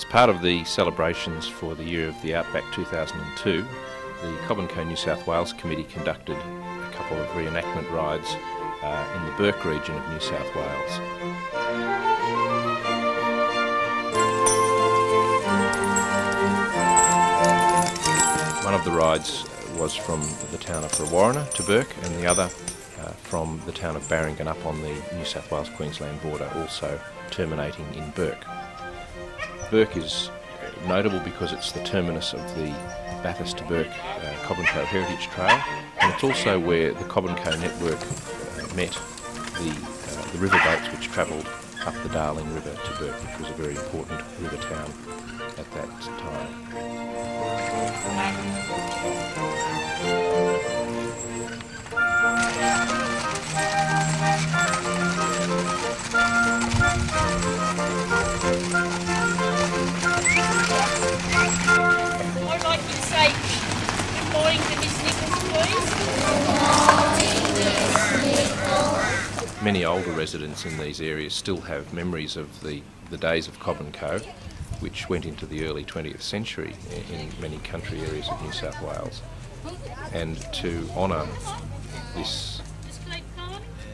As part of the celebrations for the year of the Outback 2002, the Cobb Co New South Wales Committee conducted a couple of reenactment rides uh, in the Bourke region of New South Wales. One of the rides was from the town of Brewarrina to Bourke, and the other uh, from the town of Barringun up on the New South Wales-Queensland border, also terminating in Bourke. Bourke is notable because it's the terminus of the Bathurst to Bourke uh, Cobb and Co Heritage Trail, and it's also where the Cobb and Co network uh, met the, uh, the river boats which travelled up the Darling River to Bourke, which was a very important river town at that time. Many older residents in these areas still have memories of the, the days of Cobb and Co, which went into the early 20th century in many country areas of New South Wales. And to honour this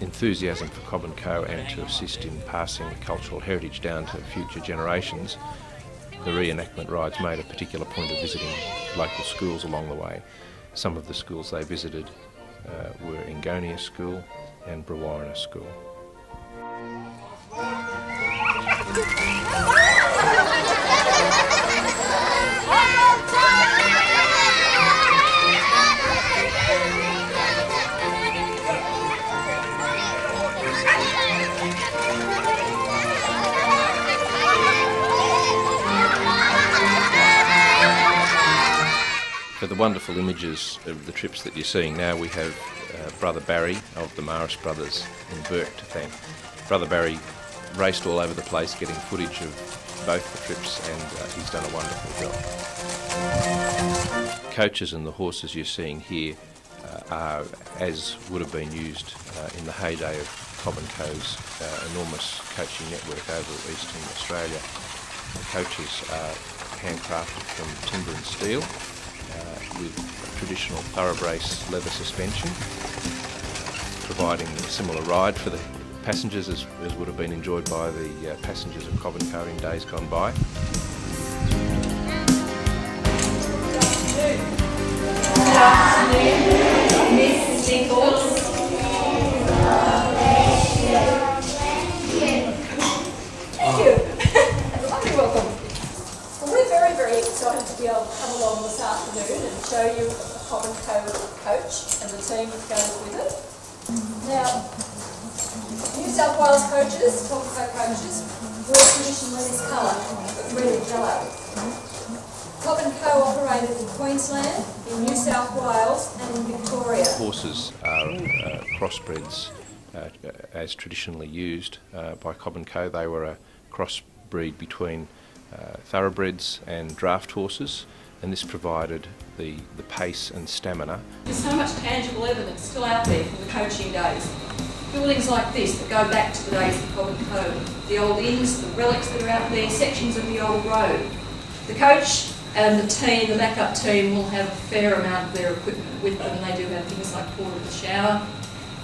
enthusiasm for Cobb and Co and to assist in passing cultural heritage down to future generations, the reenactment rides made a particular point of visiting local schools along the way. Some of the schools they visited uh, were Enngonia School and Brewarrina School. For the wonderful images of the trips that you're seeing now, we have uh, Brother Barry of the Marist Brothers in Bourke to thank. Brother Barry raced all over the place getting footage of both the trips and uh, he's done a wonderful job. Coaches and the horses you're seeing here uh, are as would have been used uh, in the heyday of Cobb & Co.'s uh, enormous coaching network over eastern Australia. The coaches are handcrafted from timber and steel with traditional thoroughbrace leather suspension, providing a similar ride for the passengers as, as would have been enjoyed by the uh, passengers of Cobb & Co in days gone by. Good afternoon, Miss Nichols. Excited to be able to come along this afternoon and show you the Cobb & Co coach and the team that goes with it. Now, New South Wales coaches, Co coaches, were traditionally this colour, red and yellow. Cobb & Co operated in Queensland, in New South Wales and in Victoria. Horses are uh, crossbreds uh, as traditionally used uh, by Cobb & Co. They were a crossbreed between uh, thoroughbreds and draft horses and this provided the, the pace and stamina. There's so much tangible evidence still out there from the coaching days. Buildings like this that go back to the days of Cobb and Co. The old inns, the relics that are out there, sections of the old road. The coach and the team, the backup team, will have a fair amount of their equipment with them. They do have things like portable shower.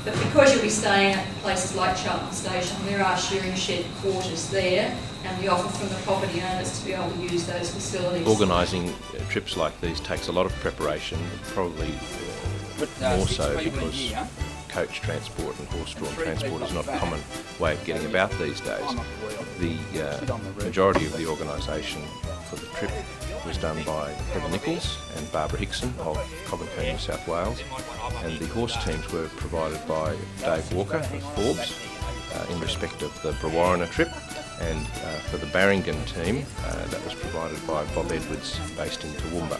But because you'll be staying at places like Charlton Station, there are shearing shed quarters there and the offer from the property owners to be able to use those facilities. Organising uh, trips like these takes a lot of preparation, probably uh, more so because coach transport and horse-drawn transport is not a common way of getting about these days. The uh, majority of the organisation for the trip was done by Heather Nichols and Barbara Hickson of Cobb & New South Wales and the horse teams were provided by Dave Walker of Forbes uh, in respect of the Brewarrina trip and uh, for the Barringun team uh, that was provided by Bob Edwards based in Toowoomba.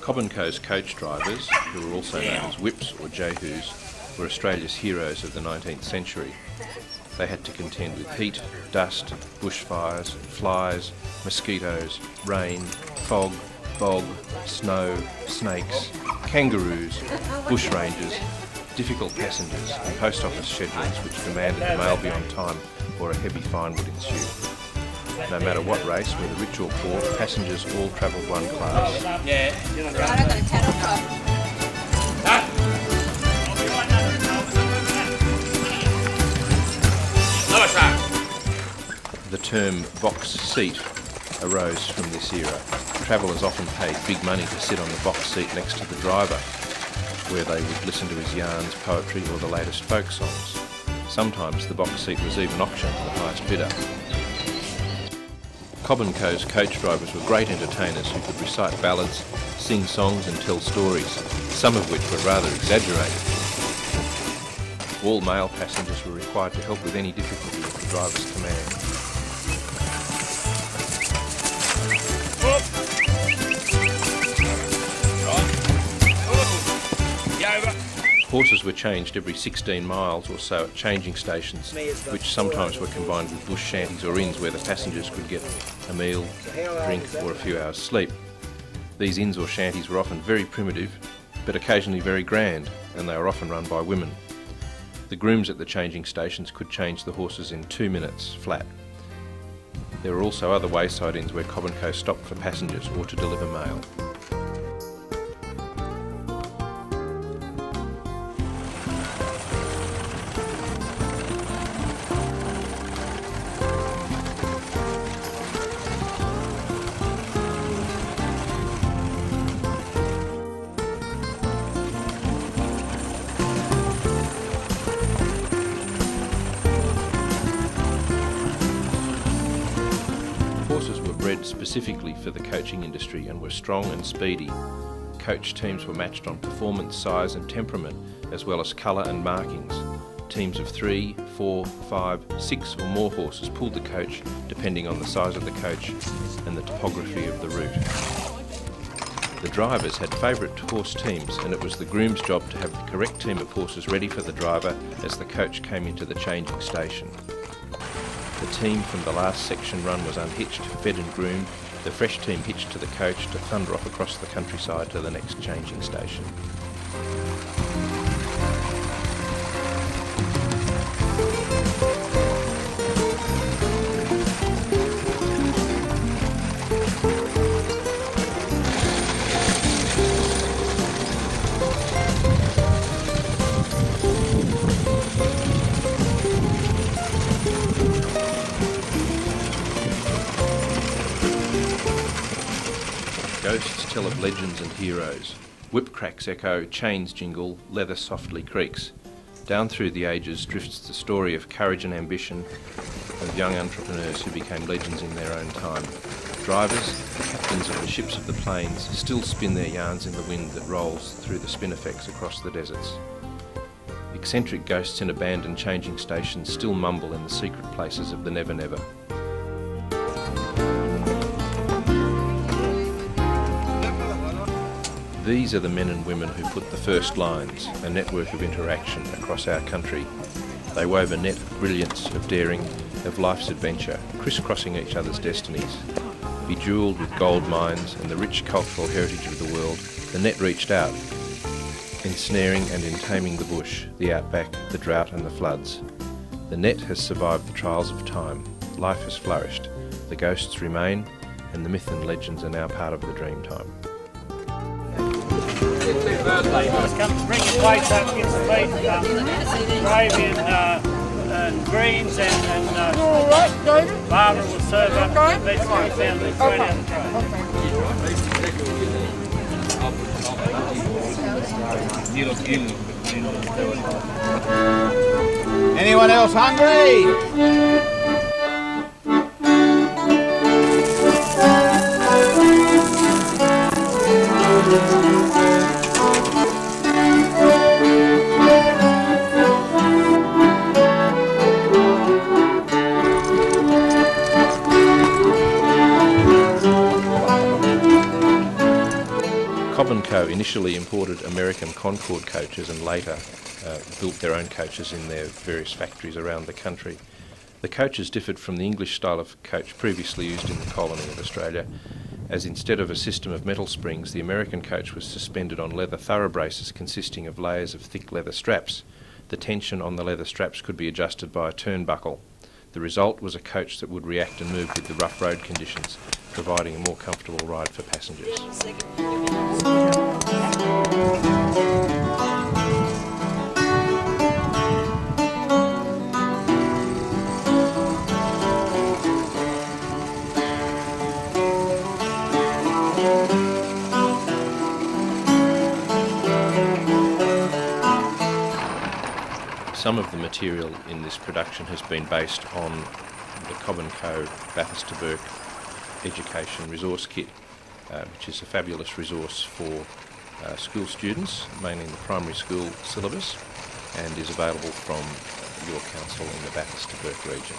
Cobb & Co.'s coach drivers, who were also known as whips or jehus, were Australia's heroes of the 19th century. They had to contend with heat, dust, bushfires, flies, mosquitoes, rain, fog, bog, snow, snakes, kangaroos, bushrangers, difficult passengers, and post office schedules which demanded the mail be on time or a heavy fine would ensue. No matter what race, whether rich or poor, passengers all travelled one class. Term box seat arose from this era. Travellers often paid big money to sit on the box seat next to the driver, where they would listen to his yarns, poetry or the latest folk songs. Sometimes the box seat was even auctioned to the highest bidder. Cobb & Co.'s coach drivers were great entertainers who could recite ballads, sing songs and tell stories, some of which were rather exaggerated. All male passengers were required to help with any difficulty at the driver's command. Horses were changed every 16 miles or so at changing stations, which sometimes were combined with bush shanties or inns where the passengers could get a meal, drink or a few hours sleep. These inns or shanties were often very primitive, but occasionally very grand, and they were often run by women. The grooms at the changing stations could change the horses in two minutes, flat. There were also other wayside inns where Cobb & Co stopped for passengers or to deliver mail. Industry and were strong and speedy. Coach teams were matched on performance, size and temperament, as well as colour and markings. Teams of three, four, five, six or more horses pulled the coach depending on the size of the coach and the topography of the route. The drivers had favourite horse teams and it was the groom's job to have the correct team of horses ready for the driver as the coach came into the changing station. The team from the last section run was unhitched, fed and groomed, the fresh team hitched to the coach to thunder off across the countryside to the next changing station. Tell of legends and heroes. Whip cracks echo, chains jingle, leather softly creaks. Down through the ages drifts the story of courage and ambition of young entrepreneurs who became legends in their own time. Drivers, captains of the ships of the plains, still spin their yarns in the wind that rolls through the spinifex across the deserts. Eccentric ghosts in abandoned changing stations still mumble in the secret places of the Never Never. These are the men and women who put the first lines, a network of interaction across our country. They wove a net of brilliance, of daring, of life's adventure, crisscrossing each other's destinies. Bejewelled with gold mines and the rich cultural heritage of the world, the net reached out, ensnaring and entaming the bush, the outback, the drought and the floods. The net has survived the trials of time. Life has flourished. The ghosts remain, and the myth and legends are now part of the dream time. Come bring your plates up, get some meat, um, gravy and, uh, and greens and, and uh, All right, David. Barbara will serve up Okay. the. Anyone else hungry? Cobb & Co. initially imported American Concord coaches and later uh, built their own coaches in their various factories around the country. The coaches differed from the English style of coach previously used in the colony of Australia as instead of a system of metal springs, the American coach was suspended on leather thorough braces consisting of layers of thick leather straps. The tension on the leather straps could be adjusted by a turnbuckle. The result was a coach that would react and move with the rough road conditions, providing a more comfortable ride for passengers. Some of the material in this production has been based on the Cobb & Co Bathurst Bourke Education Resource Kit, uh, which is a fabulous resource for uh, school students, mainly in the primary school syllabus, and is available from your Council in the Bathurst Bourke region.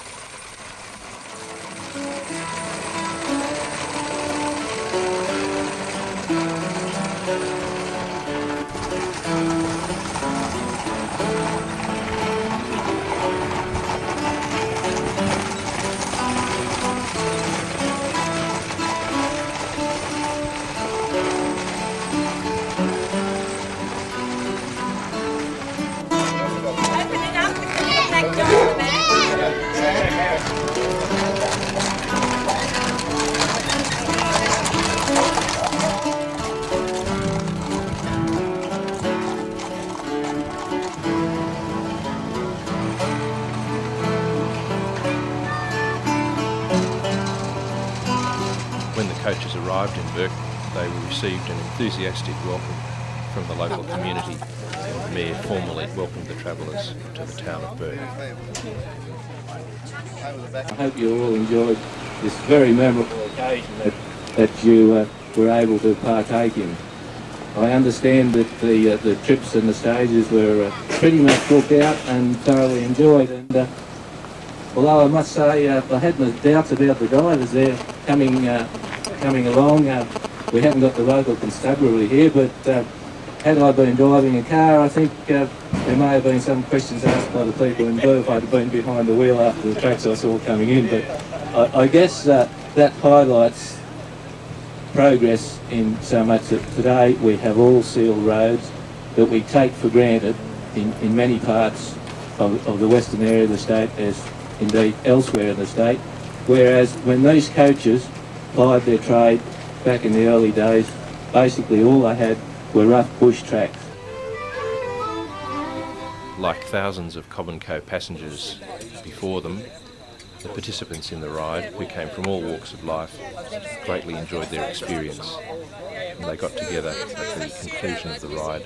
Arrived in Bourke, they received an enthusiastic welcome from the local community. The Mayor formally welcomed the travellers to the town of Bourke. I hope you all enjoyed this very memorable occasion that, that you uh, were able to partake in. I understand that the, uh, the trips and the stages were uh, pretty much booked out and thoroughly enjoyed. And uh, although I must say uh, I had my doubts about the divers there coming uh, coming along, uh, we haven't got the local constabulary here, but uh, had I been driving a car, I think uh, there may have been some questions asked by the people in blue if I'd been behind the wheel after the tracks I saw coming in. But I, I guess uh, that highlights progress in so much that today we have all sealed roads that we take for granted in, in many parts of, of the western area of the state as indeed elsewhere in the state. Whereas when these coaches plied their trade back in the early days, basically all they had were rough bush tracks. Like thousands of Cobb & Co passengers before them, the participants in the ride, who came from all walks of life, greatly enjoyed their experience. And they got together at the conclusion of the ride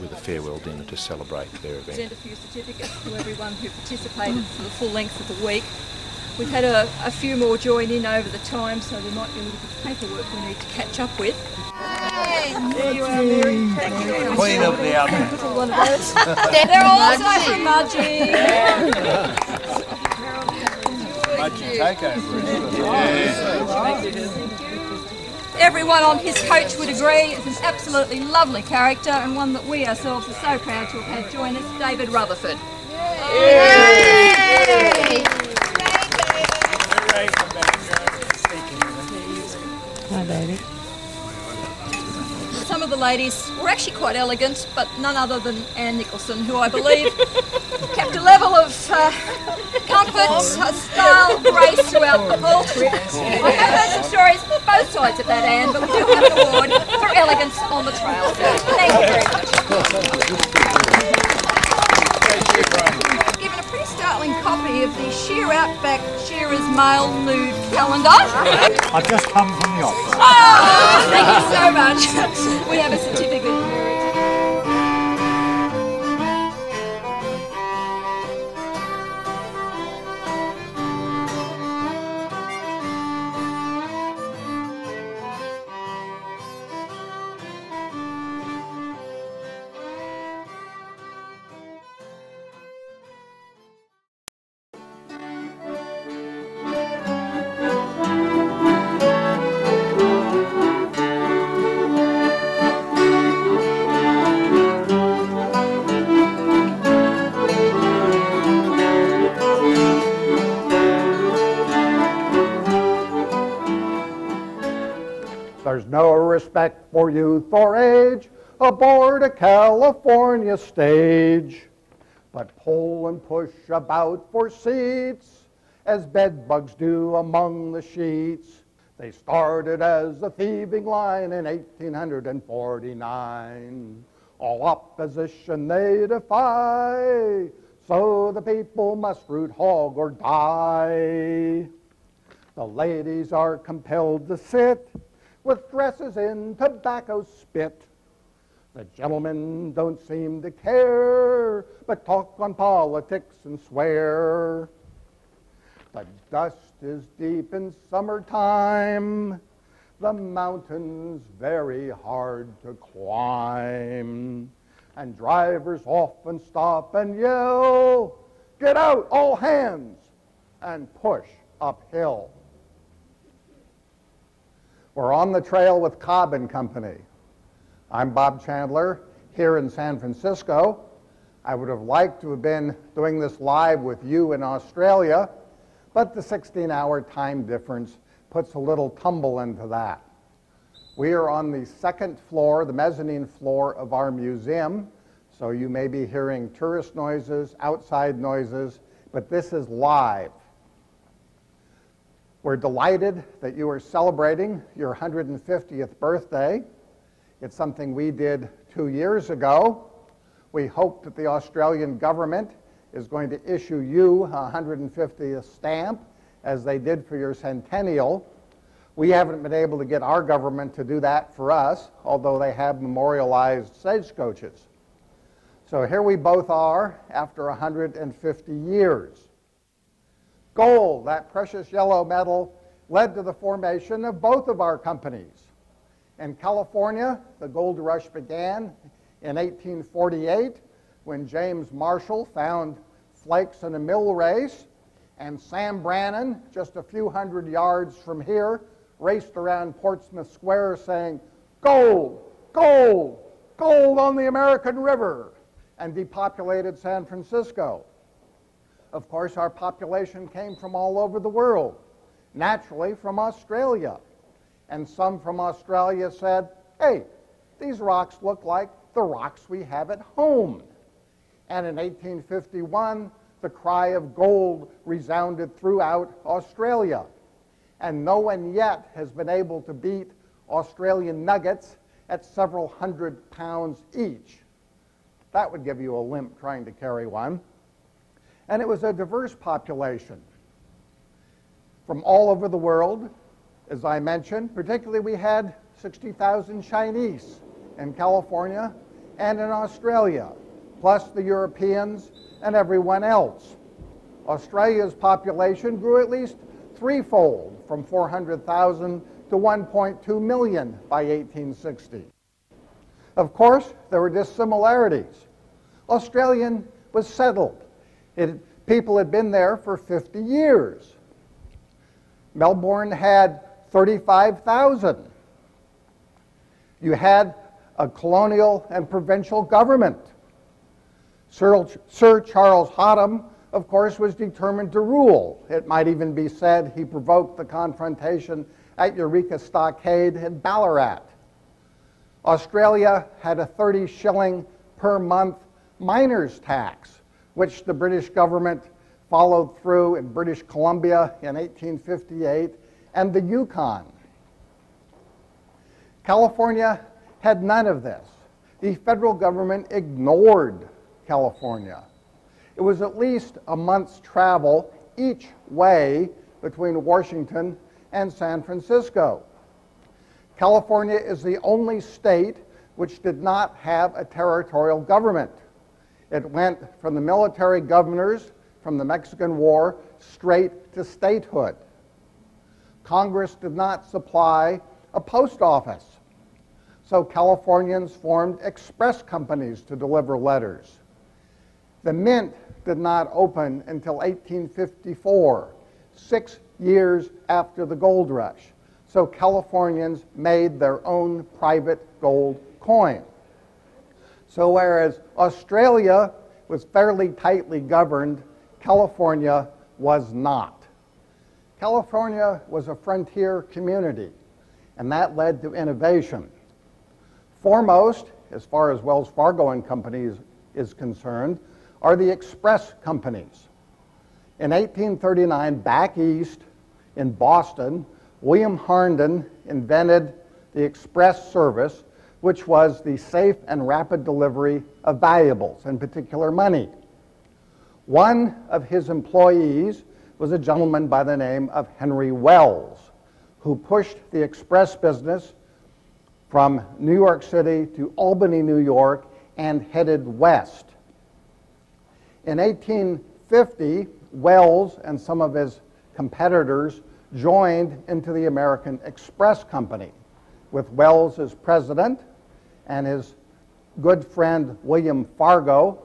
with a farewell dinner to celebrate their event. Sent a few certificates to everyone who participated for the full length of the week. We've had a, a few more join in over the time, so there might be a little bit of paperwork we need to catch up with. There you are, Mary. Thank you. Queen of the oven. One of those. They're also from Mudgee. Mudgee takeover. Everyone on his coach would agree is an absolutely lovely character and one that we ourselves are so proud to have had join us, David Rutherford. Some of the ladies were actually quite elegant, but none other than Anne Nicholson, who I believe kept a level of uh, comfort, uh, style, grace throughout the whole trip. I have heard some stories, both sides of that, Anne, but we do have an award for elegance on the trail. Thank you very much. Given a pretty startling copy of the Sheer Outback Shearers Male Nude Calendar. I've just come from the opera. Oh, thank you so much. We have a certificate. For youth or age aboard a California stage. But pull and push about for seats as bedbugs do among the sheets. They started as a thieving line in 1849. All opposition they defy, so the people must root hog or die. The ladies are compelled to sit with dresses in tobacco spit. The gentlemen don't seem to care, but talk on politics and swear. The dust is deep in summertime, the mountains very hard to climb. And drivers often stop and yell, Get out, all hands, and push uphill. We're on the trail with Cobb and Company. I'm Bob Chandler here in San Francisco. I would have liked to have been doing this live with you in Australia, but the 16 hour time difference puts a little tumble into that. We are on the second floor, the mezzanine floor of our museum, so you may be hearing tourist noises, outside noises, but this is live. We're delighted that you are celebrating your 150th birthday. It's something we did two years ago. We hope that the Australian government is going to issue you a 150th stamp as they did for your centennial. We haven't been able to get our government to do that for us, although they have memorialized stagecoaches. So here we both are after 150 years. Gold, that precious yellow metal, led to the formation of both of our companies. In California, the gold rush began in 1848 when James Marshall found flakes in a mill race, and Sam Brannan, just a few hundred yards from here, raced around Portsmouth Square saying, Gold, gold, gold on the American River, and depopulated San Francisco. Of course, our population came from all over the world, naturally from Australia. And some from Australia said, hey, these rocks look like the rocks we have at home. And in 1851, the cry of gold resounded throughout Australia. And no one yet has been able to beat Australian nuggets at several hundred pounds each. That would give you a limp trying to carry one and it was a diverse population from all over the world. As I mentioned, particularly we had 60,000 Chinese in California and in Australia, plus the Europeans and everyone else. Australia's population grew at least threefold from 400,000 to 1.2 million by 1860. Of course, there were dissimilarities. Australian was settled it, people had been there for 50 years. Melbourne had 35,000. You had a colonial and provincial government. Sir, Sir Charles Hotham, of course, was determined to rule. It might even be said he provoked the confrontation at Eureka Stockade in Ballarat. Australia had a 30 shilling per month miner's tax which the British government followed through in British Columbia in 1858, and the Yukon. California had none of this. The federal government ignored California. It was at least a month's travel each way between Washington and San Francisco. California is the only state which did not have a territorial government. It went from the military governors from the Mexican War straight to statehood. Congress did not supply a post office, so Californians formed express companies to deliver letters. The mint did not open until 1854, six years after the gold rush. So Californians made their own private gold coin. So whereas Australia was fairly tightly governed, California was not. California was a frontier community, and that led to innovation. Foremost, as far as Wells Fargo and Company is concerned, are the express companies. In 1839, back east in Boston, William Harnden invented the express service, which was the safe and rapid delivery of valuables, in particular money. One of his employees was a gentleman by the name of Henry Wells, who pushed the express business from New York City to Albany, New York, and headed west. In 1850, Wells and some of his competitors joined into the American Express Company, with Wells as president and his good friend William Fargo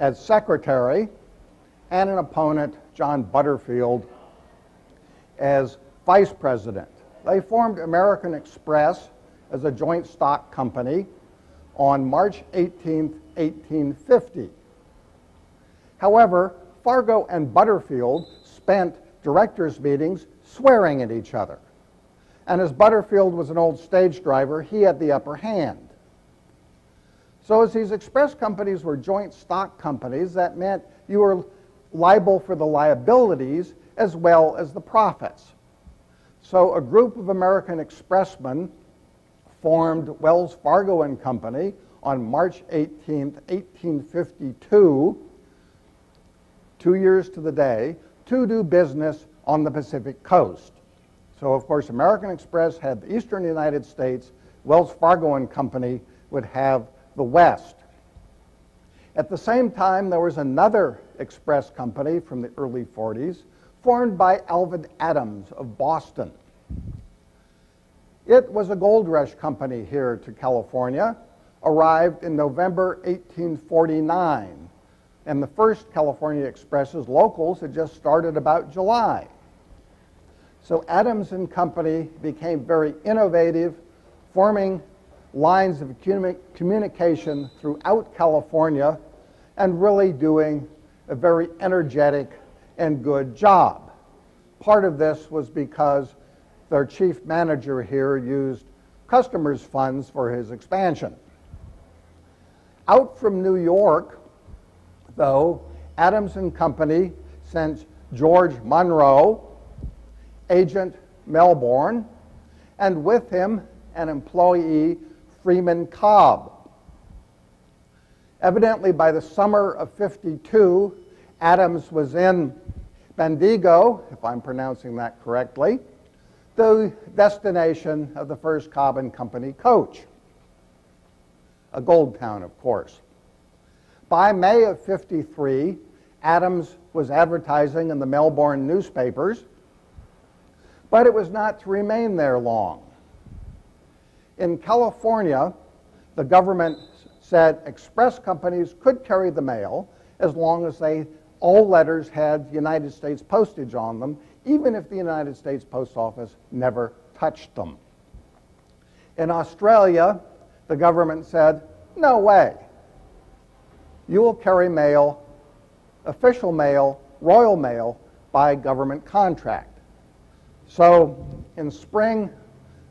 as secretary, and an opponent, John Butterfield, as vice president. They formed American Express as a joint stock company on March 18, 1850. However, Fargo and Butterfield spent directors' meetings swearing at each other. And as Butterfield was an old stage driver, he had the upper hand. So as these express companies were joint stock companies, that meant you were liable for the liabilities as well as the profits. So a group of American expressmen formed Wells Fargo and Company on March 18, 1852, two years to the day, to do business on the Pacific coast. So, of course, American Express had the eastern United States, Wells Fargo and Company would have the west. At the same time, there was another express company from the early 40s formed by Alvin Adams of Boston. It was a gold rush company here to California, arrived in November 1849, and the first California Expresses locals had just started about July. So Adams and Company became very innovative, forming lines of communication throughout California and really doing a very energetic and good job. Part of this was because their chief manager here used customers' funds for his expansion. Out from New York, though, Adams and Company sent George Monroe, agent Melbourne, and with him an employee, Freeman Cobb. Evidently, by the summer of 52, Adams was in Bendigo, if I'm pronouncing that correctly, the destination of the first Cobb and Company coach. A gold town, of course. By May of 53, Adams was advertising in the Melbourne newspapers, but it was not to remain there long. In California, the government said express companies could carry the mail as long as they all letters had United States postage on them even if the United States Post Office never touched them. In Australia, the government said, no way. You will carry mail, official mail, royal mail, by government contract. So in spring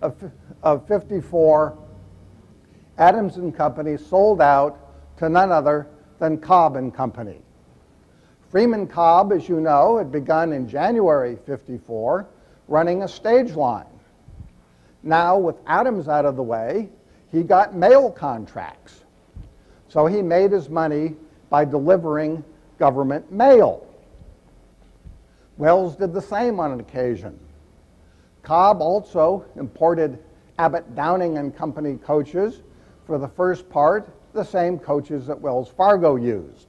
of, of 54, Adams and Company sold out to none other than Cobb and Company. Freeman Cobb, as you know, had begun in January 54 running a stage line. Now, with Adams out of the way, he got mail contracts. So he made his money by delivering government mail. Wells did the same on an occasion. Cobb also imported Abbott Downing and Company coaches for the first part, the same coaches that Wells Fargo used.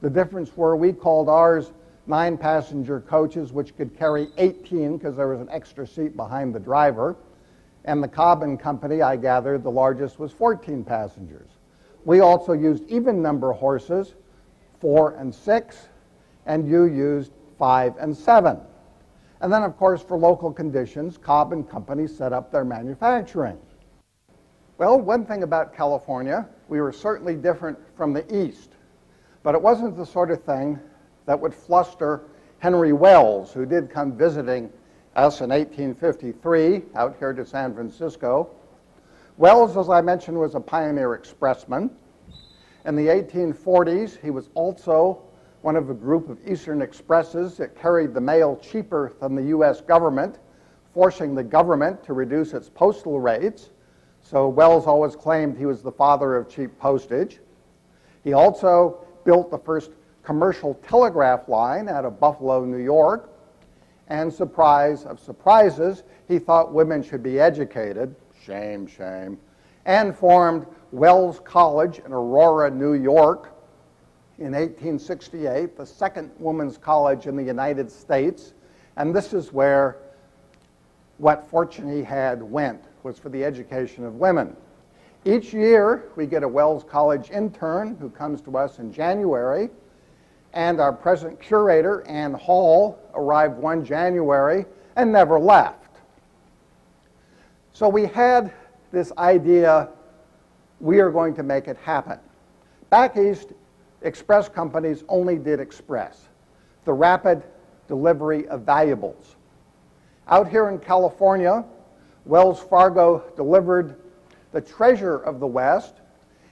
The difference were we called ours nine passenger coaches, which could carry 18 because there was an extra seat behind the driver. And the Cobb and Company, I gathered, the largest was 14 passengers. We also used even number horses, four and six, and you used five and seven. And then, of course, for local conditions, Cobb and Company set up their manufacturing. Well, one thing about California, we were certainly different from the East. But it wasn't the sort of thing that would fluster Henry Wells, who did come visiting us in 1853 out here to San Francisco. Wells, as I mentioned, was a pioneer expressman. In the 1840s, he was also one of a group of Eastern Expresses that carried the mail cheaper than the U.S. government, forcing the government to reduce its postal rates. So Wells always claimed he was the father of cheap postage. He also built the first commercial telegraph line out of Buffalo, New York. And surprise of surprises, he thought women should be educated. Shame, shame. And formed Wells College in Aurora, New York in 1868, the second women's college in the United States. And this is where what fortune he had went, was for the education of women. Each year, we get a Wells College intern who comes to us in January, and our present curator, Ann Hall, arrived one January and never left. So we had this idea we are going to make it happen. Back east, express companies only did express, the rapid delivery of valuables. Out here in California, Wells Fargo delivered the treasure of the West,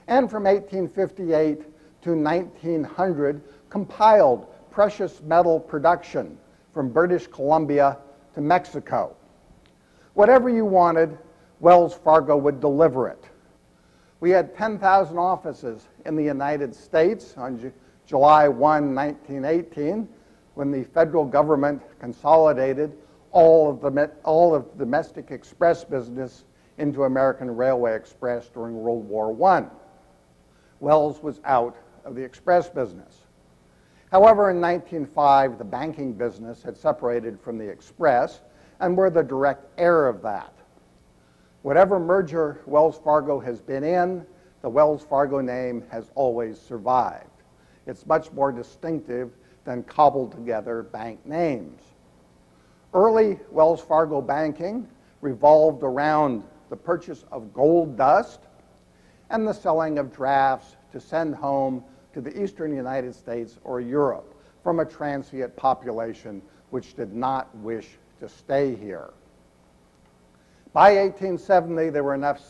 and from 1858 to 1900 compiled precious metal production from British Columbia to Mexico. Whatever you wanted, Wells Fargo would deliver it. We had 10,000 offices in the United States on Ju July 1, 1918, when the federal government consolidated all of the all of domestic express business into American Railway Express during World War I. Wells was out of the express business. However, in 1905, the banking business had separated from the express and were the direct heir of that. Whatever merger Wells Fargo has been in, the Wells Fargo name has always survived. It's much more distinctive than cobbled together bank names. Early Wells Fargo banking revolved around the purchase of gold dust and the selling of drafts to send home to the eastern United States or Europe from a transient population which did not wish to stay here. By 1870, there were enough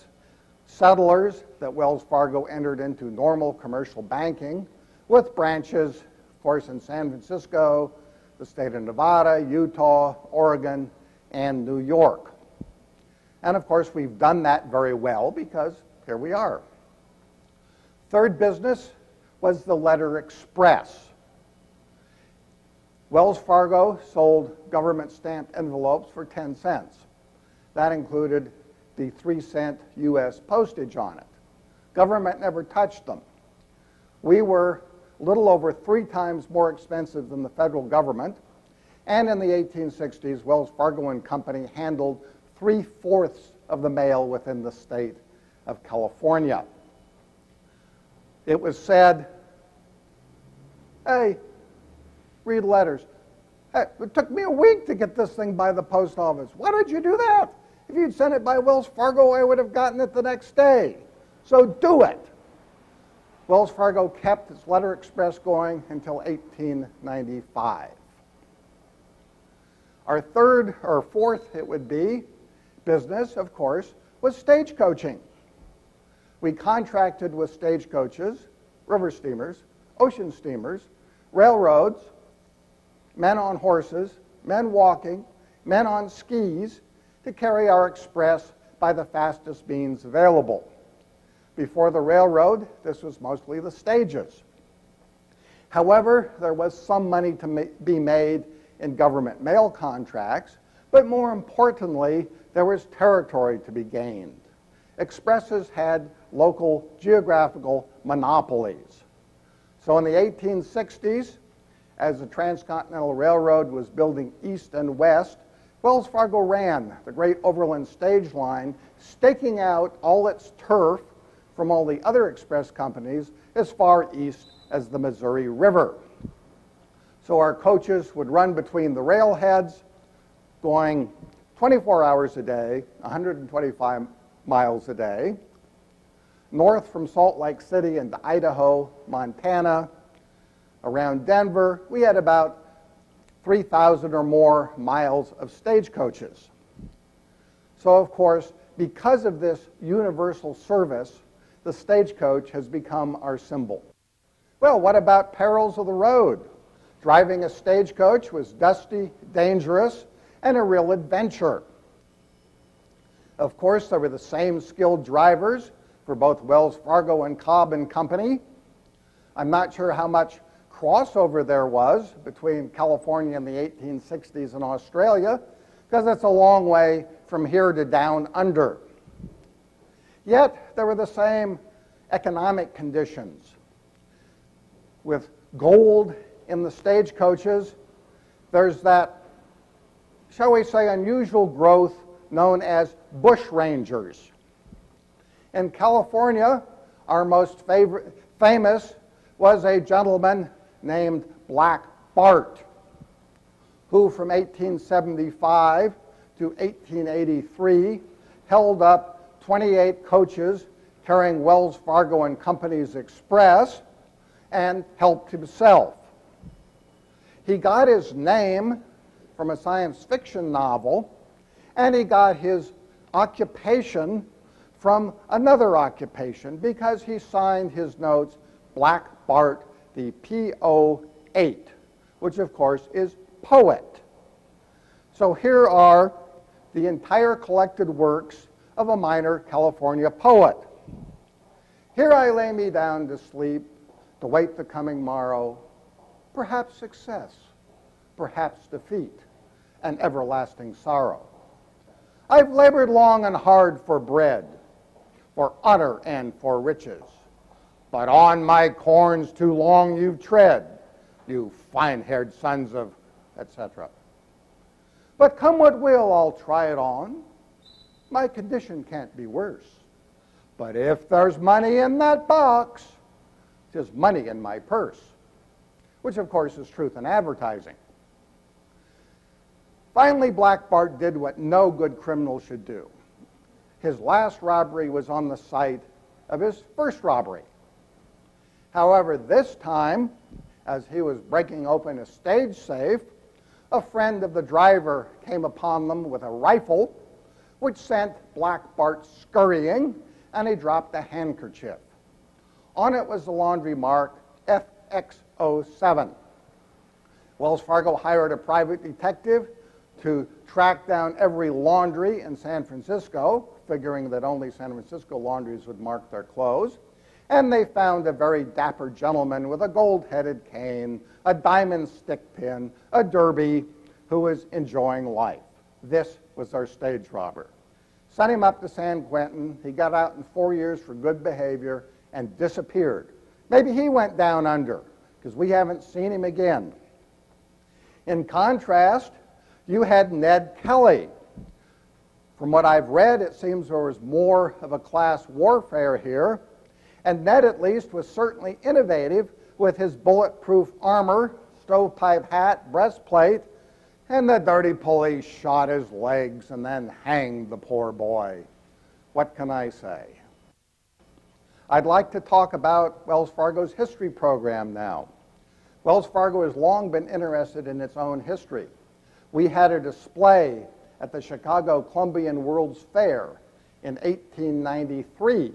settlers that Wells Fargo entered into normal commercial banking with branches, of course, in San Francisco, the state of Nevada, Utah, Oregon, and New York. And of course, we've done that very well because here we are. Third business was the letter express. Wells Fargo sold government stamped envelopes for 10 cents. That included the three cent U.S. postage on it. Government never touched them. We were a little over three times more expensive than the federal government. And in the 1860s, Wells Fargo and Company handled three-fourths of the mail within the state of California. It was said, hey, read letters. Hey, it took me a week to get this thing by the post office. Why did you do that? If you'd sent it by Wells Fargo, I would have gotten it the next day. So do it. Wells Fargo kept its letter express going until 1895. Our third or fourth, it would be, business, of course, was stagecoaching. We contracted with stagecoaches, river steamers, ocean steamers, railroads, men on horses, men walking, men on skis, to carry our express by the fastest means available. Before the railroad, this was mostly the stages. However, there was some money to ma be made in government mail contracts, but more importantly, there was territory to be gained. Expresses had local geographical monopolies. So in the 1860s, as the Transcontinental Railroad was building east and west, Wells Fargo ran the great overland stage line, staking out all its turf from all the other express companies as far east as the Missouri River. So our coaches would run between the railheads, going 24 hours a day, 125 miles a day, north from Salt Lake City into Idaho, Montana, around Denver. We had about 3,000 or more miles of stagecoaches. So, of course, because of this universal service, the stagecoach has become our symbol. Well, what about perils of the road? Driving a stagecoach was dusty, dangerous, and a real adventure. Of course, there were the same skilled drivers for both Wells Fargo and Cobb and Company. I'm not sure how much crossover there was between California in the 1860s and Australia, because it's a long way from here to down under. Yet, there were the same economic conditions. With gold in the stagecoaches, there's that, shall we say, unusual growth known as bush rangers. In California, our most favorite, famous was a gentleman named Black Bart, who from 1875 to 1883 held up 28 coaches carrying Wells Fargo and Company's Express and helped himself. He got his name from a science fiction novel, and he got his occupation from another occupation because he signed his notes Black Bart, the P-O-8, which of course is poet. So here are the entire collected works of a minor California poet. Here I lay me down to sleep, to wait the coming morrow, perhaps success, perhaps defeat, and everlasting sorrow. I've labored long and hard for bread, for honor and for riches. But on my corns too long you tread, you fine-haired sons of, etc. But come what will, I'll try it on. My condition can't be worse. But if there's money in that box, tis money in my purse, which of course is truth in advertising. Finally, Black Bart did what no good criminal should do. His last robbery was on the site of his first robbery. However, this time, as he was breaking open a stage safe, a friend of the driver came upon them with a rifle, which sent Black Bart scurrying, and he dropped a handkerchief. On it was the laundry mark FX07. Wells Fargo hired a private detective to track down every laundry in San Francisco, figuring that only San Francisco laundries would mark their clothes. And they found a very dapper gentleman with a gold headed cane, a diamond stick pin, a derby, who was enjoying life. This was our stage robber. Sent him up to San Quentin. He got out in four years for good behavior and disappeared. Maybe he went down under because we haven't seen him again. In contrast, you had Ned Kelly. From what I've read, it seems there was more of a class warfare here. And Ned, at least, was certainly innovative with his bulletproof armor, stovepipe hat, breastplate, and the dirty police shot his legs and then hanged the poor boy. What can I say? I'd like to talk about Wells Fargo's history program now. Wells Fargo has long been interested in its own history. We had a display at the Chicago Columbian World's Fair in 1893.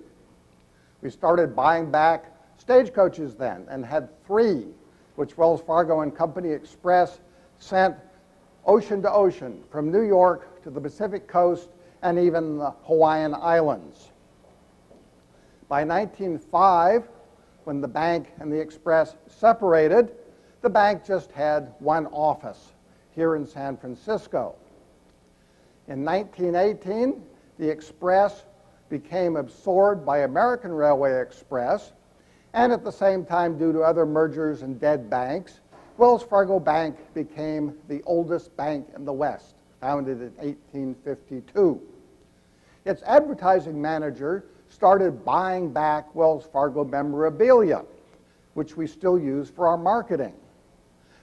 We started buying back stagecoaches then and had three, which Wells Fargo and Company Express sent ocean to ocean from New York to the Pacific coast and even the Hawaiian Islands. By 1905, when the bank and the Express separated, the bank just had one office here in San Francisco. In 1918, the Express became absorbed by American Railway Express, and at the same time, due to other mergers and dead banks, Wells Fargo Bank became the oldest bank in the West, founded in 1852. Its advertising manager started buying back Wells Fargo memorabilia, which we still use for our marketing.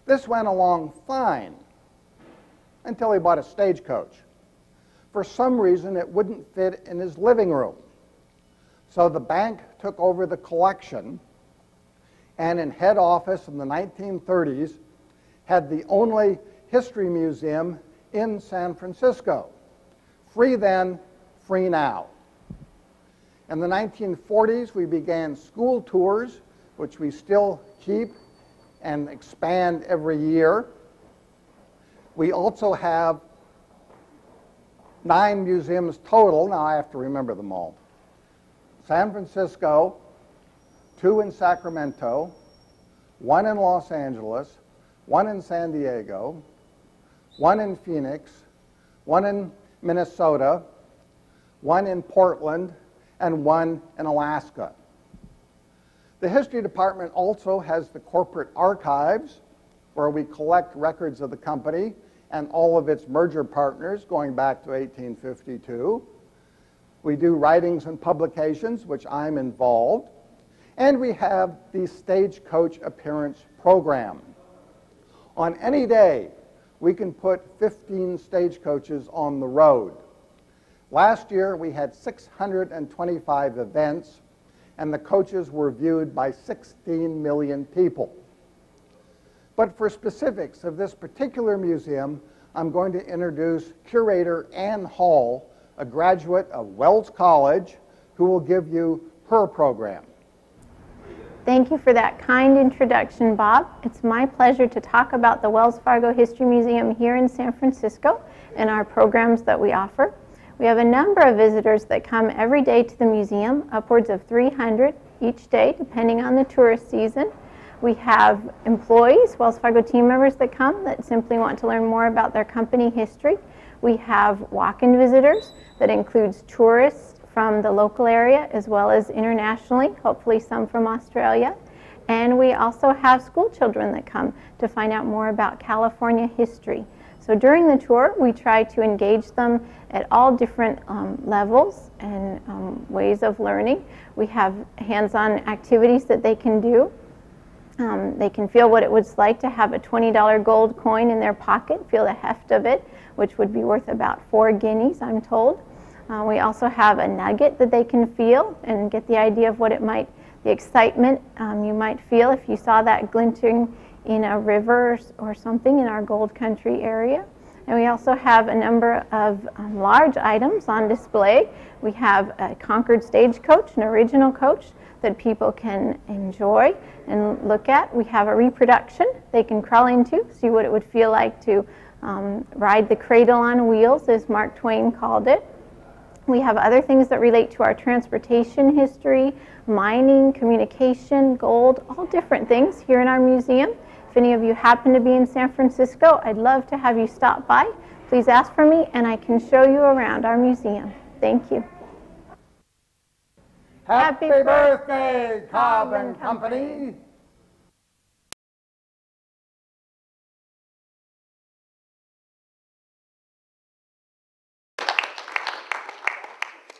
This went along fine until he bought a stagecoach. For some reason, it wouldn't fit in his living room. So the bank took over the collection and in head office in the 1930s had the only history museum in San Francisco. Free then, free now. In the 1940s, we began school tours, which we still keep and expand every year. We also have nine museums total. Now I have to remember them all. San Francisco, two in Sacramento, one in Los Angeles, one in San Diego, one in Phoenix, one in Minnesota, one in Portland, and one in Alaska. The History Department also has the corporate archives, where we collect records of the company and all of its merger partners going back to 1852. We do writings and publications, which I'm involved. And we have the Stagecoach Appearance Program. On any day, we can put 15 stagecoaches on the road. Last year, we had 625 events, and the coaches were viewed by 16 million people. But for specifics of this particular museum, I'm going to introduce curator Ann Hall, a graduate of Wells College, who will give you her program. Thank you for that kind introduction, Bob. It's my pleasure to talk about the Wells Fargo History Museum here in San Francisco and our programs that we offer. We have a number of visitors that come every day to the museum, upwards of 300 each day, depending on the tourist season. We have employees, Wells Fargo team members that come that simply want to learn more about their company history. We have walk-in visitors that includes tourists from the local area as well as internationally, hopefully some from Australia. And we also have school children that come to find out more about California history. So during the tour, we try to engage them at all different um, levels and um, ways of learning. We have hands-on activities that they can do. Um, they can feel what it was like to have a $20 gold coin in their pocket, feel the heft of it, which would be worth about four guineas, I'm told. Uh, we also have a nugget that they can feel and get the idea of what it might, the excitement um, you might feel if you saw that glinting in a river or something in our gold country area. And we also have a number of um, large items on display. We have a Concord stagecoach, an original coach that people can enjoy and look at. We have a reproduction they can crawl into, see what it would feel like to um, ride the cradle on wheels, as Mark Twain called it. We have other things that relate to our transportation history, mining, communication, gold, all different things here in our museum. If any of you happen to be in San Francisco, I'd love to have you stop by. Please ask for me and I can show you around our museum. Thank you. Happy, Happy birthday, Cobb & Company.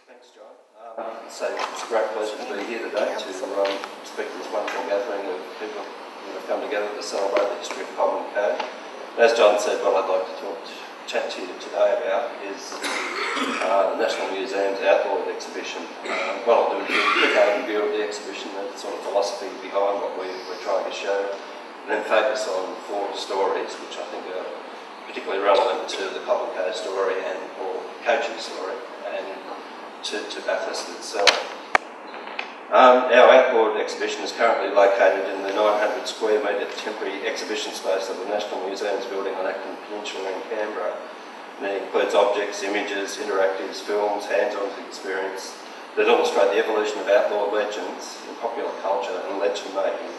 Thanks, John. Um, so it's a great pleasure to be here today to um, speak to this wonderful gathering of people who have come together to celebrate the history of Cobb & Co. As John said, well, I'd like to talk to chat to you today about is uh, the National Museum's Outlawed exhibition. What I'll do a quick overview of the exhibition, the sort of philosophy behind what we, we're trying to show, and then focus on four stories which I think are particularly relevant to the Cobb Co story and or coaching story and to, to Bathurst itself. Um, our Outlaw exhibition is currently located in the 900 square metre temporary exhibition space of the National Museums building on Acton Peninsula in Canberra. And it includes objects, images, interactives, films, hands-on experience that illustrate the evolution of outlaw legends in popular culture and legend making.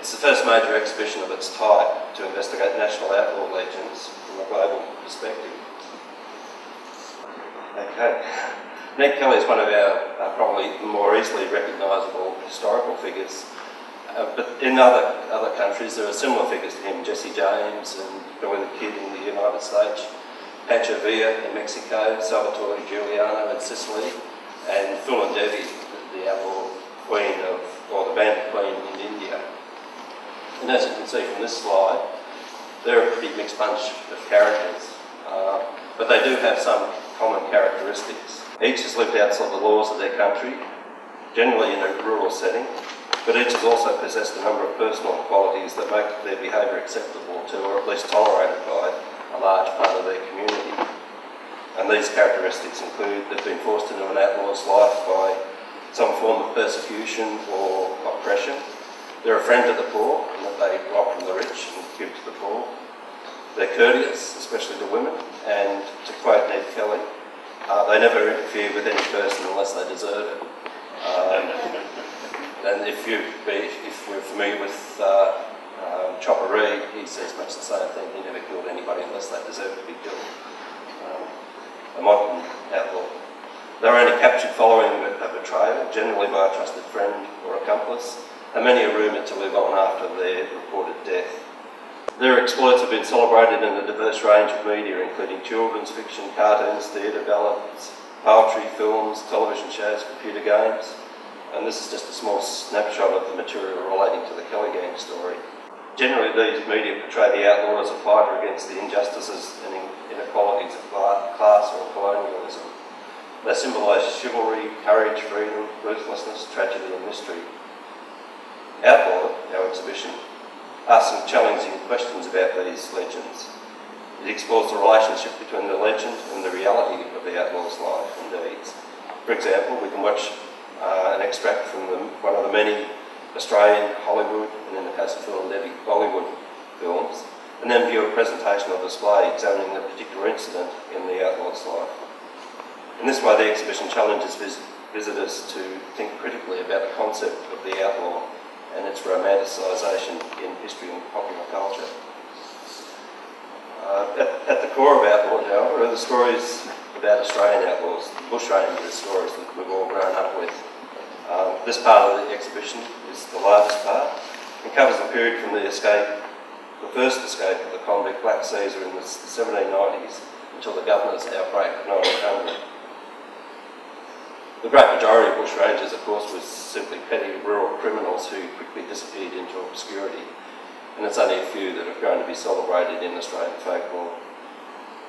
It's the first major exhibition of its type to investigate national outlaw legends from a global perspective. Okay. Ned Kelly is one of our uh, probably more easily recognisable historical figures. Uh, but in other, other countries, there are similar figures to him, Jesse James and Billy the Kid in the United States, Pancho Villa in Mexico, Salvatore Giuliano in Sicily, and Phoolan Devi, the, the outlaw queen of, or the bandit queen in India. And as you can see from this slide, they're a pretty mixed bunch of characters, uh, but they do have some common characteristics. Each has lived outside the laws of their country, generally in a rural setting, but each has also possessed a number of personal qualities that make their behaviour acceptable to, or at least tolerated by, a large part of their community. And these characteristics include they've been forced into an outlaw's life by some form of persecution or oppression. They're a friend to the poor, in that they rob from the rich and give to the poor. They're courteous, especially to women, and to quote Ned Kelly, uh, they never interfere with any person unless they deserve it. Um, and if you if we're familiar with uh, um, Chopper Read, he says much the same thing. He never killed anybody unless they deserved to be killed. Um, a modern outlaw. They're only captured following a betrayal, generally by a trusted friend or accomplice, and many are rumoured to live on after their reported death. Their exploits have been celebrated in a diverse range of media, including children's fiction, cartoons, theatre, ballads, poetry, films, television shows, computer games, and this is just a small snapshot of the material relating to the Kelly Gang story. Generally, these media portray the outlaw as a fighter against the injustices and inequalities of class or colonialism. They symbolise chivalry, courage, freedom, ruthlessness, tragedy and mystery. Outlaw, our exhibition, asks some challenging questions about these legends. It explores the relationship between the legend and the reality of the outlaw's life and deeds. For example, we can watch uh, an extract from the, one of the many Australian, Hollywood, and in the case of Phoolan Devi, Bollywood films, and then view a presentation or display examining a particular incident in the outlaw's life. In this way, the exhibition challenges vis visitors to think critically about the concept of the outlaw and its romanticisation in history and popular culture. Uh, at, at, the core of Outlaw, however, are the stories about Australian outlaws, the bush rangers stories that we've all grown up with. Um, this part of the exhibition is the largest part and covers the period from the escape, the first escape of the convict Black Caesar in the 1790s until the governor's outbreak of 1900. The great majority of bushrangers, of course, was simply petty rural criminals who quickly disappeared into obscurity, and it's only a few that have grown to be celebrated in Australian folklore.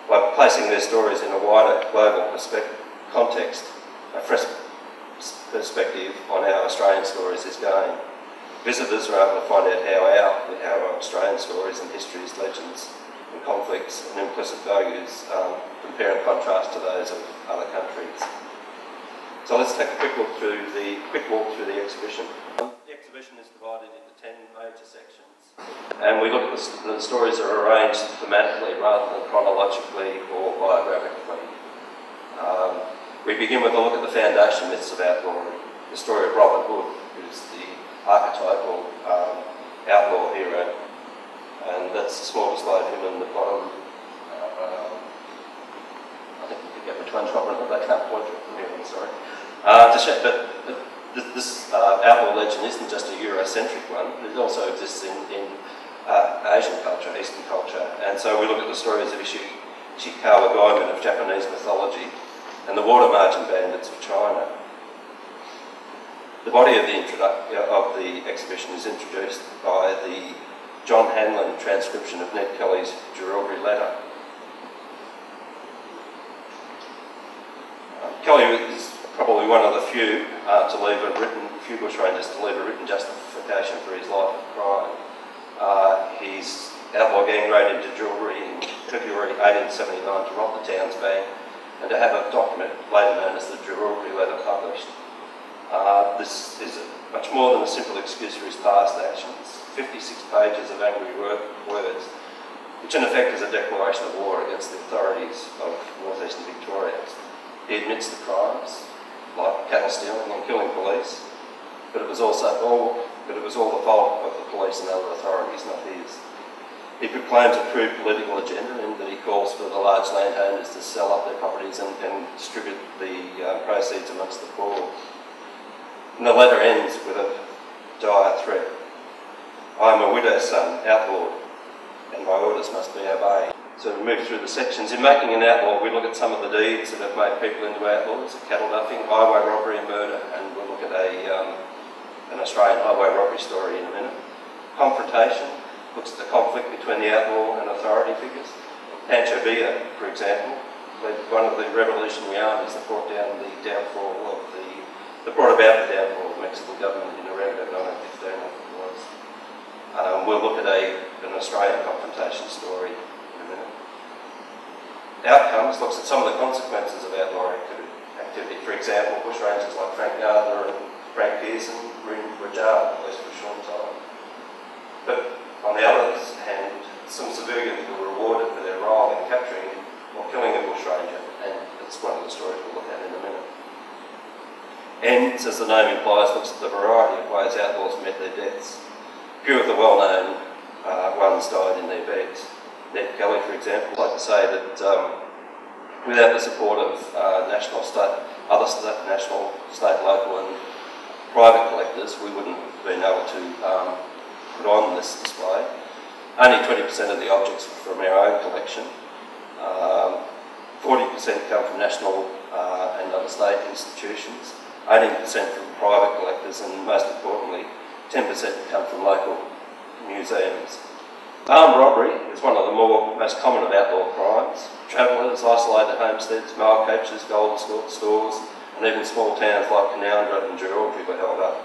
By placing their stories in a wider global context, a fresh perspective on how Australian stories is going. Visitors are able to find out how our, how our Australian stories and histories, legends and conflicts and implicit values um, compare and contrast to those of other countries. So let's take a quick look through the quick walk through the exhibition. The exhibition is divided into 10 major sections and we look at the, the stories are arranged thematically rather than chronologically or biographically. Um, we begin with a look at the foundation myths of outlawry, the story of Robin Hood, who's the archetypal um, outlaw hero, and that's a small of him in the bottom. Uh, I think you could get between Robin Hood, they can't point sorry. Uh, to show, but, this uh, outlaw legend isn't just a Eurocentric one, it also exists in, in uh, Asian culture, Eastern culture, and so we look at the stories of Ishikawa Goemon of Japanese mythology, and the water margin bandits of China. The body of the, of the exhibition is introduced by the John Hanlon transcription of Ned Kelly's Jerilderie letter. Uh, Kelly is probably one of the few uh, to leave a written, few bushrangers to leave a written justification for his life of crime. Uh, his outlaw gang raided Jerilderie in February 1879 to rob the town's bank and to have a document later known as the Jerilderie letter published. Uh, this is much more than a simple excuse for his past actions. 56 pages of angry words, which in effect is a declaration of war against the authorities of northeastern Victoria. He admits the crimes, like cattle stealing and killing police, but it was also all, but it was all the fault of the police and other authorities, not his. He proclaims a true political agenda in that he calls for the large landowners to sell up their properties and, and distribute the uh, proceeds amongst the poor. And the letter ends with a dire threat. I am a widow's son, outlawed, and my orders must be obeyed. So we move through the sections. In making an outlaw, we look at some of the deeds that have made people into outlaws, cattle duffing, highway robbery and murder, and we'll look at a, um, an Australian highway robbery story in a minute. Confrontation, looks at the conflict between the outlaw and authority figures. Pancho Villa, for example, one of the revolutionary armies that brought down the downfall of the that brought about the downfall of the Mexican government in around about 1915, I think it was. Um, we'll look at a, an Australian confrontation story. Outcomes looks at some of the consequences of outlaw activity. For example, bushrangers like Frank Gardiner and Frank Pearson were jailed, at least for a short time. But on the other hand, some civilians were rewarded for their role in capturing or killing a bushranger, and that's one of the stories we'll look at in a minute. ENDS, as the name implies, looks at the variety of ways outlaws met their deaths. Few of the well-known uh, ones died in their beds. Ned Kelly, for example, I'd like to say that um, without the support of uh, national, state, other state, national, state, local and private collectors, we wouldn't have been able to um, put on this display. Only 20% of the objects from our own collection. 40% um, come from national uh, and other state institutions. 18% from private collectors and most importantly 10% come from local museums. Armed robbery is one of the more most common of outlaw crimes. Travellers, isolated homesteads, mail coaches, gold stores and even small towns like Canowindra and Georgie were held up.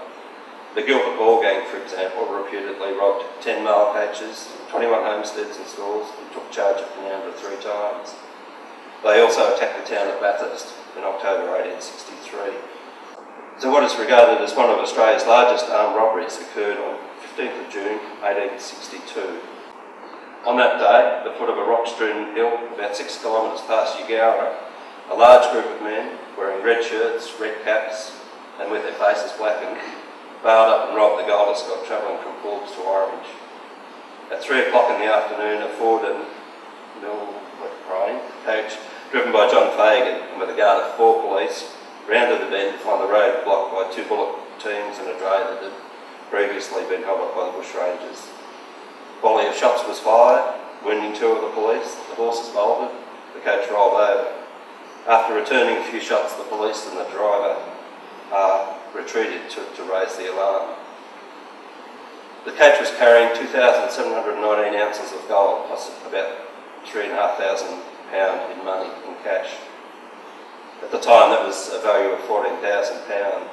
The Gilbert Hall Gang, for example, reputedly robbed 10 mail coaches, 21 homesteads and stores and took charge of Canowindra three times. They also attacked the town of Bathurst in October 1863. So what is regarded as one of Australia's largest armed robberies occurred on 15th of June 1862. On that day, at the foot of a rock-strewn hill about six kilometres past Eugowra, a large group of men wearing red shirts, red caps and with their faces blackened, bailed up and robbed the gold escort travelling from Forbes to Orange. At three o'clock in the afternoon, a Ford and Mill coach driven by John Fagan and with a guard of four police rounded the bend to find the road blocked by two bullock teams and a dray that had previously been held up by the bushrangers. Volley of shots was fired, wounding two of the police. The horses bolted, the coach rolled over. After returning a few shots, the police and the driver uh, retreated to, to raise the alarm. The coach was carrying 2,719 ounces of gold plus about £3,500 in money in cash. At the time, that was a value of £14,000.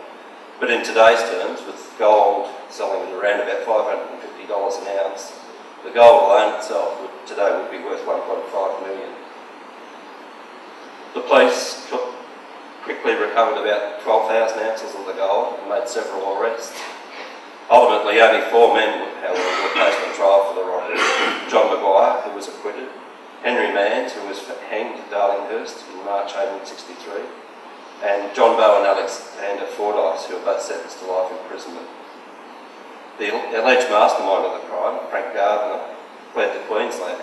But in today's terms, with gold selling at around about $550 an ounce, the gold alone itself would, today would be worth 1.5 million. The police quickly recovered about 12,000 ounces of the gold and made several arrests. Ultimately, only four men, however, were placed on trial for the robbery. John Maguire, who was acquitted, Henry Manns, who was hanged at Darlinghurst in March 1863, and John Bow and Alexander Fordyce, who were both sentenced to life imprisonment. The alleged mastermind of the crime, Frank Gardiner, fled to Queensland,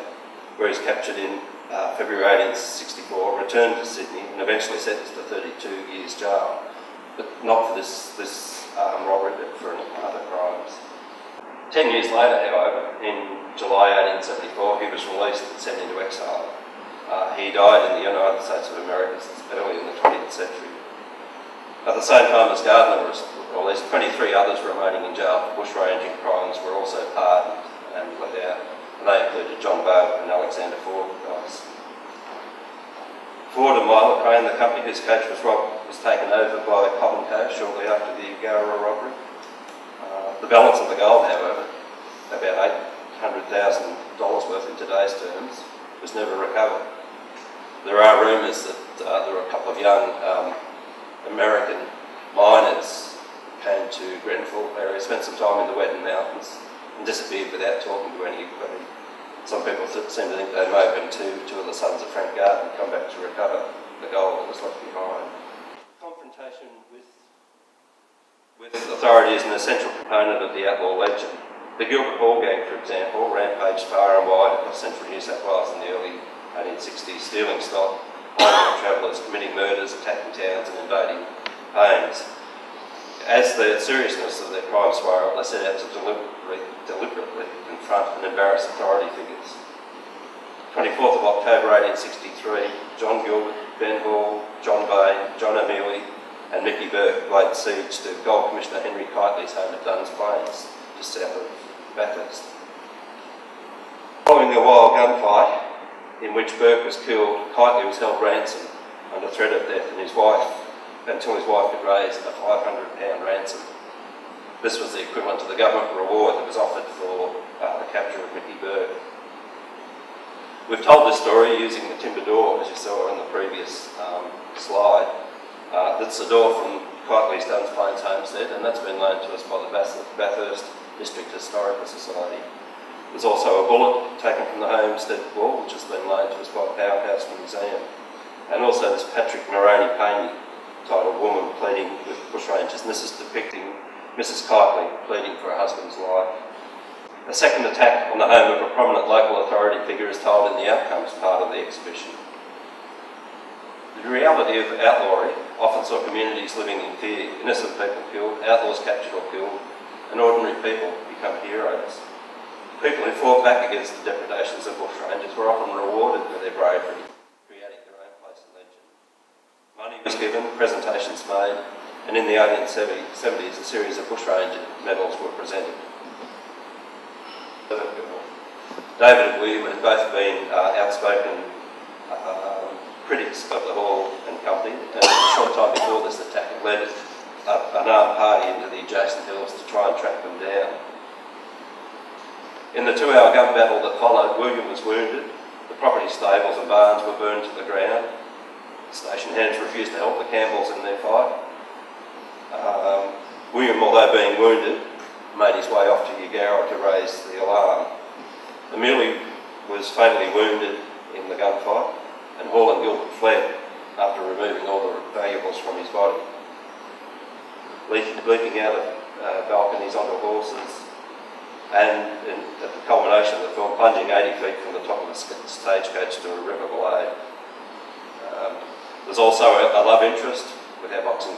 where he was captured in uh, February 1864, returned to Sydney, and eventually sentenced to 32 years jail, but not for this, this um, robbery, but for other crimes. Ten years later, however, in July 1874, he was released and sent into exile. Uh, he died in the United States of America early in the 20th century. At the same time as Gardiner was released, 23 others remaining in jail for bushranging crimes were also pardoned and let out. And they included John Bow and Alexander Ford guys. Ford and Milo Crane, the company whose coach was robbed, was taken over by Cobb Co. shortly after the Gowra robbery. Uh, the balance of the gold, however, about eight $100,000 worth in today's terms, was never recovered. There are rumours that uh, there were a couple of young um, American miners came to Grenfell area, spent some time in the Weddin Mountains and disappeared without talking to anybody. Some people seem to think they may have been two, two of the sons of Frank Gardiner come back to recover the gold that was left behind. Confrontation with, with authority is an essential component of the outlaw legend. The Gilbert Hall Gang, for example, rampaged far and wide across central New South Wales in the early 1860s, stealing stock, hiding travellers, committing murders, attacking towns and invading homes. As the seriousness of their crimes spiraled, they set out to deliberately, deliberately confront and embarrass authority figures. 24th of October 1863, John Gilbert, Ben Hall, John Vane, John O'Meally and Mickey Burke laid siege to Gold Commissioner Henry Keightley's home at Duns Plains, just south of Bathurst. Following a wild gunfight in which Burke was killed, Keightley was held ransom under threat of death and his wife until his wife could raise a £500 ransom. This was the equivalent to the government reward that was offered for uh, the capture of Mickey Burke. We've told this story using the timber door, as you saw in the previous um, slide. Uh, that's the door from Keightley's Duns Plains Homestead, and that's been loaned to us by the Bathurst District Historical Society. There's also a bullet taken from the homestead wall, which has been loaned to us by Powerhouse Museum. And also this Patrick Moroney painting titled Woman Pleading with Bushrangers, and this is depicting Mrs. Keightley pleading for her husband's life. A second attack on the home of a prominent local authority figure is told in the outcomes part of the exhibition. The reality of outlawry often saw communities living in fear, innocent people killed, outlaws captured or killed, and ordinary people become heroes. People who fought back against the depredations of bushrangers were often rewarded for their bravery, creating their own place in legend. Money was given, presentations made, and in the 1870s a series of bushranger medals were presented. David and William had both been uh, outspoken uh, critics of the Hall and Company, and a short time before this attack led an armed party into the adjacent hills to try and track them down. In the two-hour gun battle that followed, William was wounded, the property stables and barns were burned to the ground, station hands refused to help the Campbells in their fight. Um, William, although being wounded, made his way off to Eugowra to raise the alarm. O'Meally was fatally wounded in the gunfight, and Hall and Gilbert fled after removing all the valuables from his body. Leaping out of uh, balconies onto horses, and at the culmination of the film, plunging 80 feet from the top of the stagecoach to a river below. Um, there's also a, a, love interest with our boxing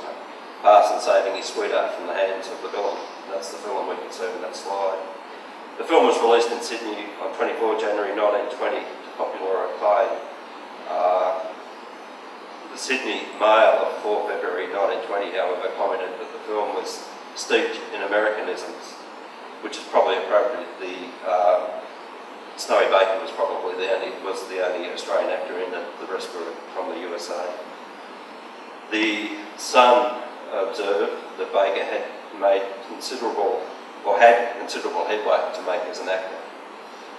parson saving his sweetheart from the hands of the villain. That's the film we can see in that slide. The film was released in Sydney on 24 January 1920 to popular acclaim. Uh, the Sydney Mail of 4 February 1920, however, commented that the film was steeped in Americanisms, which is probably appropriate. The uh, Snowy Baker was probably the only was the only Australian actor in. The rest were from the USA. The Sun observed that Baker had made considerable, or had considerable headway to make as an actor.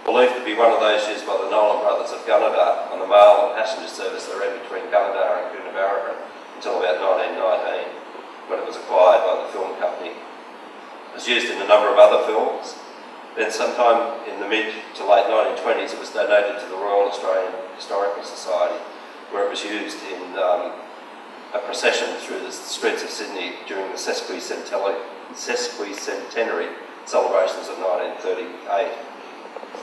Believed to be one of those used by the Nolan brothers of Gunnedah on the mail and passenger service that ran between Gunnedah and Coonabarabran until about 1919, when it was acquired by the film company. It was used in a number of other films. Then sometime in the mid to late 1920s, it was donated to the Royal Australian Historical Society, where it was used in um, a procession through the streets of Sydney during the sesquicentenary, sesquicentenary celebrations of 1938.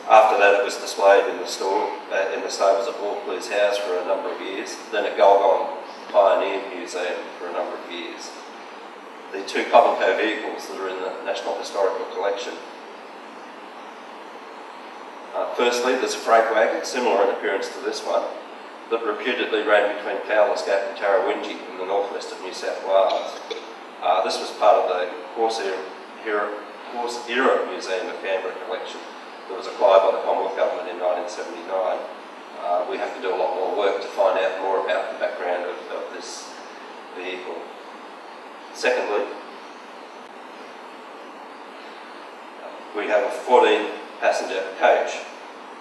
After that, it was displayed in the store, uh, in the stables at Walkley's house for a number of years, then at Gulgong Pioneer Museum for a number of years. The two Cobb & Co vehicles that are in the National Historical Collection. Uh, firstly, there's a freight wagon, similar in appearance to this one, that reputedly ran between Cowles Gap and Tarrawingi in the northwest of New South Wales. Uh, this was part of the Horse Era, Horse Era Museum of Canberra collection that was acquired by the Commonwealth Government in 1979. Uh, we have to do a lot more work to find out more about the background of, of this vehicle. Secondly, we have a 14 passenger coach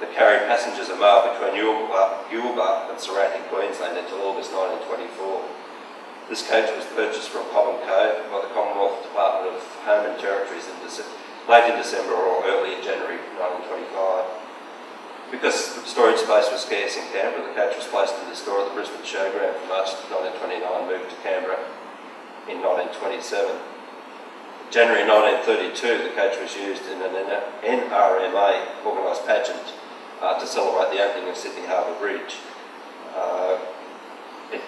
that carried passengers a mile between Yulba and surrounding Queensland until August 1924. This coach was purchased from Cobb & Co by the Commonwealth Department of Home and Territories in late in December or early in January 1925. Because storage space was scarce in Canberra, the coach was placed in the store at the Brisbane Showground from March 1929, moved to Canberra in 1927. January 1932, the coach was used in an NRMA organised pageant uh, to celebrate the opening of Sydney Harbour Bridge. Uh, it,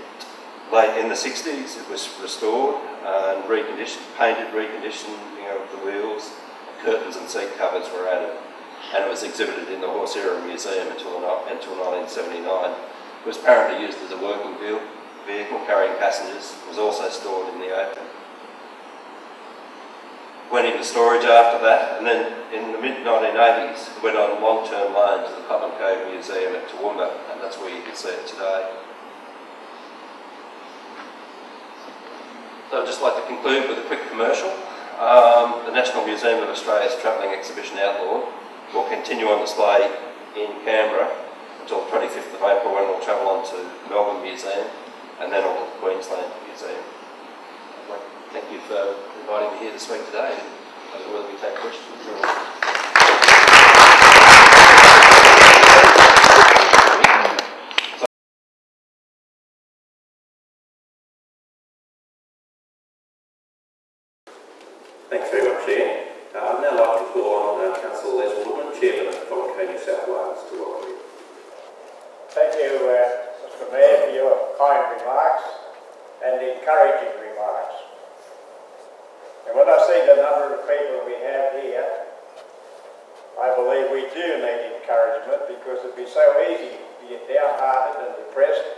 late in the 60s it was restored and reconditioned, painted, know, the wheels, curtains and seat covers were added and it was exhibited in the Horse Era Museum until, until 1979. It was apparently used as a working vehicle carrying passengers, it was also stored in the open went into storage after that, and then in the mid-1980s it went on long-term loan to the Cobb & Co Museum at Toowoomba, and that's where you can see it today. So I'd just like to conclude with a quick commercial. Um, the National Museum of Australia's Travelling Exhibition Outlaw will continue on display in Canberra until 25th of April when we'll travel on to Melbourne Museum and then on to Queensland Museum. Thank you for inviting me here to speak today. I don't know we take questions or... Thanks very much, Ian. Uh, I'd now like to call on uh, Councillor Les Woodman, Chairman of Commonwealth New South Wales, to welcome you. Thank you, uh, Mr Mayor, for your kind remarks and encouraging remarks. And when I see the number of people we have here, I believe we do need encouragement because it'd be so easy to get downhearted and depressed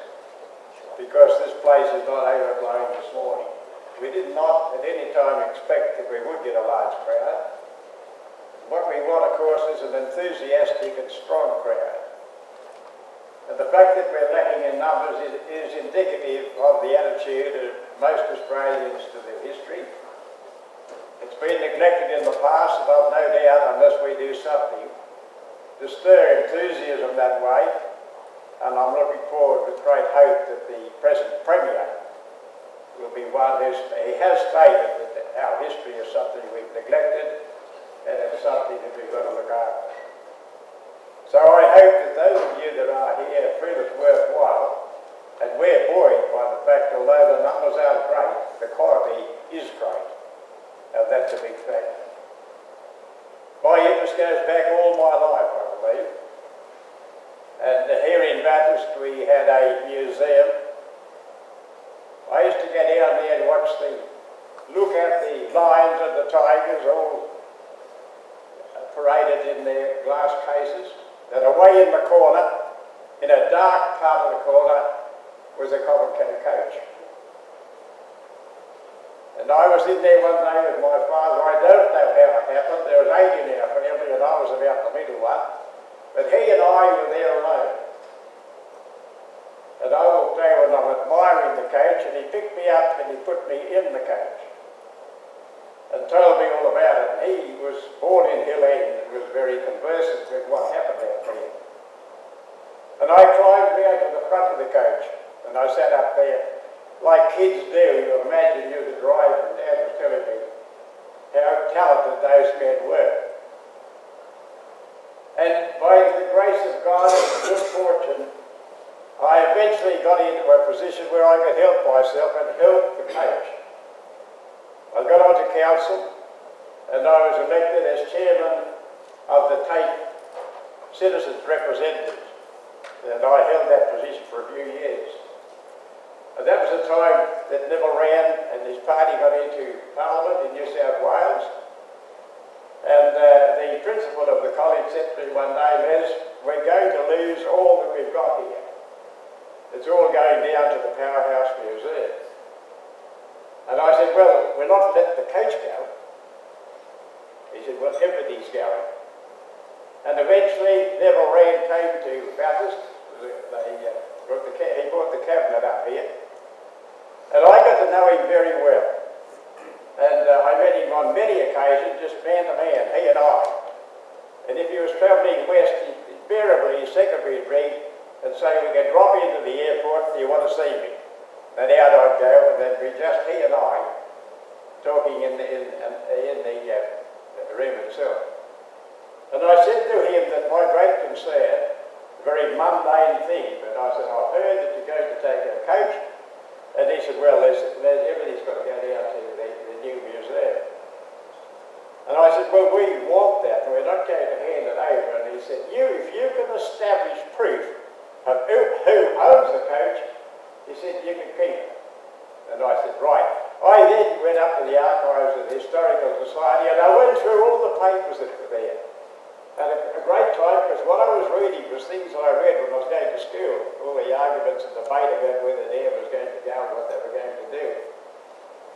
because this place is not overflowing this morning. We did not at any time expect that we would get a large crowd. What we want, of course, is an enthusiastic and strong crowd. And the fact that we're lacking in numbers is, is indicative of the attitude of most Australians to their history. It's been neglected in the past, and I've no doubt, unless we do something to stir enthusiasm that way, and I'm looking forward with great hope that the present Premier will be one who he has stated that our history is something we've neglected, and it's something that we've got to look after. So I hope that those of you that are here feel it's worthwhile, and we're buoyed by the fact, although the numbers are great, the quality is great. Now that's a big fact. My interest goes back all my life, I believe. And here in Bathurst we had a museum. I used to get down there and watch the, look at the lions and the tigers all paraded in their glass cases. And away in the corner, in a dark part of the corner, was a Cobb & Co coach. And I was in there one day with my father. I don't know how it happened. There was eight in our family, and I was about the middle one. But he and I were there alone. And I walked over and I'm admiring the coach, and he picked me up and he put me in the coach and told me all about it. He was born in Hill End and was very conversant with what happened out there. And I climbed down to the front of the coach and I sat up there like kids do. You imagine you're the driver and Dad was telling me how talented those men were. And by the grace of God and good fortune, I eventually got into a position where I could help myself and help the coach. I got onto council and I was elected as chairman of the Tate Citizens Representatives. And I held that position for a few years. And that was the time that Neville Wran and his party got into Parliament in New South Wales. And uh, the principal of the college said to me one day, Les, we're going to lose all that we've got here. It's all going down to the Powerhouse Museum. And I said, well, we're not letting the coach go. He said, well, everything's going. And eventually Neville Wran came to Bathurst they, uh, brought the, he brought the cabinet up here. And I got to know him very well. And uh, I met him on many occasions, just man to man, he and I. And if he was travelling west, he, invariably his secretary would ring and say, we can drop into the airport, do you want to see me? And out I'd go, and there'd be just he and I talking in the, in, in the, uh, room itself. And I said to him that my great concern very mundane thing, but I said, I've heard that you're going to take a coach. And he said, well, there's, there's, everything's got to go down to the, the new museum. And I said, well, we want that, and we're not going to hand it over. And he said, you, if you can establish proof of who, who owns the coach, he said, you can keep it. And I said, right. I then went up to the archives of the Historical Society and I went through all the papers that were there a, a great time because what I was reading was things that I read when I was going to school, all the arguments and debate about whether the air was going to go and what they were going to do.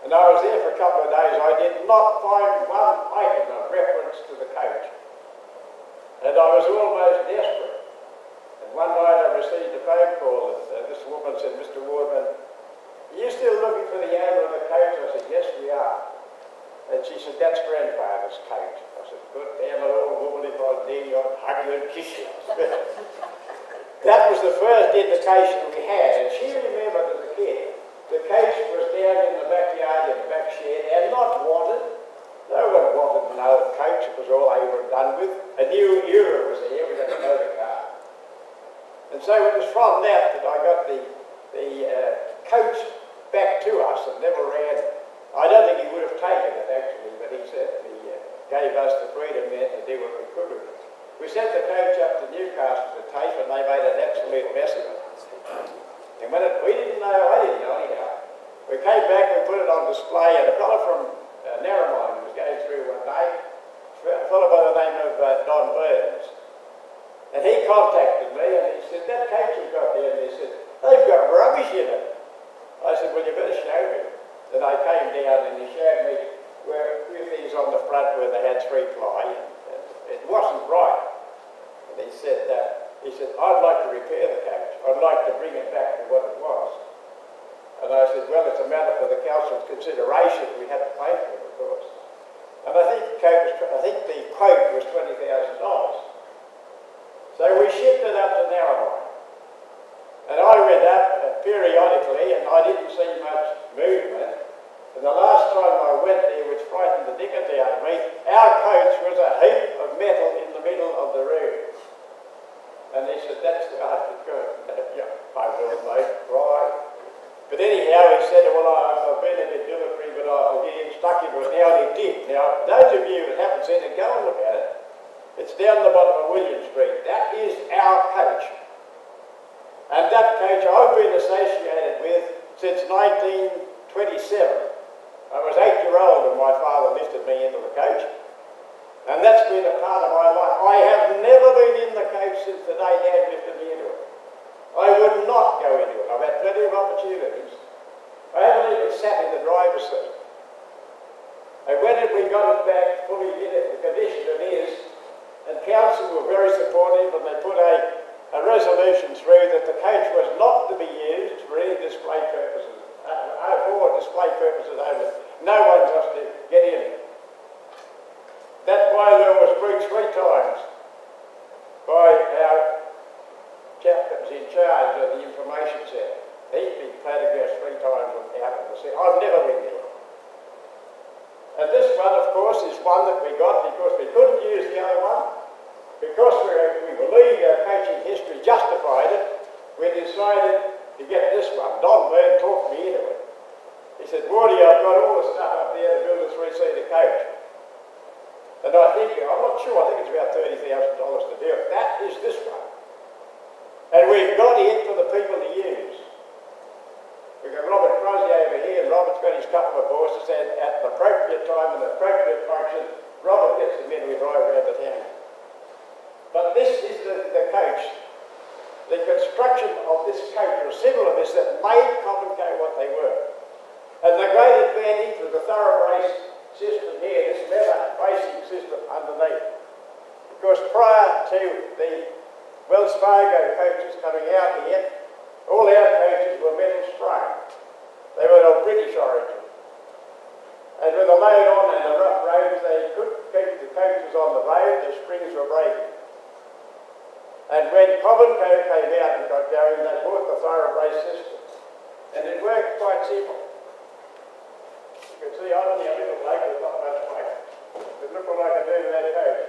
And I was there for a couple of days. I did not find one item of reference to the coach. And I was almost desperate. And one night I received a phone call and uh, this woman said, Mr. Wardman, are you still looking for the owner of the coach? I said, yes, we are. And she said, that's grandfather's coach. Woman, if I dare I'd hug you and kiss you. that was the first indication we had, and she remembered as a kid. The coach was down in the backyard in the back shed and not wanted. No one wanted an old coach, it was all over and done with. A new era was here, we had a motor car. And so it was from that that I got the, the uh, coach back to us and Neville Wran. I don't think he would have taken it actually, but he said gave us the freedom then to do what we. We sent the coach up to Newcastle to tape and they made an absolute mess of it. And when it, we didn't know, I didn't know anyhow. We came back, and put it on display, and a fellow from uh, Narromine was going through one day, a fellow by the name of uh, Don Burns. And he contacted me and he said, that coach you've got there, and he said, they've got rubbish in it. I said, well, you better show me. And I came down and he showed me where a few on the front where they had three ply, it wasn't right. And he said, uh, he said, I'd like to repair the coach. I'd like to bring it back to what it was. And I said, well, it's a matter for the council's consideration. We had to pay for it, of course. And I think the, I think the quote was $20,000. So we shipped it up to Narromine. And I went up periodically and I didn't see much movement. And the last time I went there, which frightened the dickens out of me, our coach was a heap of metal in the middle of the room. And he said, that's the art of good. yeah, I will, mate, right. But anyhow, he said, well, I've been a bit dilatory, but I'll get him stuck into it. Now, he did. Now, those of you that haven't seen it, go and look at it. It's down the bottom of William Street. That is our coach. And that coach I've been associated with since 1927. I was eight year old when my father lifted me into the coach. And that's been a part of my life. I have never been in the coach since the day Dad lifted me into it. I would not go into it. I've had plenty of opportunities. I haven't even sat in the driver's seat. And when we got it back fully in it, the condition it is, and council were very supportive and they put a, a resolution through that the coach was not to be used for any display purposes, uh, for display purposes only. No one was to get in it. That bylaw was breached three times by our chap that was in charge of the information centre. He's been photographed three times out of the city. I've never been there. And this one, of course, is one that we got because we couldn't use the other one. Because we, we believe our coaching history justified it, we decided to get this one. Don Byrne talked me into it. He said, Wardy, I've got all the stuff up there to build a three-seater coach. And I think, I'm not sure, I think it's about $30,000 to do it. That is this one. And we've got it for the people to use. We've got Robert Crozier over here, and Robert's got his couple of horses, and at the appropriate time and the appropriate function, Robert gets them in, we drive around the town. But this is the, the coach. The construction of this coach, or several of this, that made Cobb and Co what they were. And the great advantage of the thoroughbrace system here, this leather racing system underneath. Because prior to the Wells Fargo coaches coming out here, all our coaches were metal sprung. They were of British origin. And with a load on and the rough roads, they couldn't keep the coaches on the road, the springs were breaking. And when Cobb and Co came out and got going, they bought the thoroughbrace system. And it worked quite simple. Can see I'm only a little bloke with not much weight. But look what I can do to that coach.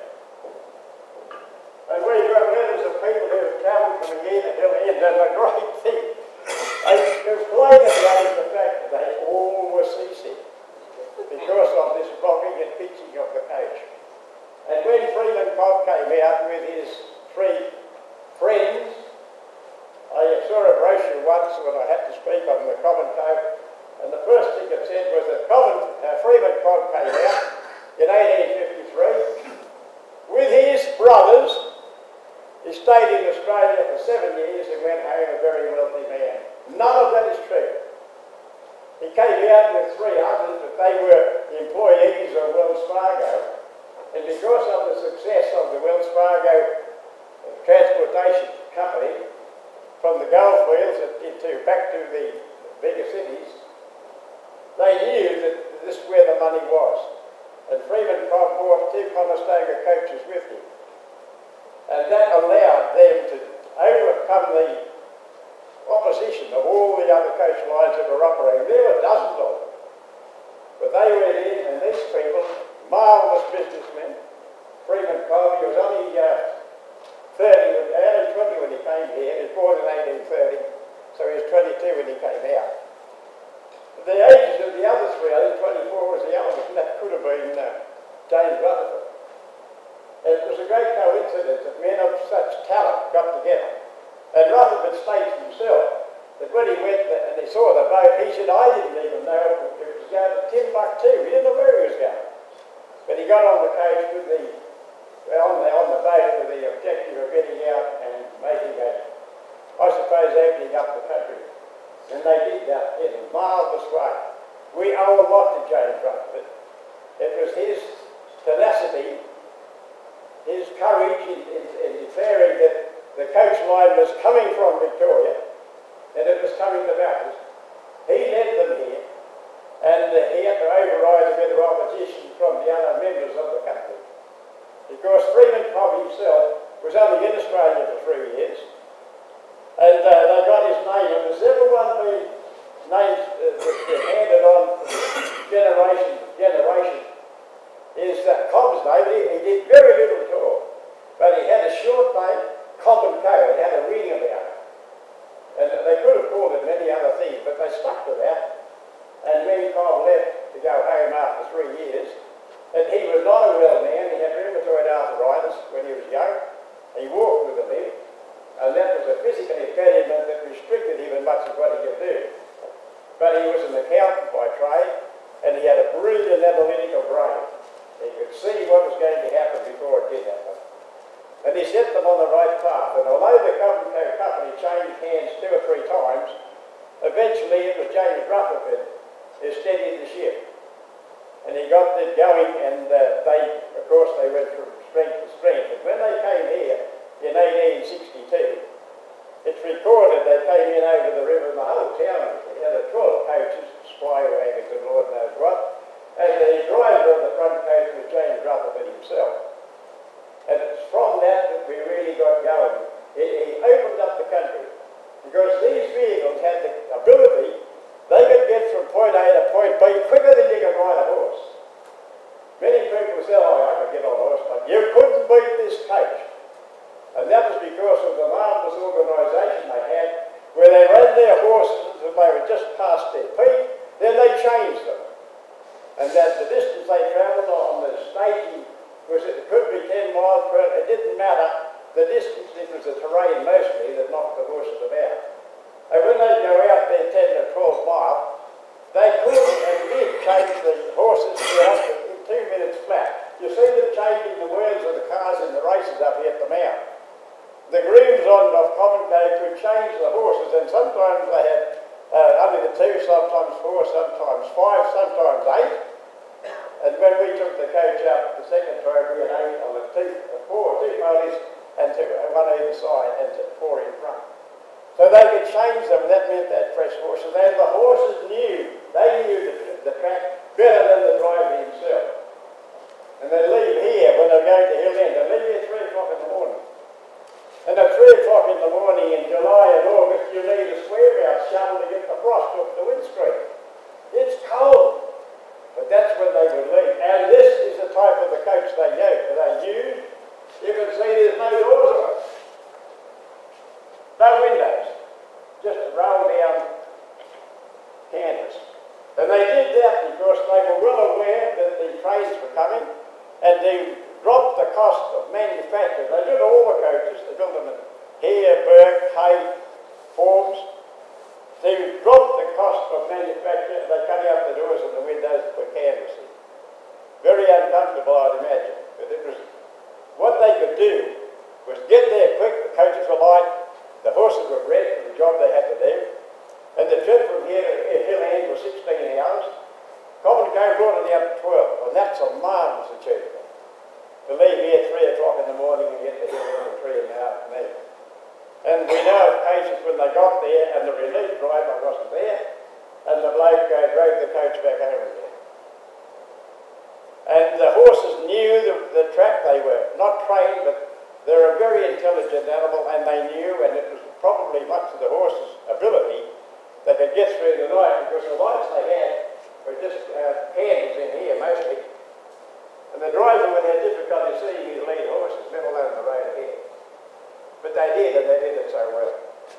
And we've got letters of people who have travelled from here to Hill End, and the great thing, they complain about the fact that they all were seasick because of this rocking and pitching of the coach. And when Freeman Cobb came out with his three friends, I saw a brochure once when I had to speak on the Cobb and Co, and the first thing it said was that Common, uh, Freeman Cobb came out in 1853 with his brothers he stayed in Australia for seven years and went home a very wealthy man. None of that is true. He came out with three others, but they were employees of Wells Fargo. And because of the success of the Wells Fargo transportation company from the goldfields into back to the bigger cities, they knew that this is where the money was. And Freeman Cobb brought two Conestoga coaches with him. And that allowed them to overcome the opposition of all the other coach lines that were operating. There were dozens of them. But they went in, and these people, marvellous businessmen, Freeman Cobb, he was only uh, 30, when, only 20 when he came here. He was born in 1830, so he was 22 when he came out. The ages of the other three, I think 24 was the eldest, and that could have been uh, James Rutherford. It was a great coincidence that men of such talent got together. And Rutherford states himself that when he went and he saw the boat, he said, I didn't even know it was going to Timbuktu. He didn't know where he was going. But he got on the coach with the, on the, on the boat with the objective of getting out and making a, I suppose, opening up the country. And they did that in a marvellous way. We owe a lot to James Rutherford. It was his tenacity, his courage in, in, in declaring that the coach line was coming from Victoria and it was coming to Bathurst. He led them here and he had to override a bit of opposition from the other members of the company. Because Freeman Cobb himself was only in Australia for three years and uh, they got his name and there's never one been named uh, handed on generation generation is that Cobb's name. He, he did very little at all, but he had a short name Cobb and Co. it had a ring about it. And they could have called it many other things, but they stuck to that. And when Cobb left to go home after three years, and he was not a well man, he had rheumatoid arthritis when he was young, he walked with a limp, and that was a physical impediment that restricted him in much of what he could do. But he was an accountant by trade, and he had a brilliant analytical brain. He could see what was going to happen before it did happen and he set them on the right path. And although the company changed hands two or three times, eventually it was James Rutherford who steadied the ship. And he got it going, and uh, they, of course, they went from strength to strength. And when they came here in 1862, it's recorded they came in over the river and the whole town. Had 12 coaches, squire wagons and Lord knows what. And the driver of the front coach was James Rutherford himself. And it's from that that we really got going. He, he opened up the country because these vehicles had the ability, they could get from point A to point B quicker than you could ride a horse. Many people said, oh, I could get on a horse, but you couldn't beat this coach. And that was because of the marvellous organisation they had, where they ran their horses until they were just past their peak, then they changed them. And that the distance they travelled on the staging was it could be 10 miles per it didn't matter the distance, it was the terrain mostly that knocked the horses about. And when they go out there 10 to 12 miles, they could and did change the horses throughout in two minutes flat. You see them changing the wheels of the cars in the races up here at the mount. The grooms on of Common Day could change the horses, and sometimes they had uh, only the two, sometimes four, sometimes five, sometimes eight. And when we took the coach up the second time, we had eight on the two, four, two ponies and two, one either side and four in front. So they could change them, that meant that fresh horses. And the horses knew, they knew the, the track better than the driver himself. And they leave here when they're going to Hill End. They leave here at 3 o'clock in the morning. And at 3 o'clock in the morning in July and August, you need a swear out shovel to get the frost off the windscreen. It's cold. But that's when they would leave. And this is the type of the coach they gave. They used. You can see there's no doors on it. No windows. Just roll down canvas. And they did that because they were well aware that the trains were coming and they dropped the cost of manufacture. They did all the coaches. They built them in here, Bourke, Hay, Forbes, they dropped the cost of manufacture, they cut out the doors and the windows for canvassing. Very uncomfortable, I'd imagine. But it was what they could do was get there quick, the coaches were light, the horses were bred for the job they had to do, and the trip from here to Hill End was 16 hours. Cobb and Co brought it down to 12, and that's a marvellous achievement. To leave here at 3 o'clock in the morning and get to End at 3 in the afternoon. And we know of cases when they got there and the relief driver wasn't there, and the bloke uh, drove the coach back home again. And the horses knew the, the track they were, not trained, but they're a very intelligent animal and they knew, and it was probably much of the horse's ability that they get through the night because the lights they had were just uh, candles in here mostly. And the driver would have difficulty seeing his lead horses, let alone the road ahead. But they did, and they did it so well.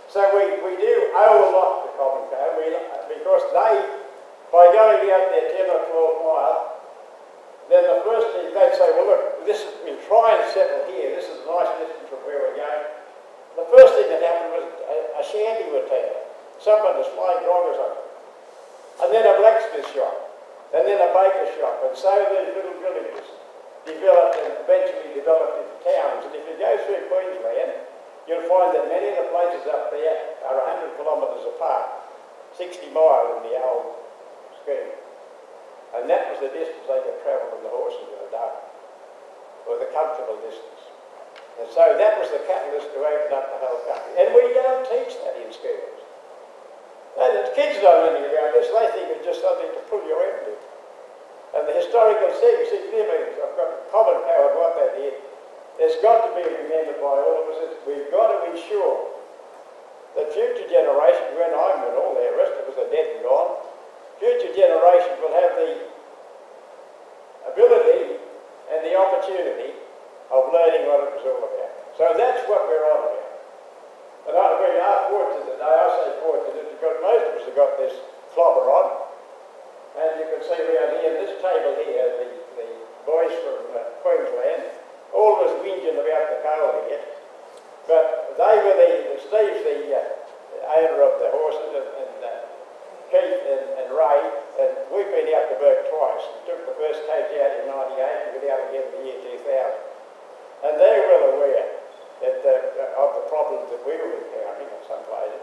So we, we do owe a lot to Cobb and Co we, because they, by going out there 10 or 12 miles, then the first thing they'd say, well look, this is, we'll try and settle here, this is a nice distance from where we're going. The first thing that happened was a, a shanty would up. Someone was flying drivers over. And then a blacksmith shop, and then a baker shop, and so these little villages developed and eventually developed into towns. And if you go through Queensland, you'll find that many of the places up there are 100 kilometres apart, 60 mile in the old scheme. And that was the distance they could travel with the horses in a day, or the comfortable distance. And so that was the catalyst to open up the whole country. And we don't teach that in schools. And the kids don't about this, they think it's just something to pull your into. And the historical significance of common power, what they did, has got to be remembered by all of us. We've got to ensure that future generations, when I'm and all the rest of us are dead and gone, future generations will have the ability and the opportunity of learning what it was all about. So that's what we're on about. And I, we are fortunate I say fortunate because most of us have got this clobber on. And you can see around here, this table here, the, the boys from uh, Queensland, always whinging about the coal here. But they were the, Steve's the uh, owner of the horses and, and uh, Keith and, and Ray, and we've been out to Bourke twice. We took the first coach out in 98 and we out again in the year 2000. And they're well aware that, uh, of the problems that we were encountering in some places.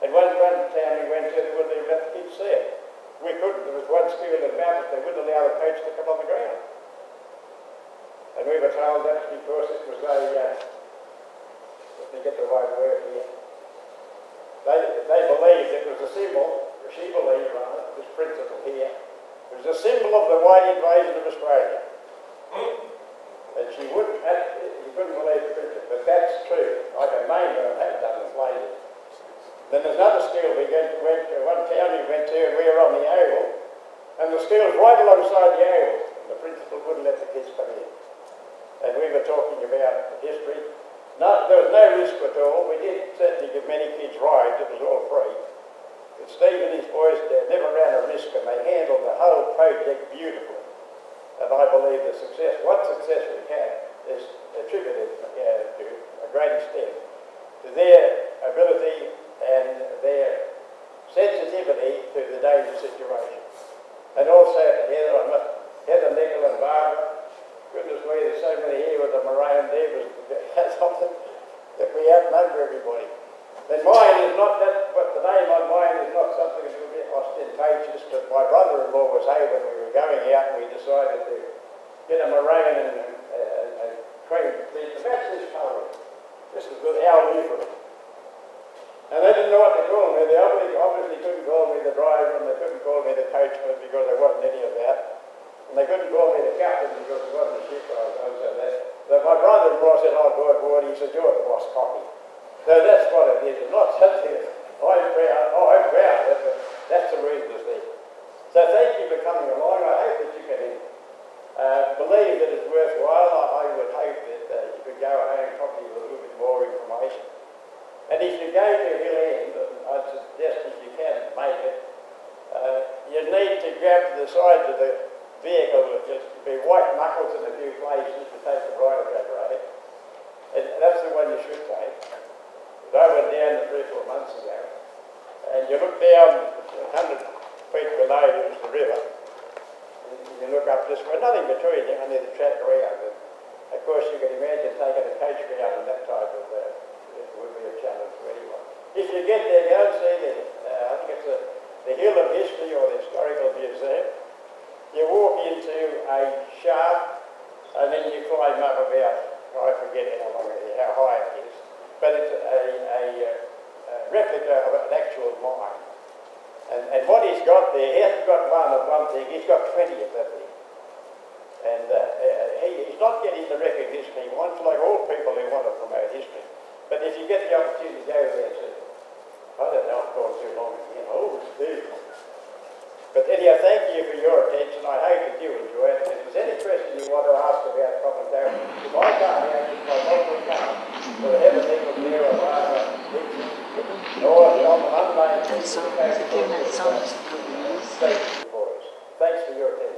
And one, one town we went to, they wouldn't even let the kids see it. We couldn't. There was one school in Mount, they wouldn't allow the coach to come on the ground. And we were told that's because it was a, uh, let me get the right word here, they, they believed it was a symbol or she believed rather, this principle here, it was a symbol of the white invasion of Australia. And she wouldn't, that, you couldn't believe the picture, but that's true. I can name them, I have done this later. Then there's another school we went, went to, one town we went to, and we were on the oval, and the school's right alongside the oval, and the principal wouldn't let the kids come in. And we were talking about history. No, there was no risk at all. We did certainly give many kids rides, it was all free. But Steve and his boys never ran a risk and they handled the whole project beautifully. And I believe the success, what success we had, is attributed uh, to a great extent to their ability and their sensitivity to the danger situation. And also Heather, Heather Nicol and Barbara, goodness me, there's so many here with the Devers, something that we outnumber everybody. Then mine is not that, but the name on mine is not something a little bit ostentatious, but my brother-in-law was here when we were going out and we decided to get a meringue and, uh, and cream. That's this colour. This is with our Lutheran. And they didn't know what to call me. They obviously, obviously couldn't call me the driver and they couldn't call me the coachman because there wasn't any of that. And they couldn't call me the captain because there wasn't a was on. that. But my brother-in-law said, oh, he said, you're the boss copy. So that's what it is. It's not something I'm proud, oh, I'm proud it, but that's the reason it's there. So thank you for coming along. I hope that you can uh, believe that it's worthwhile. I, I would hope that uh, you could go home probably with a little bit more information. And if you go to Hill End, I'd suggest if you can make it, uh, you need to grab the sides of the vehicle, just be white knuckles in a few places to take the bridle over it. And that's the one you should take. I went down three or four months ago, and you look down 100 feet below is the river. And you look up this way, nothing between you, only the track around. And of course, you can imagine taking a coach around in that type of, uh, if you get there, go and see the, uh, I think it's a, the Hill of History or the Historical Museum. You walk into a shaft and then you climb up about, I forget how long it is, how high it is, but it's a, a, a replica of an actual mine. And, and what he's got there, he hasn't got one of one thing, he's got 20 of that. And uh, uh, he, he's not getting the recognition he wants, like all people who want to promote history. But if you get the opportunity to go there, I didn't know I'm going too long again. Overdue. But anyhow, thank you for your attention. I hope that you enjoyed it. If there's any question you want to ask about Prophet Darren, if I can't answer, my mom will come. So everything will be there on or on Monday. Thanks for your attention.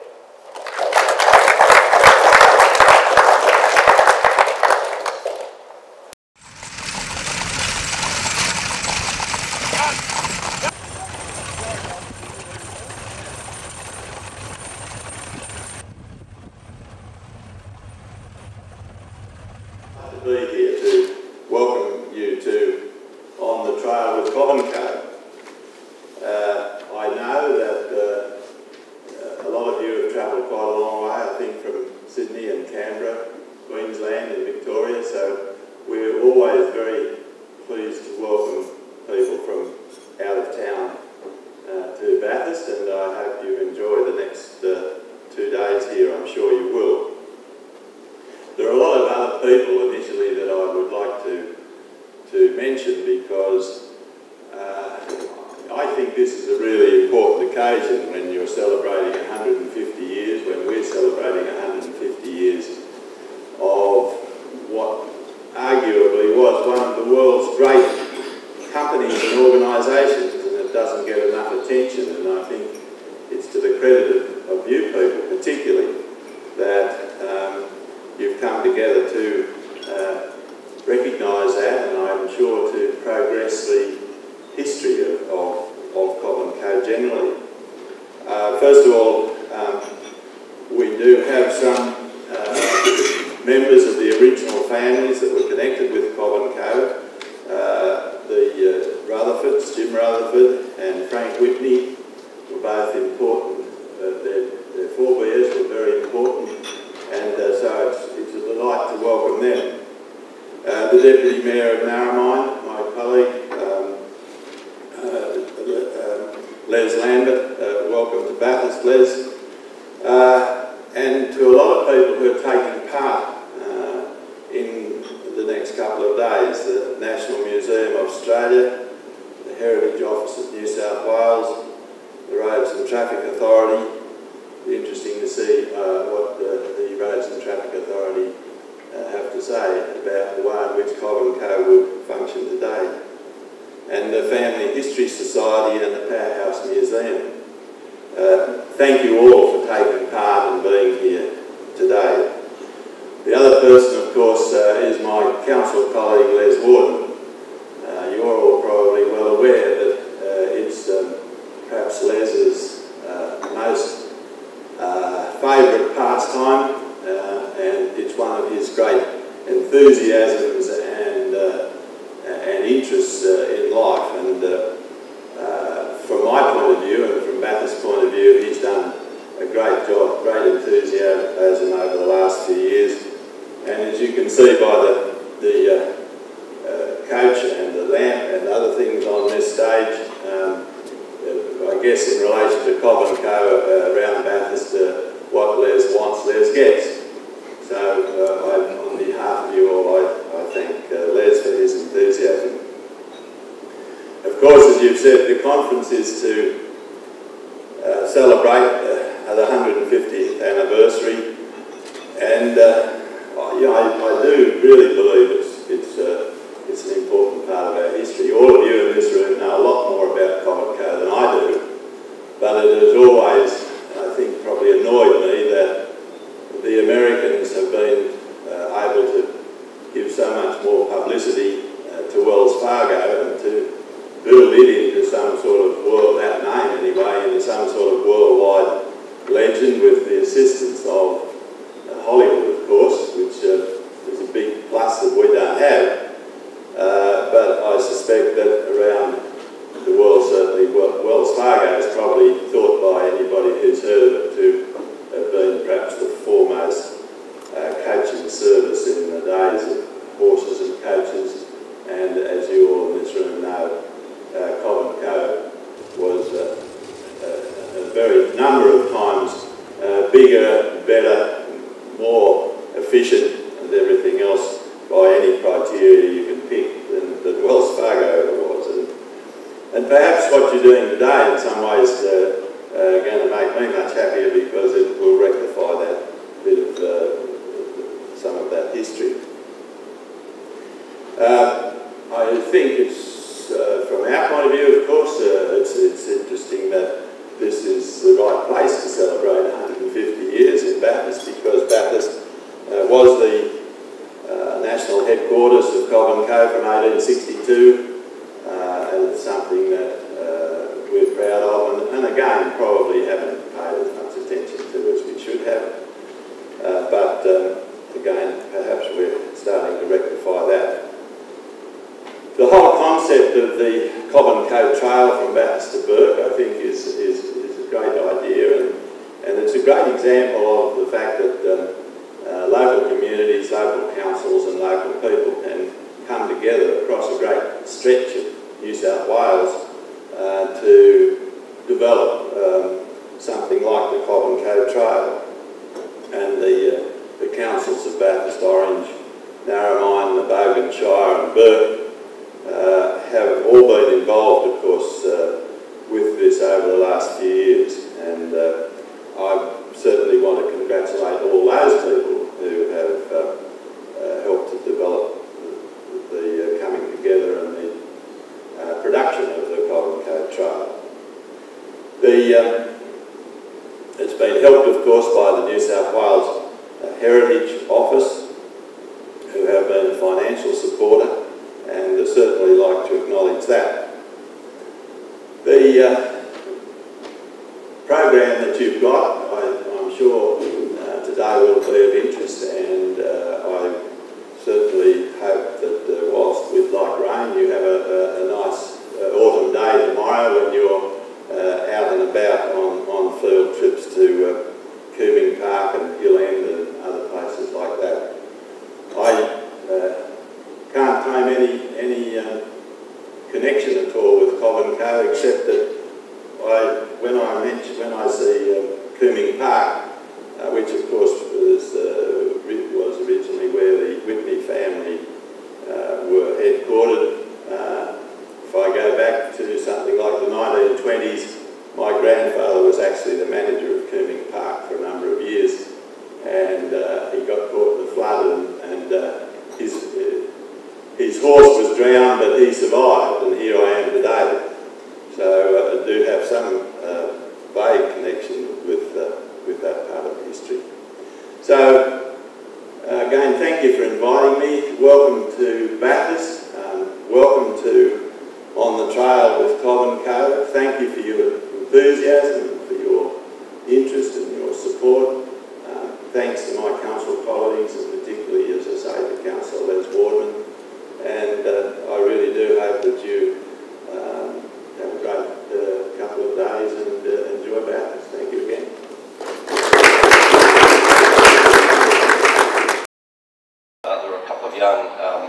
Uh, there were a couple of young um,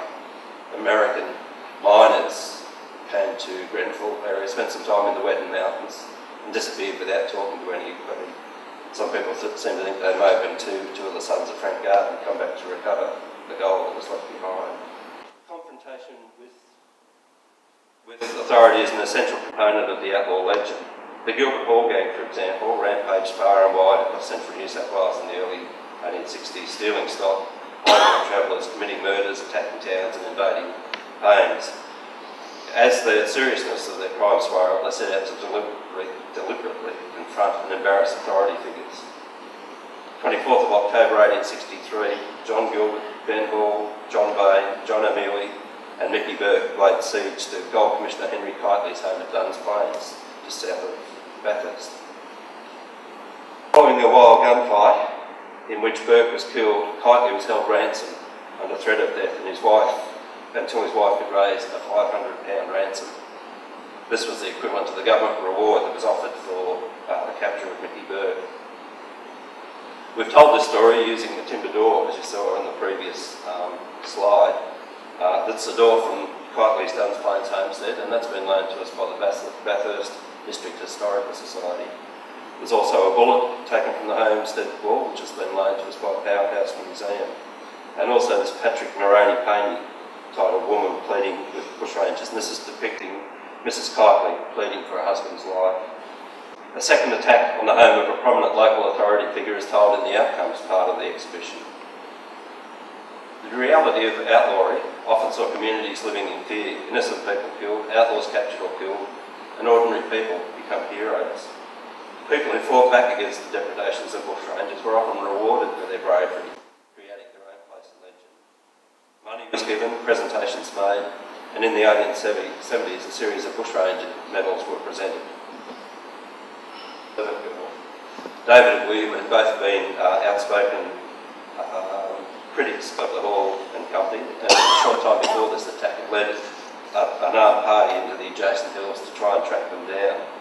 American miners came to Grenfell area, spent some time in the Weddin Mountains, and disappeared without talking to anybody. Some people seem to think they may have been two, two of the sons of Frank Gardiner come back to recover the gold that was left behind. Confrontation with, with authority is an essential component of the outlaw legend. The Gilbert Hall Gang, for example, rampaged far and wide across central New South Wales in the early 1860s, stealing stock travellers committing murders, attacking towns and invading homes. As the seriousness of their crimes spiralled, they set out to deliberately, deliberately confront and embarrass authority figures. 24th of October 1863, John Gilbert, Ben Hall, John Vane, John O'Meally and Mickey Burke laid siege to Gold Commissioner Henry Keightley's home at Dunn's Plains, just south of Bathurst. Following a wild gunfight, in which Burke was killed, Keightley was held ransom under threat of death, and his wife, until his wife could raise a £500 ransom. This was the equivalent to the government reward that was offered for uh, the capture of Mickey Burke. We've told this story using the timber door, as you saw in the previous um, slide. Uh, that's the door from Keightley's Duns Plains homestead, and that's been loaned to us by the Bathurst District Historical Society. There's also a bullet taken from the homestead wall, which has been loaned to us by Powerhouse Museum. And also this Patrick Moroney painting titled Woman Pleading with Bushrangers, and this is depicting Mrs. Keightley pleading for her husband's life. A second attack on the home of a prominent local authority figure is told in the outcomes part of the exhibition. The reality of outlawry often saw communities living in fear, innocent people killed, outlaws captured or killed, and ordinary people become heroes. People who fought back against the depredations of bushrangers were often rewarded for their bravery, creating their own place in legend. Money was given, presentations made, and in the 1870s a series of bushranger medals were presented. David and William had both been uh, outspoken uh, critics of the Hall and Company, and a short time before this attack had led an armed party into the adjacent hills to try and track them down.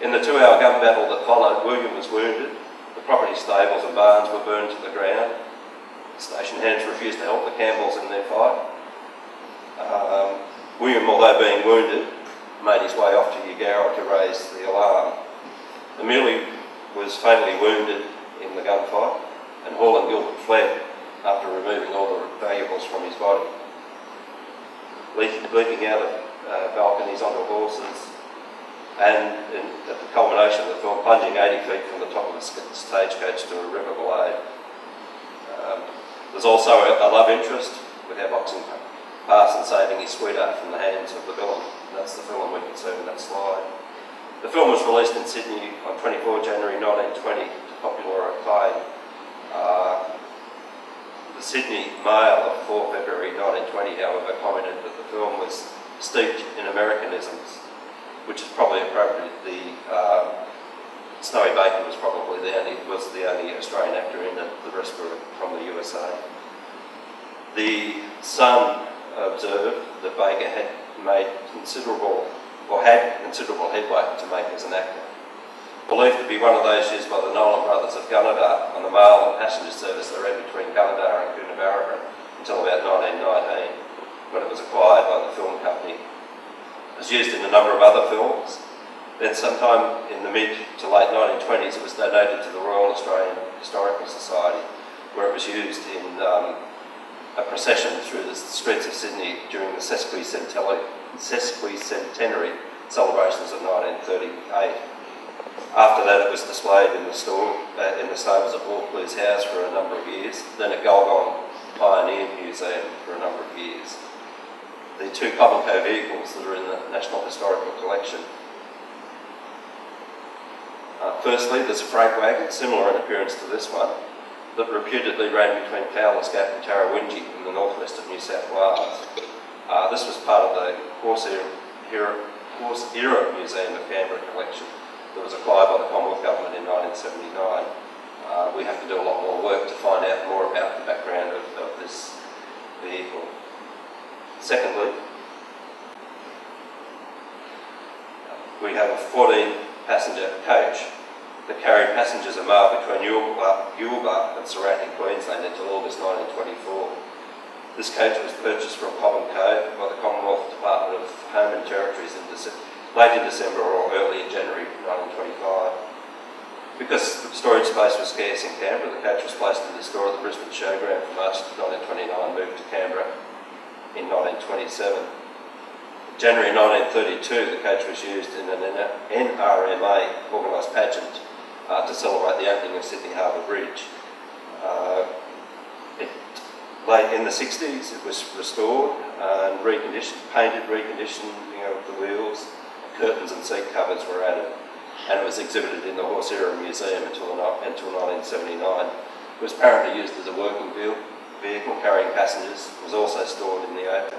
In the two-hour gun battle that followed, William was wounded. The property stables and barns were burned to the ground. Station hands refused to help the Campbells in their fight. Um, William, although being wounded, made his way off to Eugowra to raise the alarm. O'Meally was fatally wounded in the gunfight, and Hall and Gilbert fled after removing all the valuables from his body. Leaping out of uh, balconies onto horses, and in, at the culmination of the film, plunging 80 feet from the top of the stagecoach to a river below. Um, there's also a, a, love interest with our boxing parson saving his sweetheart from the hands of the villain. That's the film we can see in that slide. The film was released in Sydney on 24 January 1920 to popular acclaim. Uh, the Sydney Mail of 4 February 1920, however, commented that the film was steeped in Americanisms which is probably appropriate. The um, Snowy Baker was probably the only was the only Australian actor in it. The rest were from the USA. The Sun observed that Baker had made considerable or had considerable headway to make as an actor. Believed to be one of those used by the Nolan brothers of Gunnedah on the mail and passenger service that ran between Gunnedah and Coonabarabran until about 1919, when it was acquired by the film company was used in a number of other films. Then sometime in the mid to late 1920s it was donated to the Royal Australian Historical Society where it was used in um, a procession through the streets of Sydney during the sesquicentenary, sesquicentenary celebrations of 1938. After that it was displayed in the store, uh, in the stables at Vaucluse House for a number of years, then at Gulgong Pioneer Museum for a number of years the two Cobb and Co vehicles that are in the National Historical Collection. Uh, firstly, there's a freight wagon, similar in appearance to this one, that reputedly ran between Fowler's Gap and Tarrawingee in the northwest of New South Wales. Uh, this was part of the Horse Era, Horse Era Museum of Canberra collection that was acquired by the Commonwealth Government in 1979. Uh, we have to do a lot more work to find out more about the background of, of this vehicle. Secondly, we have a 14 passenger coach that carried passengers a mile between Yulba and surrounding Queensland until August 1924. This coach was purchased from Cobb and Co by the Commonwealth Department of Home and Territories in late in December or early in January 1925. Because storage space was scarce in Canberra, the coach was placed in the store at the Brisbane Showground from March 1929, moved to Canberra in 1927. January 1932, the coach was used in an NRMA organised pageant uh, to celebrate the opening of Sydney Harbour Bridge. Uh, it, late in the 60s, it was restored and reconditioned, painted, reconditioned you know, the wheels, curtains and seat covers were added, and it was exhibited in the Horse Era Museum until, until 1979. It was apparently used as a working vehicle vehicle carrying passengers was also stored in the open.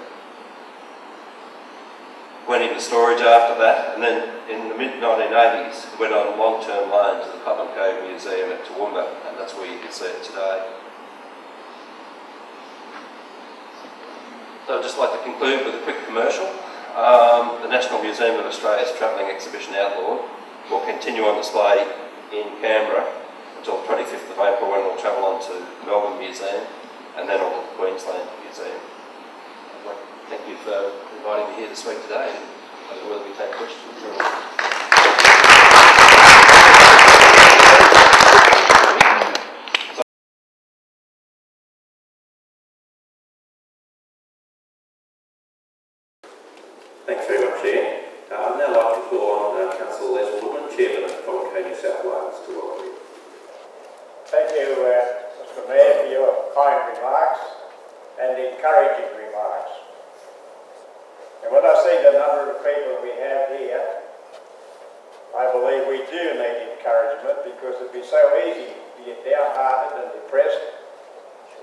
Went into storage after that, and then in the mid-1980s, went on long-term loan to the Cobb and Co Museum at Toowoomba, and that's where you can see it today. So I'd just like to conclude with a quick commercial. Um, the National Museum of Australia's travelling exhibition Outlawed will continue on display in Canberra until 25th of April when we'll travel on to Melbourne Museum and then all the Queensland Museum. I'd like to thank you for inviting me here to speak today. I don't know whether we take questions or... Thanks very much, Chair. Uh, I'd now like to call on uh, Councillor Les Woodman, Chairman of Public New South Wales, to welcome you. Thank you, uh Mr Mayor, for your kind remarks and encouraging remarks. And when I see the number of people we have here, I believe we do need encouragement because it'd be so easy to get downhearted and depressed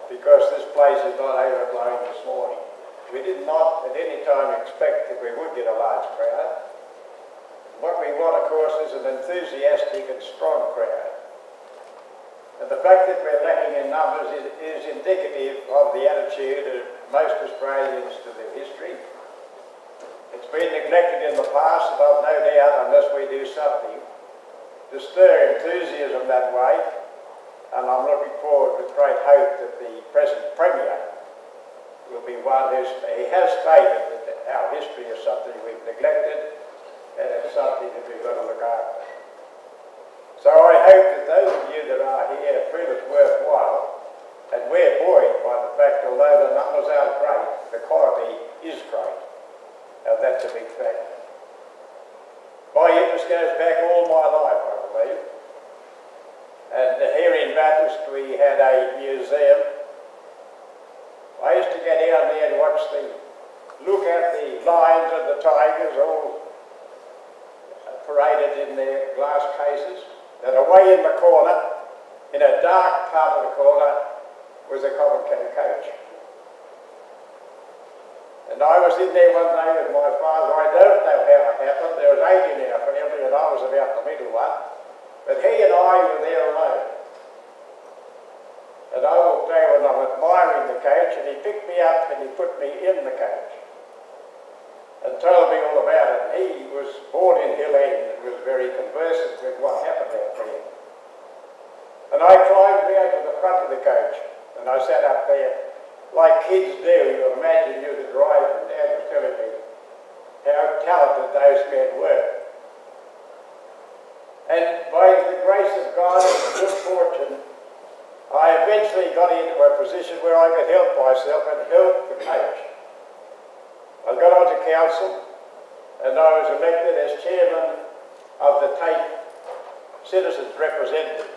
because this place is not overflowing this morning. We did not at any time expect that we would get a large crowd. What we want, of course, is an enthusiastic and strong crowd. And the fact that we're lacking in numbers is, is indicative of the attitude of most Australians to their history. It's been neglected in the past, and I've no doubt, unless we do something to stir enthusiasm that way, and I'm looking forward with great hope that the present Premier will be one who's, he has stated that our history is something we've neglected and it's something that we've got to look after. So I hope that those of you that are here feel it's worthwhile and we're buoyed by the fact although the numbers aren't great, the quality is great. And that's a big fact. My interest goes back all my life, I believe. And here in Bathurst we had a museum I used to get down there and watch the, look at the lions and the tigers all paraded in their glass cases. And away in the corner, in a dark part of the corner, was a Covent coach. And I was in there one day with my father. I don't know how it happened. There was eight in our family and I was about the middle one. But he and I were there alone. And I walked over and I'm admiring the coach and he picked me up and he put me in the coach and told me all about it. He was born in Hill End and was very conversant with what happened out there. And I climbed down to the front of the coach and I sat up there like kids do. You imagine you're the driver and Dad was telling me how talented those men were. And by the grace of God and good fortune, I eventually got into a position where I could help myself and help the coach. I got onto council and I was elected as chairman of the TAFE Citizens Representatives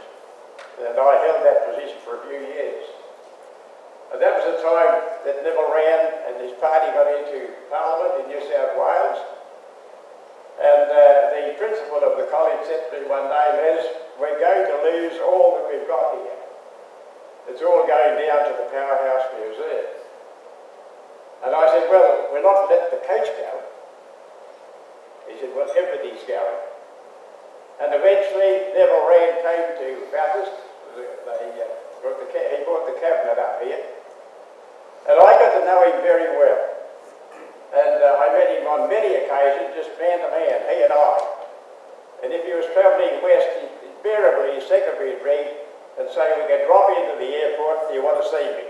and I held that position for a few years. And that was the time that Neville Wran and his party got into Parliament in New South Wales. And uh, the principal of the college said to me one day, Les, we're going to lose all that we've got here. It's all going down to the Powerhouse Museum. And I said, well, we're not letting the coach go. He said, well, everything's going. And eventually, Neville Wran came to Bathurst. Uh, he brought the cabinet up here. And I got to know him very well. And uh, I met him on many occasions, just man to man, he and I. And if he was travelling west, invariably his secretary would ring and say, we can drop into the airport, you want to see me?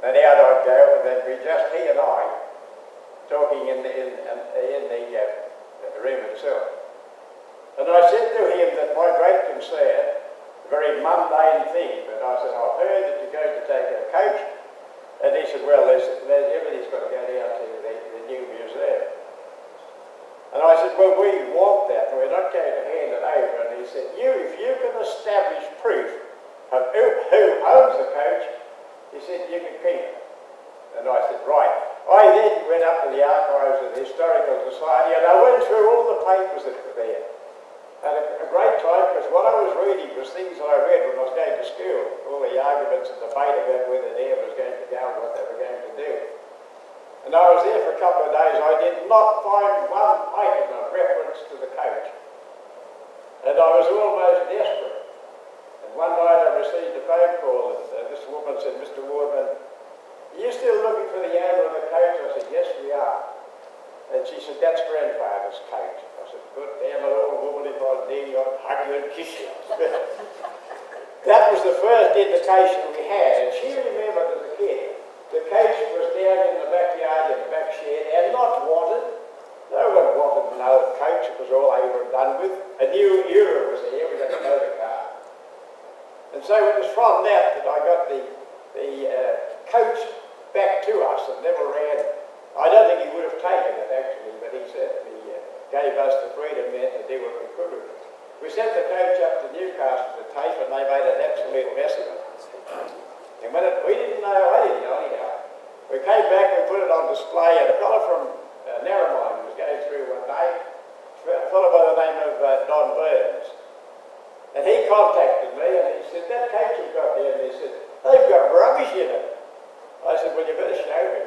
And out I'd go, and then be just he and I talking in the, in, in the, uh, room itself. And I said to him that my great concern, a very mundane thing, but I said, I've heard that you're going to take a coach. And he said, well, there's, there's, everything's got to go down to the, the new museum. And I said, well, we want that, and we're not going to hand it over. And he said, you, if you can establish proof of who, who owns the coach, he said, you can keep it. And I said, right. I then went up to the archives of the Historical Society and I went through all the papers that were there. And a, a great time because what I was reading was things that I read when I was going to school. All the arguments and debate about whether the air was going to go and what they were going to do. And I was there for a couple of days. I did not find one item of reference to the coach. And I was almost desperate. One night I received a phone call and uh, this woman said, Mr. Woodman, are you still looking for the owner of the coach? I said, yes, we are. And she said, that's grandfather's coach. I said, good damn it, old woman, if I dare you, I'd hug you and kiss you. that was the first indication we had. And she remembered as a kid, the coach was down in the backyard in the back shed and not wanted. No one wanted an old coach. It was all over and done with. A new era was there. We had a motor car. And so it was from that that I got the, the uh, coach back to us and Neville Wran. I don't think he would have taken it actually, but he said, gave us the freedom then to do what we could with it. We sent the coach up to Newcastle to TAFE and they made an absolute mess of it. And when it, we didn't know, I didn't know anyhow. We came back, we put it on display, and a fellow from uh, was going through one day, a fellow by the name of uh, Don Burns. And he contacted me and he said, that coach you've got there, and he said, they've got rubbish in it. I said, well, you better show me.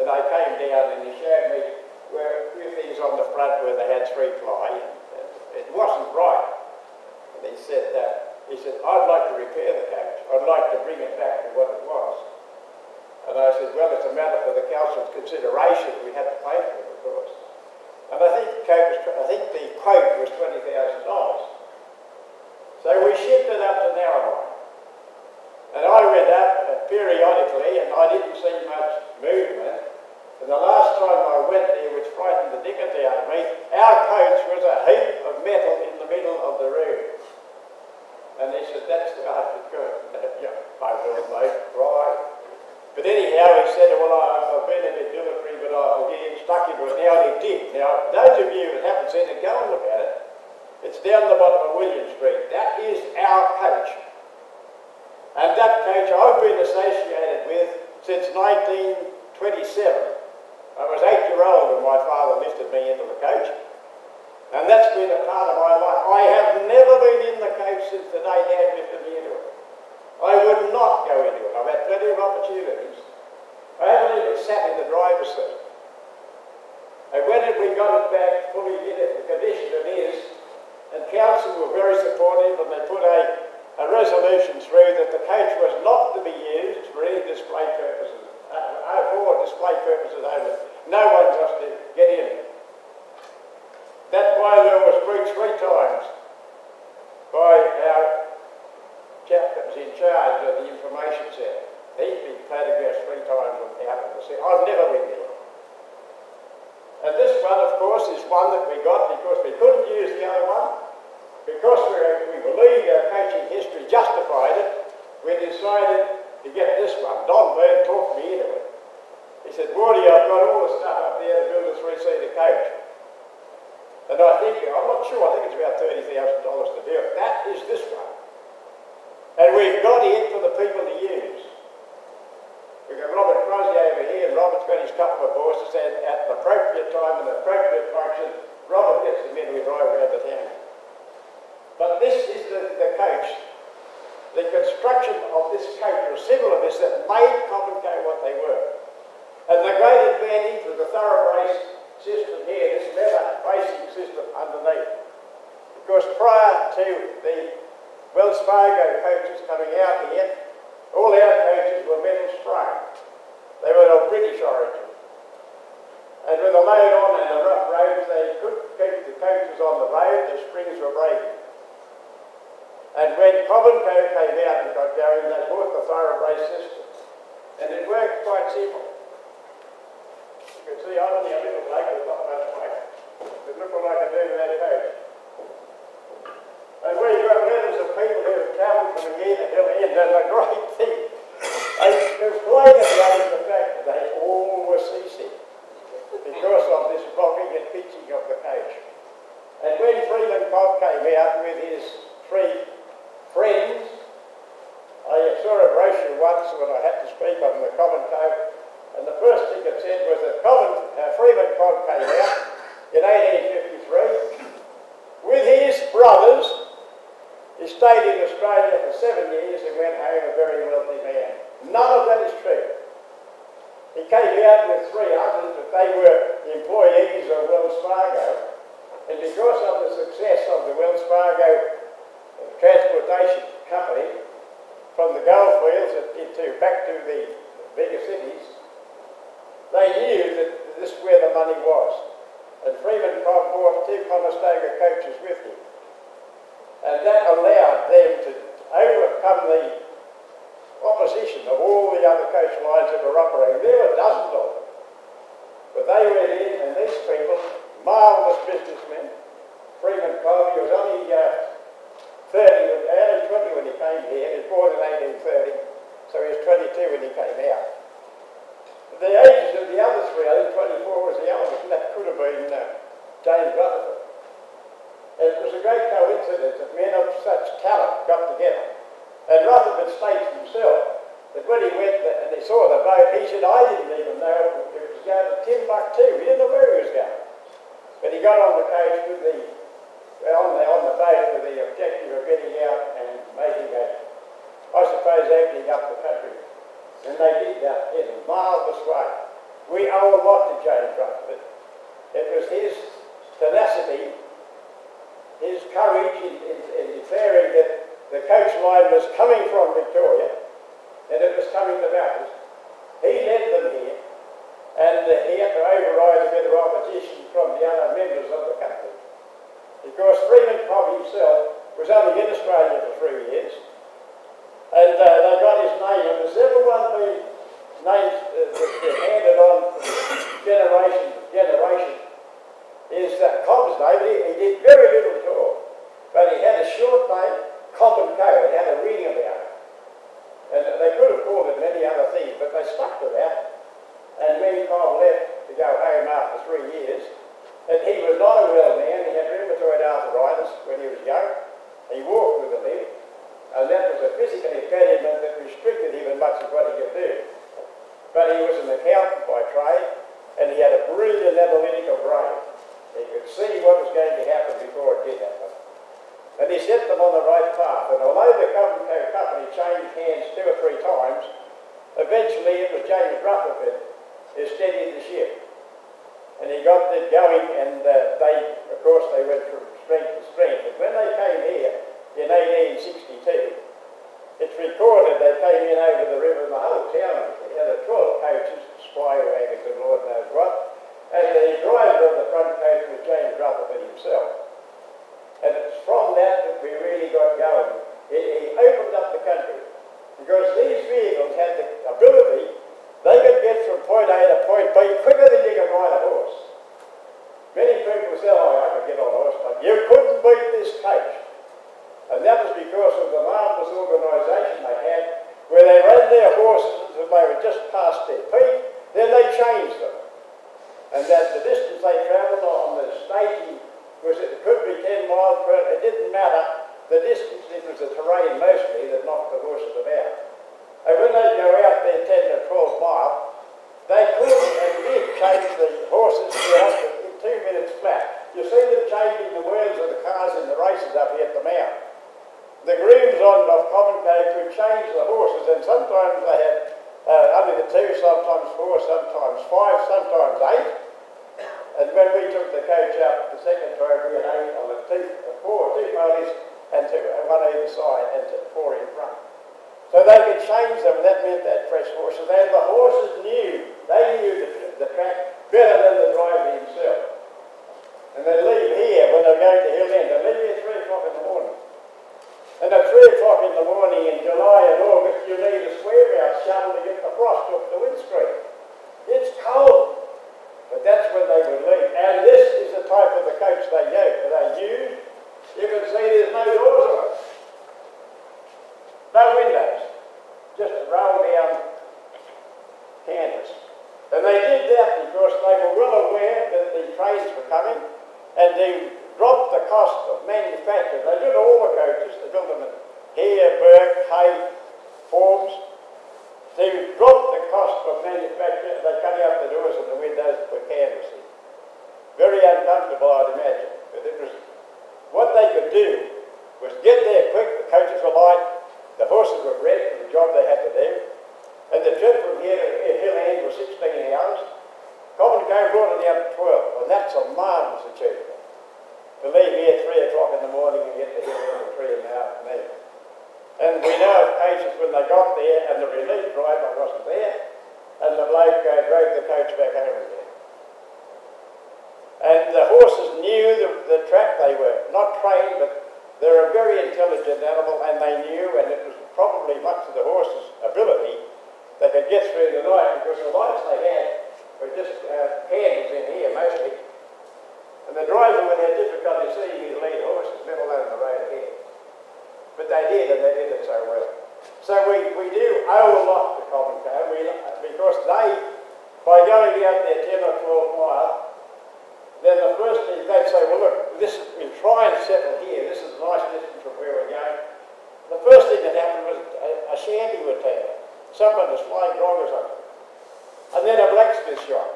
Then I came down and he showed me where a few things on the front where they had three ply. And it wasn't right. And he said that. He said, I'd like to repair the coach. I'd like to bring it back to what it was. And I said, well, it's a matter for the council's consideration. We had to pay for it, of course. And I think the, was, I think the quote was $20,000. So we shipped it up to Narromine. And I read up periodically and I didn't see much movement. And the last time I went there, which frightened the dickens out of me, our coach was a heap of metal in the middle of the room. And he said, that's the hard to go. yeah, I will, mate, right. But anyhow, he said, well, I, have been a bit dilatory, but I'll get him stuck into it. Now, he did. Now, those of you that haven't seen it, go look at it. It's down the bottom of William Street. That is our coach. And that coach I've been associated with since 1927. I was eight year old when my father lifted me into the coach. And that's been a part of my life. I have never been in the coach since the day Dad lifted me into it. I would not go into it. I've had plenty of opportunities. I haven't even sat in the driver's seat. And when we got it back fully in it, the condition it is, and council were very supportive and they put a, a resolution through that the coach was not to be used for any display purposes, uh, for display purposes only. No one was to get in. That bylaw was breached three times by our chap that was in charge of the information centre. He's been photographed three times out of the city. I've never been there. And this one, of course, is one that we got because we couldn't use the other one. Because we, we believe our coaching history justified it, we decided to get this one. Don Bird talked me into it. He said, Wardy, I've got all the stuff up there to build a three-seater coach. And I think, I'm not sure, I think it's about $30,000 to do it. That is this one. And we've got it for the people to use. We've got Robert Crozier over here, and Robert's got his couple of horses, and at the appropriate time and the appropriate function, Robert gets them in, we drive around the town. But this is the, the coach. The construction of this coach, or similar to this, that made Cobb what they were. And the great advantage of the thoroughbrace system here, this leather bracing system underneath. Because prior to the Wells Fargo coaches coming out here, all our coaches were metal sprung. They were of British origin. And with a load on and the rough roads, they couldn't keep the coaches on the road, the springs were breaking. And when Cobb Co came out and got going, they bought the thoroughbrace system. And it worked quite simple. You can see I'm only a little bloke with not much weight. But look what I can do with that coach. And we've got letters of people who have travelled from here to end, and the great thing, they complain about the fact that they all were seasick because of this rocking and pitching of the coach. And when Freeman Cobb came out with his three friends. I saw a brochure once when I had to speak on the Cobb and Co, and the first thing it said was that Common, uh, Freeman Cobb came out in 1853 with his brothers. He stayed in Australia for seven years and went home a very wealthy man. None of that is true. He came out with three others, but they were employees of Wells Fargo. And because of the success of the Wells Fargo transportation company from the goldfields into back to the bigger cities, they knew that this is where the money was. And Freeman brought two Conestoga coaches with him. And that allowed them to overcome the opposition of all the other coach lines that were operating. There were dozens of them. But they went in, and these people, marvellous businessmen, Freeman Cobb, he was only uh, 30 was, Anna's 20 when he came here, he was born in 1830, so he was 22 when he came out. The ages of the other three, I think 24 was the eldest, and that could have been uh, James Rutherford. And it was a great coincidence that men of such talent got together. And Rutherford states himself that when he went and he saw the boat, he said, I didn't even know it was going to Timbuktu. He didn't know where he was going. But he got on the coach with the on the, on the the objective of getting out and making a, I suppose, opening up the country. And they did that in a marvellous way. We owe a lot to James Rutherford. It was his tenacity, his courage in, in, in declaring that the coach line was coming from Victoria and it was coming to Bathurst. He led them here and he had to override a bit of opposition from the other members of the country. Because Freeman Cobb himself was only in Australia for three years and uh, they got his name and there's everyone been names uh, that handed on generation generation is uh, Cobb's name. He, he did very little at all, but he had a short name, Cobb and Co. It had a ring about it. And they could have called it many other things, but they stuck to that. And when Cobb left to go home after three years, and he was not a well man, when he was young, he walked with a limp, and that was a physical impediment that restricted him as much as what he could do. But he was an accountant by trade, and he had a brilliant analytical brain. He could see what was going to happen before it did happen. And he set them on the right path. And although the company changed hands two or three times, eventually it was James Rutherford who steadied the ship. And he got it going, and uh, they, of course, they went from strength to strength. But when they came here in 1862, it's recorded they came in over the river, and the whole town had 12 coaches, spy wagons, and Lord knows what. And the driver of the front coach was James Rutherford himself. And it's from that that we really got going. He opened up the country because these vehicles had the ability, they could get from point A to point B quicker than you could ride a horse. Many people say, oh, I could get on a horse, but you couldn't beat this coach. And that was because of the marvellous organisation they had, where they ran their horses until they were just past their peak, then they changed them and that the distance they travelled on the staging was it could be 10 miles per it didn't matter the distance it was the terrain mostly that knocked the horses about and when they go out there 10 to 12 miles they could and did change the horses in two minutes flat you see them changing the wheels of the cars in the races up here at the mount the grooms on of Cobb and Co could change the horses and sometimes they had uh, only the two, sometimes four, sometimes five, sometimes eight. And when we took the coach out the second time, we had eight on the two, four, two ponies and two, one either side and two, four in front. So they could change them, and that meant that fresh horses. And the horses knew, they knew the, the track better than the driver himself. And they leave here when they're going to Hill End. They leave here at 3 o'clock in the morning. And at 3 o'clock in the morning in July and August, you need a swear out shovel to get the frost off the windscreen. It's cold. But that's when they would leave. And this is the type of the coach they gave, they used. You can see there's no doors on it. No windows. Just a roll down canvas. And they did that because they were well aware that the trains were coming and they dropped the cost of manufacture. They did all the coaches, they built them in here, Bourke, Hay, Forbes, They dropped the cost of manufacture, they cut out the doors and the windows for canvassing. Very uncomfortable, I'd imagine. But it was what they could do was get there quick, the coaches were light, the horses were bred for the job they had to do, and the trip from here to Hill End was 16 hours. Cobb and Co brought it down to 12, and that's a marvellous achievement. To leave here at 3 o'clock in the morning and get to Hill End at 3 in the afternoon. And we know of cases when they got there and the relief driver wasn't there, and the bloke uh, drove the coach back home again. And the horses knew the, the track they were, not trained, but they're a very intelligent animal, and they knew, and it was probably much of the horse's ability, they could get through the night because the lights they had were just uh, candles in here mostly. And the driver would have difficulty seeing his lead horses, let alone the road ahead. But they did, and they did it so well. So we, we do owe a lot to Cobb and Co we, because they, by going out there 10 or 12 miles, then the first thing they'd say, well, look, this, we try and settle here. This is a nice distance from where we're going. The first thing that happened was a, a shanty would up. Someone was flying groggers up. And then a blacksmith shop.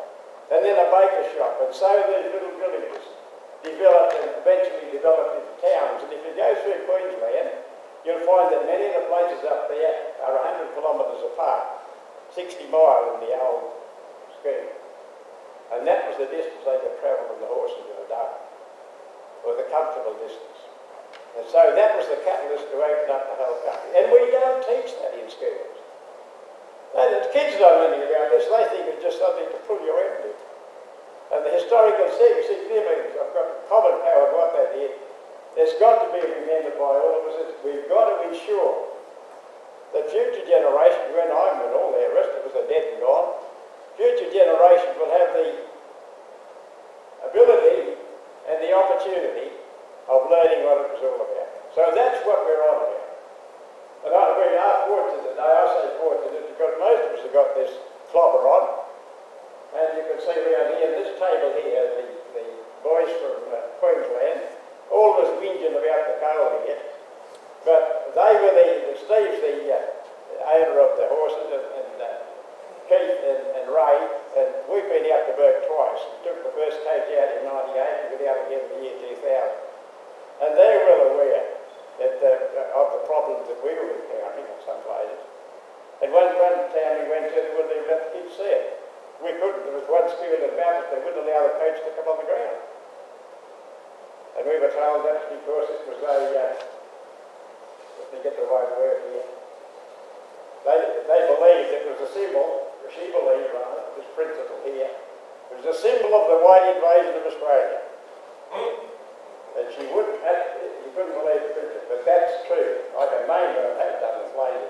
And then a baker shop. And so these little villages developed and eventually developed into towns. And if you go through Queensland, you'll find that many of the places up there are 100 kilometres apart, 60 mile in the old scheme. And that was the distance they could travel on the horses in a day, or the comfortable distance. And so that was the catalyst to open up the whole country. And we don't teach that in schools. And the kids don't know anything about this, they think it's just something to pull your into. And the historical significance, I've got common power what they did, there's got to be remembered by all of us. We've got to ensure that future generations, when I'm and all the rest of us are dead and gone, future generations will have the ability and the opportunity of learning what it was all about. So that's what we're on about. And I, we are fortunate I say fortunate because most of us have got this clobber on. And you can see around here, this table here, the, the boys from uh, Queensland, all us whinging about the coal here. But they were the, the Steve's the uh, owner of the horses and, and uh, Keith and, and Ray, and we've been out to Bourke twice. We took the first coach out in 98 and got out again in the year 2000. And they're well aware that, uh, of the problems that we were encountering in some places. And one, one town we went to, they wouldn't even let the kids see it. We couldn't. There was one school in Bathurst, they wouldn't allow the coach to come on the ground. And we were told that's because it was a, uh, let me get the right word here, they, they believed it was a symbol, she believed rather, this principle here, it was a symbol of the white invasion of Australia. And she wouldn't, you couldn't believe the picture, but that's true. I can name them, I have done this later.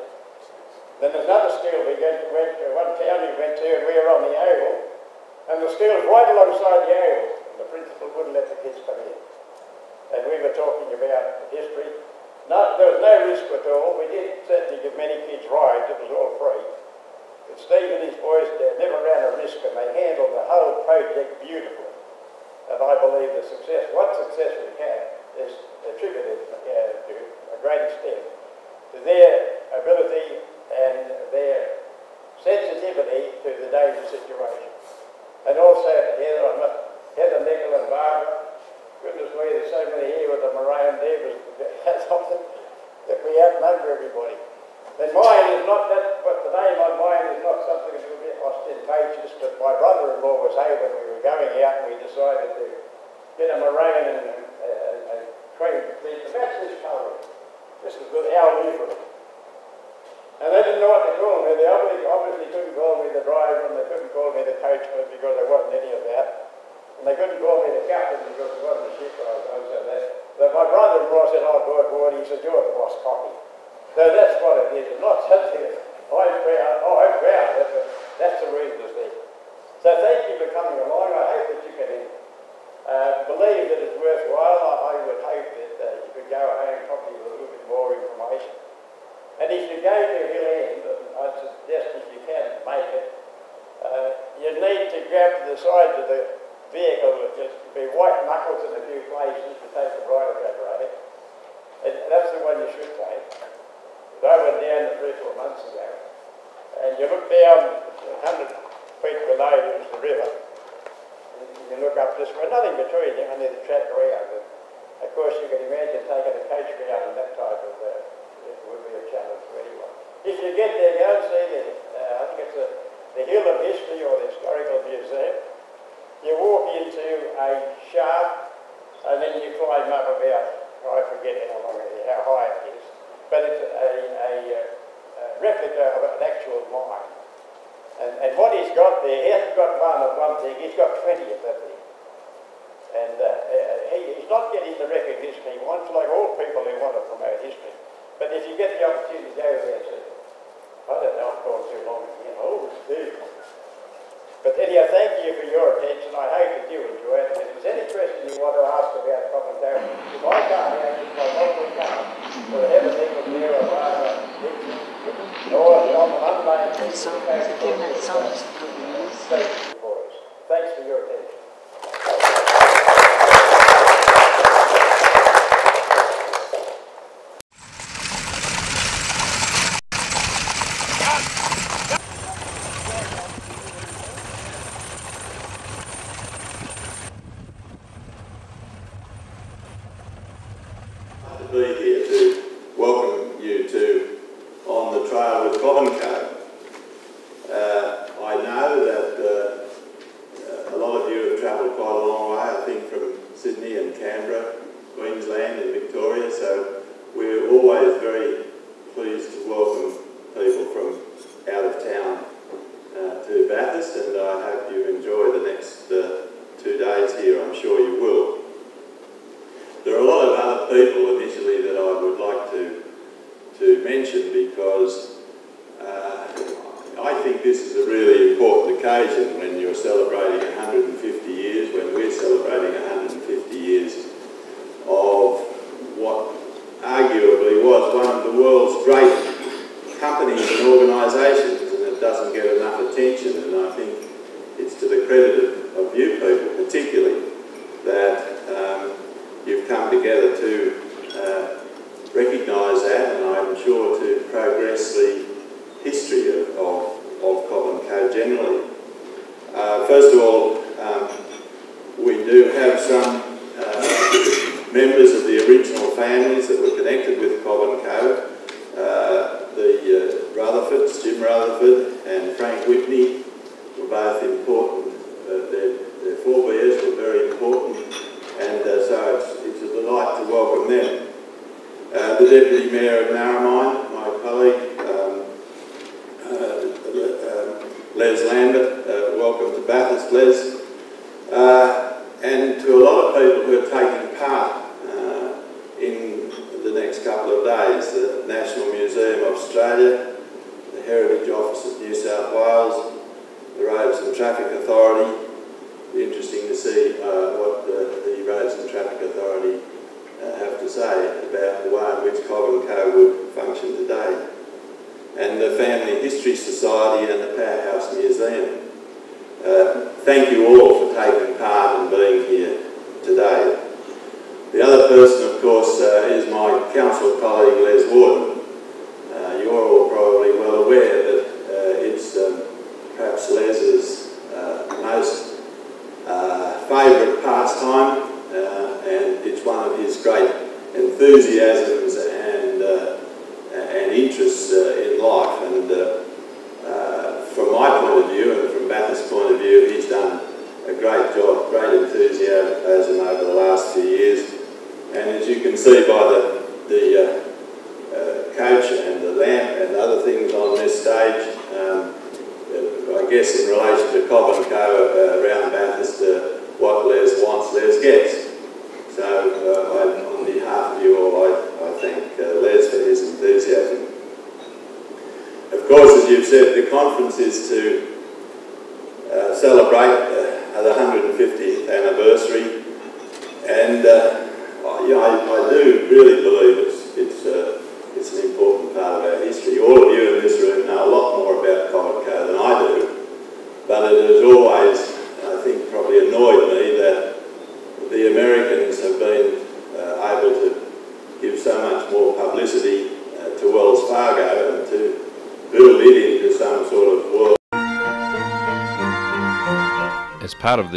Then there's another school we went, went to, uh, one town we went to, and we were on the Oval, and the school's right alongside the Oval. And the principal wouldn't let the kids come in. And we were talking about history. No, there was no risk at all. We did certainly give many kids rides, it was all free. But Steve and his boys there never ran a risk and they handled the whole project beautifully. And I believe the success, what success we had, is attributed uh, to a great extent to their ability and their sensitivity to the danger situation. And also Heather, Heather Nickel and Barbara, goodness me, there's so many here with the Moran Devers, that's something that we outnumber everybody. And mine is not that, but the name on mine is not something a little bit ostentatious, but my brother-in-law was here when we were going out and we decided to get a Moran and, a and cream complete. But that's this colour. This is with our livery. And they didn't know what to call me. They obviously, couldn't call me the driver and they couldn't call me the coachman because there wasn't any of that. And they couldn't call me the captain because there wasn't a ship I was on. So that, but my brother-in-law said, oh, God, boy, he said, you're the boss cocky. So that's what it is. It's not something that I'm proud, oh, I'm proud. That's, a, that's the reason it's there. So thank you for coming along. I hope that you can uh, believe that it's worthwhile. I, would hope that uh, you could go home probably with a little bit more information. And if you go to Hill End, I suggest if you can make it, uh, you need to grab the sides of the vehicle with just be white knuckles in a few places to take the bridle cover out. And that's the one you should take. I went down three or four months ago, and you look down 100 feet below is the river. And you can look up this way, nothing between you, only the track around. Of course, you can imagine taking a coach around in that type of, uh, it would be a challenge for anyone. If you get there, go and see the, uh, I think it's a, the Hill of History or the Historical Museum. You walk into a shaft and then you climb up about, I forget how long it is, how high it is, but it's a, a, a replica of an actual mine. And, and what he's got there, he hasn't got one of one thing, he's got 20 of that thing. And uh, he, he's not getting the recognition he wants, like all people who want to promote history. But if you get the opportunity to go there I don't know, I've gone too long again, oh, Steve. But anyhow, thank you for your attention. I hope that you enjoy it. If there's any question you want to ask about Common Town, if I can't answer, I probably can't. But Heather Nichols there or Dixon, or Tom Unlane, thanks for your attention.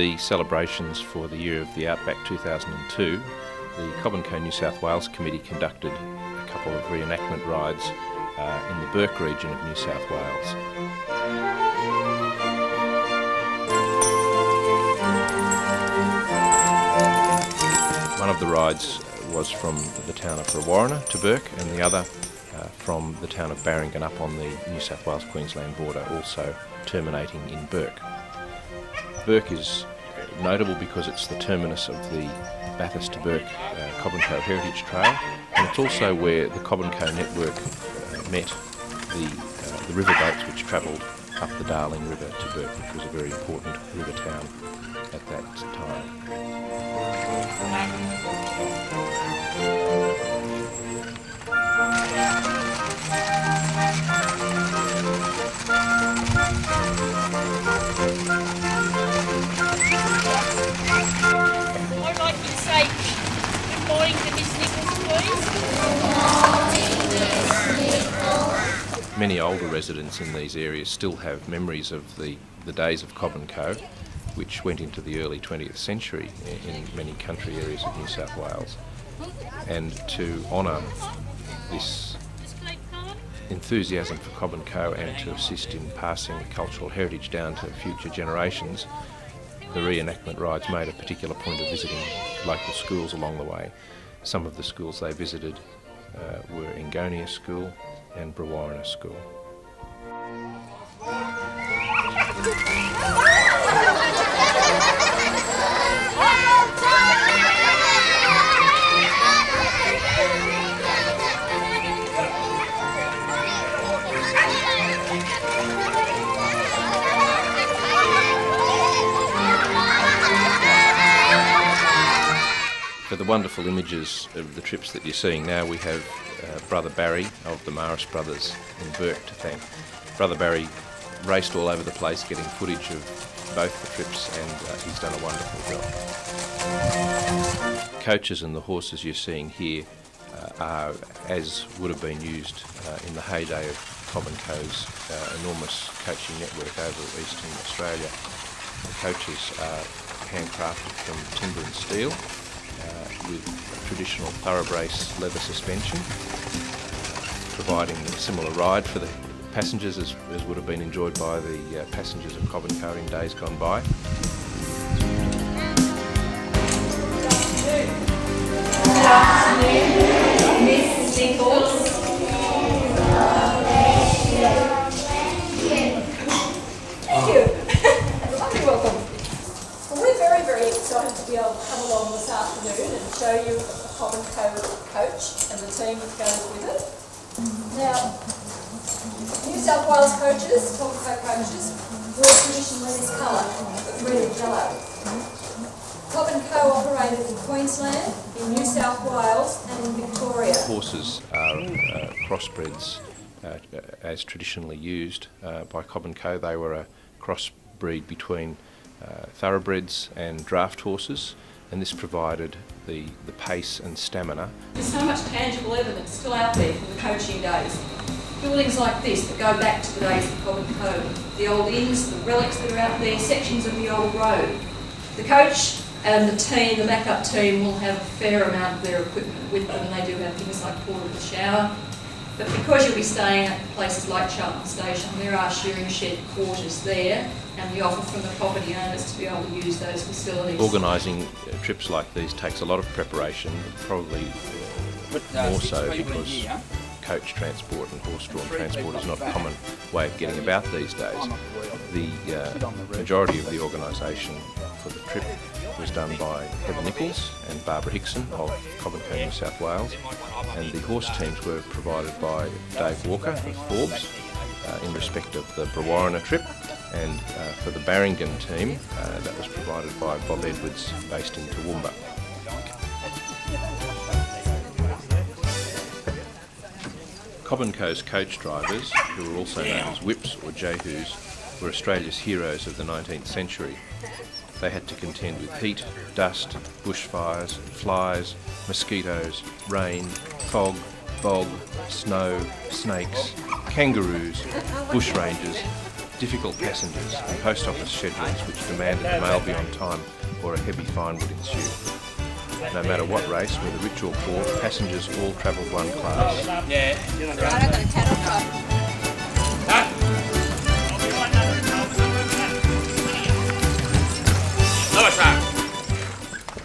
the celebrations for the year of the Outback 2002, the Cobb Co New South Wales Committee conducted a couple of reenactment rides uh, in the Bourke region of New South Wales. One of the rides was from the town of Brewarrina to Bourke, and the other uh, from the town of Barringun up on the New South Wales Queensland border, also terminating in Bourke. Bourke is notable because it's the terminus of the Bathurst to Bourke uh, Cobb and Co Heritage Trail, and it's also where the Cobb and Co network uh, met the, uh, the riverboats which travelled up the Darling River to Bourke, which was a very important river town at that time. Thank you. Many older residents in these areas still have memories of the, the days of Cobb and Co, which went into the early 20th century in many country areas of New South Wales. And to honour this enthusiasm for Cobb and Co and to assist in passing cultural heritage down to future generations, the reenactment rides made a particular point of visiting local schools along the way. Some of the schools they visited uh, were Enngonia School and Brewarrina School. The wonderful images of the trips that you're seeing now, we have uh, Brother Barry of the Marist Brothers in Bourke to thank. Brother Barry raced all over the place getting footage of both the trips and uh, he's done a wonderful job. Coaches and the horses you're seeing here uh, are as would have been used uh, in the heyday of Cobb Co.'s uh, enormous coaching network over eastern Australia. The coaches are handcrafted from timber and steel with traditional thoroughbrace leather suspension, providing a similar ride for the passengers as, as would have been enjoyed by the uh, passengers of Cobb and Co in days gone by. Good afternoon, Miss Nichols. Very, excited to be able to come along this afternoon and show you the Cobb and Co coach and the team that goes with it. Now, New South Wales coaches, Co coaches, wore traditionally this colour, red and yellow. And Co operated in Queensland, in New South Wales and in Victoria. Horses are uh, crossbreds uh, as traditionally used uh, by and Co. They were a crossbreed between uh, thoroughbreds and draft horses and this provided the, the pace and stamina. There's so much tangible evidence still out there from the coaching days. Buildings like this that go back to the days of Cobb and Co. The old inns, the relics that are out there, sections of the old road. The coach and the team, the backup team, will have a fair amount of their equipment with them and they do have things like portable shower. But because you'll be staying at places like Charlton Station, there are shearing shed quarters there and the offer from the property owners to be able to use those facilities. Organising uh, trips like these takes a lot of preparation, probably uh, more so because coach transport and horse-drawn transport is not a common way of getting about these days. The uh, majority of the organisation for the trip was done by Heather Nichols and Barbara Hickson of Cobb and Co New South Wales. And the horse teams were provided by Dave Walker of Forbes uh, in respect of the Brewarrina trip and uh, for the Barringun team uh, that was provided by Bob Edwards based in Toowoomba. Cobb Co.'s coach drivers, who were also known as whips or jehus, were Australia's heroes of the 19th century. They had to contend with heat, dust, bushfires, flies, mosquitoes, rain, fog, bog, snow, snakes, kangaroos, bushrangers, difficult passengers and post office schedules which demanded the mail be on time or a heavy fine would ensue. No matter what race, whether rich or poor, passengers all travelled one class. Yeah.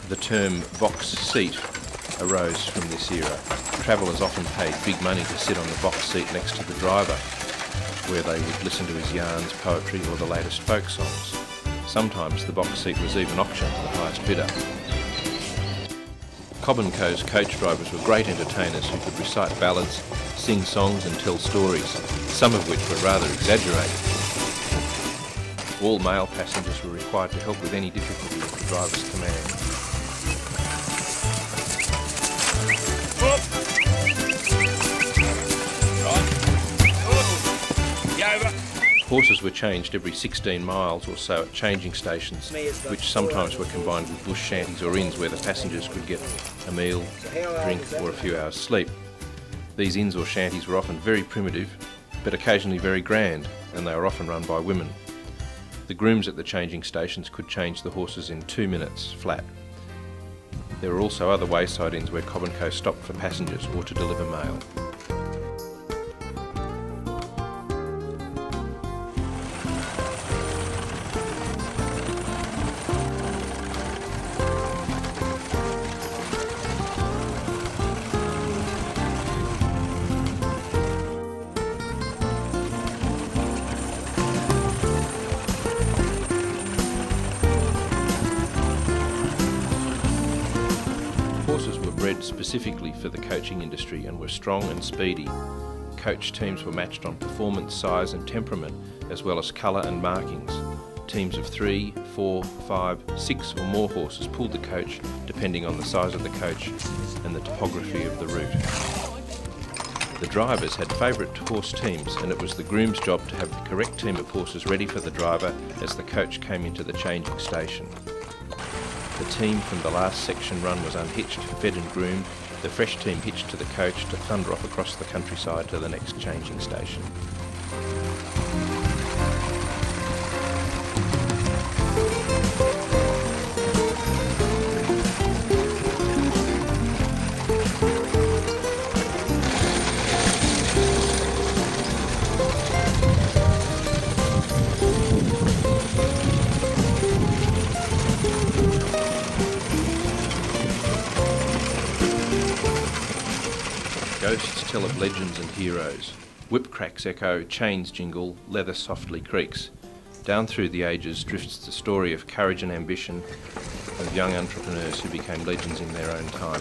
The term box seat arose from this era. Travellers often paid big money to sit on the box seat next to the driver, where they would listen to his yarns, poetry or the latest folk songs. Sometimes the box seat was even auctioned to the highest bidder. Cobb Co.'s coach drivers were great entertainers who could recite ballads, sing songs and tell stories, some of which were rather exaggerated. All male passengers were required to help with any difficulty with the driver's command. Horses were changed every 16 miles or so at changing stations, which sometimes were combined with bush shanties or inns where the passengers could get a meal, drink or a few hours sleep. These inns or shanties were often very primitive, but occasionally very grand, and they were often run by women. The grooms at the changing stations could change the horses in two minutes flat. There were also other wayside inns where Cobb & Co stopped for passengers or to deliver mail. Were strong and speedy. Coach teams were matched on performance, size and temperament, as well as colour and markings. Teams of three, four, five, six or more horses pulled the coach depending on the size of the coach and the topography of the route. The drivers had favourite horse teams and it was the groom's job to have the correct team of horses ready for the driver as the coach came into the changing station. The team from the last section run was unhitched, fed and groomed, the fresh team hitched to the coach to thunder off across the countryside to the next changing station. Tell of legends and heroes. Whip cracks echo, chains jingle, leather softly creaks. Down through the ages drifts the story of courage and ambition of young entrepreneurs who became legends in their own time.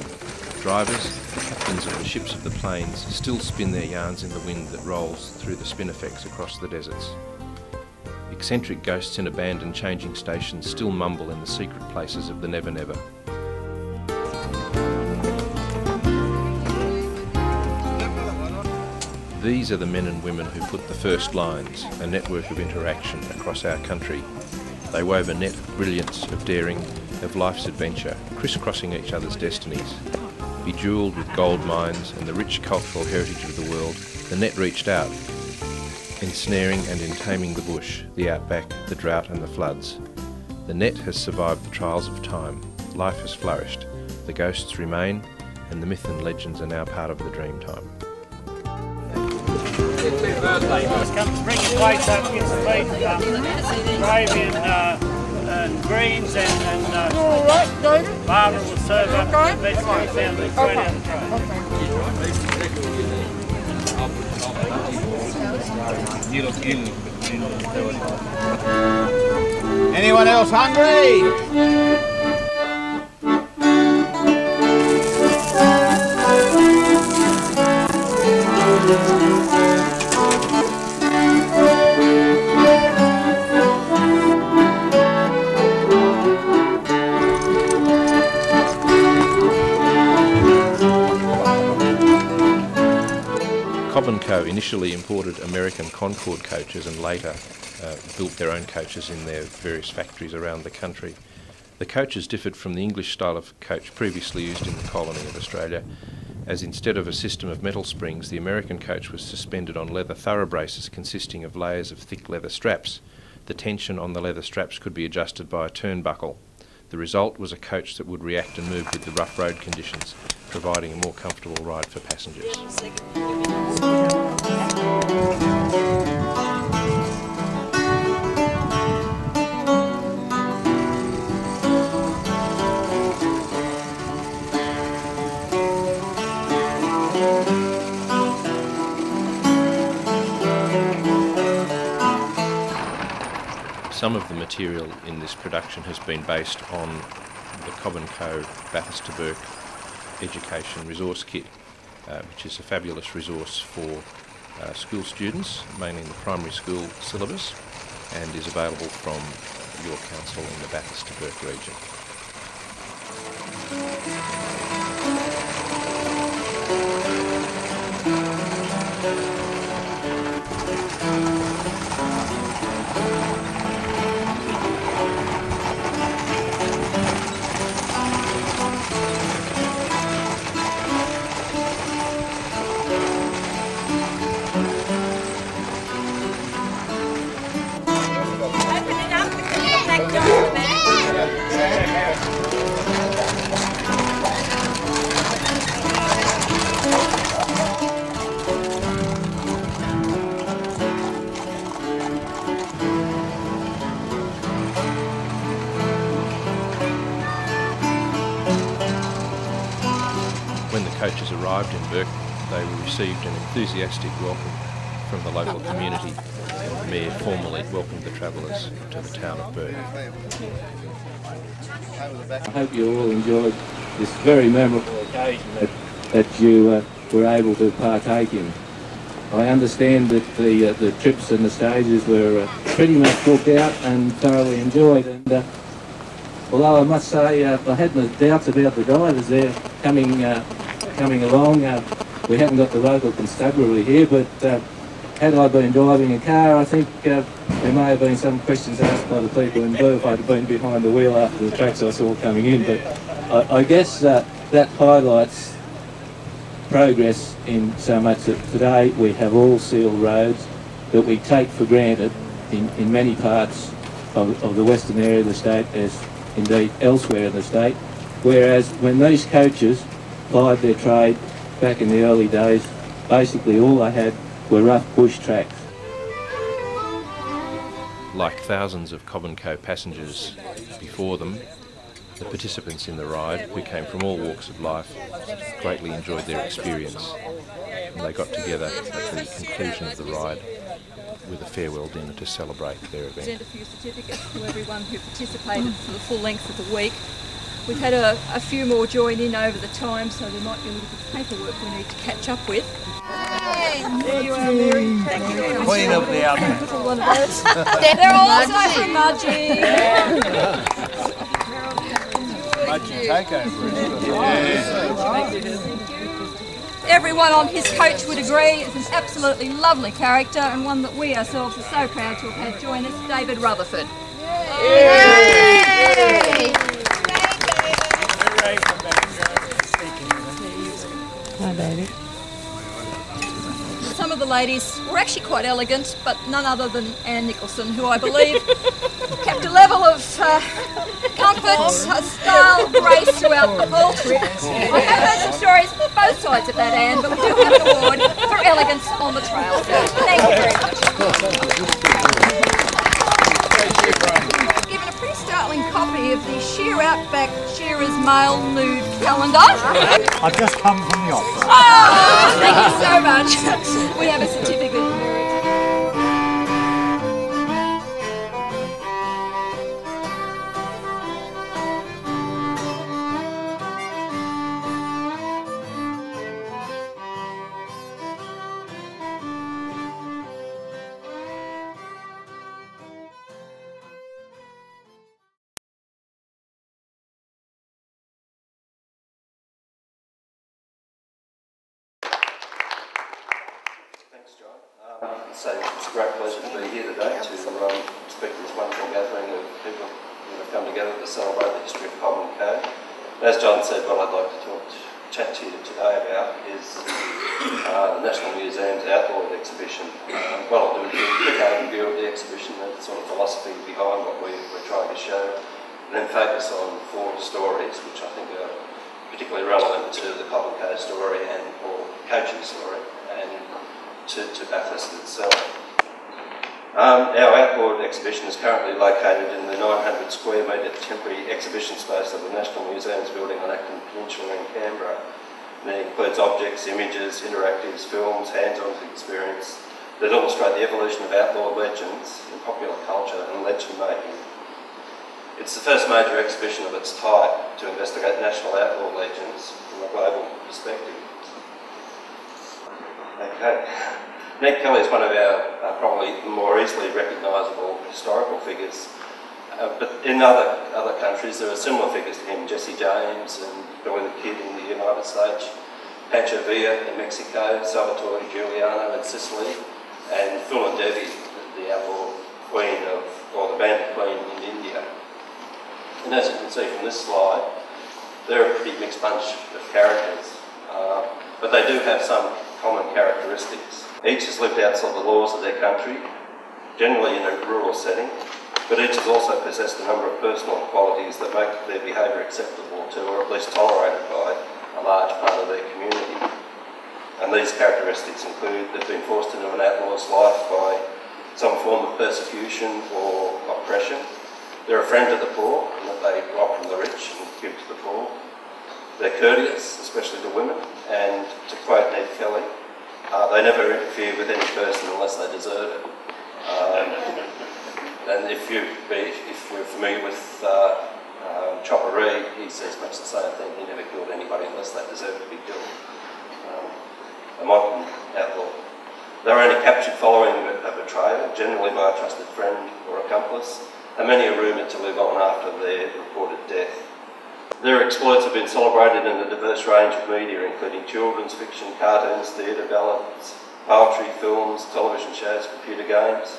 Drivers, captains of the ships of the plains, still spin their yarns in the wind that rolls through the spinifex across the deserts. Eccentric ghosts in abandoned changing stations still mumble in the secret places of the Never Never. These are the men and women who put the first lines, a network of interaction across our country. They wove a net of brilliance, of daring, of life's adventure, crisscrossing each other's destinies. Bejewelled with gold mines and the rich cultural heritage of the world, the net reached out, ensnaring and entaming the bush, the outback, the drought and the floods. The net has survived the trials of time. Life has flourished. The ghosts remain, and the myth and legends are now part of the get some gravy and, uh, and greens and, and uh, all right, David? Barbara will serve up Okay. vegetables the straight down the tray. Anyone else hungry? Cobb & Co. initially imported American Concord coaches and later uh, built their own coaches in their various factories around the country. The coaches differed from the English style of coach previously used in the colony of Australia, as instead of a system of metal springs, the American coach was suspended on leather thoroughbraces consisting of layers of thick leather straps. The tension on the leather straps could be adjusted by a turnbuckle. The result was a coach that would react and move with the rough road conditions, providing a more comfortable ride for passengers. Some of the material in this production has been based on the Cobb & Co. Bathurst to Bourke Education Resource Kit, uh, which is a fabulous resource for uh, school students, mainly in the primary school syllabus, and is available from your Council in the Bathurst to Bourke region. Received an enthusiastic welcome from the local community. and The Mayor formally welcomed the travellers to the town of Bourke. I hope you all enjoyed this very memorable occasion that, that you uh, were able to partake in. I understand that the uh, the trips and the stages were uh, pretty much booked out and thoroughly enjoyed. And uh, although I must say uh, I had my doubts about the drivers there coming uh, coming along, uh, we haven't got the local constabulary here, but uh, had I been driving a car, I think uh, there may have been some questions asked by the people in blue if I'd been behind the wheel after the tracks I saw coming in. But I, I guess uh, that highlights progress in so much that today we have all sealed roads that we take for granted in, in many parts of, of the western area of the state as indeed elsewhere in the state. Whereas when these coaches plied their trade back in the early days, basically all they had were rough bush tracks. Like thousands of Cobb and Co passengers before them, the participants in the ride, who came from all walks of life, greatly enjoyed their experience. And they got together at the conclusion of the ride with a farewell dinner to celebrate their event. Sent a few certificates to everyone who participated for the full length of the week. We've had a, a few more join in over the time, so there might be a little bit of paperwork we need to catch up with. There you are, Mary. Thank you very much. Queen of the oven. Little one of those. They're also from Mudgee. Mudgee takeover. Everyone on his coach would agree it's an absolutely lovely character and one that we ourselves are so proud to have had join us, David Rutherford. Hi, baby. Some of the ladies were actually quite elegant, but none other than Anne Nicholson, who I believe kept a level of uh, comfort, style, grace throughout the whole trip. I have heard some stories on both sides of that, Anne, but we do have an award for elegance on the trail. So thank you very much. Given a pretty startling copy of the Sheer Outback Shearer's Male Nude Calendar. I've just come from the opera. Oh, thank you so much. We have a certificate. And then focus on four stories which I think are particularly relevant to the Cobb and Co story and Paul Coach's story. And to, to Bathurst itself. Um, our Outlaw exhibition is currently located in the 900 square metre temporary exhibition space of the National Museums building on Acton Peninsula in Canberra. And it includes objects, images, interactives, films, hands-on experience that illustrate the evolution of outlaw legends in popular culture and legend making. It's the first major exhibition of its type to investigate national outlaw legends from a global perspective. Okay. Ned Kelly is one of our uh, probably more easily recognisable historical figures. Uh, but in other other countries, there are similar figures to him: Jesse James and Billy the Kid in the United States, Pancho Villa in Mexico, Salvatore Giuliano in Sicily, and Phoolan Devi, the outlaw queen of, or the bandit queen in India. And as you can see from this slide, they're a pretty mixed bunch of characters, uh, but they do have some common characteristics. Each has lived outside the laws of their country, generally in a rural setting, but each has also possessed a number of personal qualities that make their behaviour acceptable to, or at least tolerated by, a large part of their community. And these characteristics include they've been forced into an outlaw's life by some form of persecution or oppression. They're a friend to the poor, in that they rob from the rich and give to the poor. They're courteous, especially to women. and to quote Ned Kelly, uh, they never interfere with any person unless they deserve it. Um, and if, you if we're familiar with uh, um, Chopper Read, he says much the same thing. He never killed anybody unless they deserved to be killed. Um, a modern outlaw. They're only captured following a betrayal, generally by a trusted friend or accomplice, and many are rumoured to live on after their reported death. Their exploits have been celebrated in a diverse range of media, including children's fiction, cartoons, theatre, ballads, poetry, films, television shows, computer games,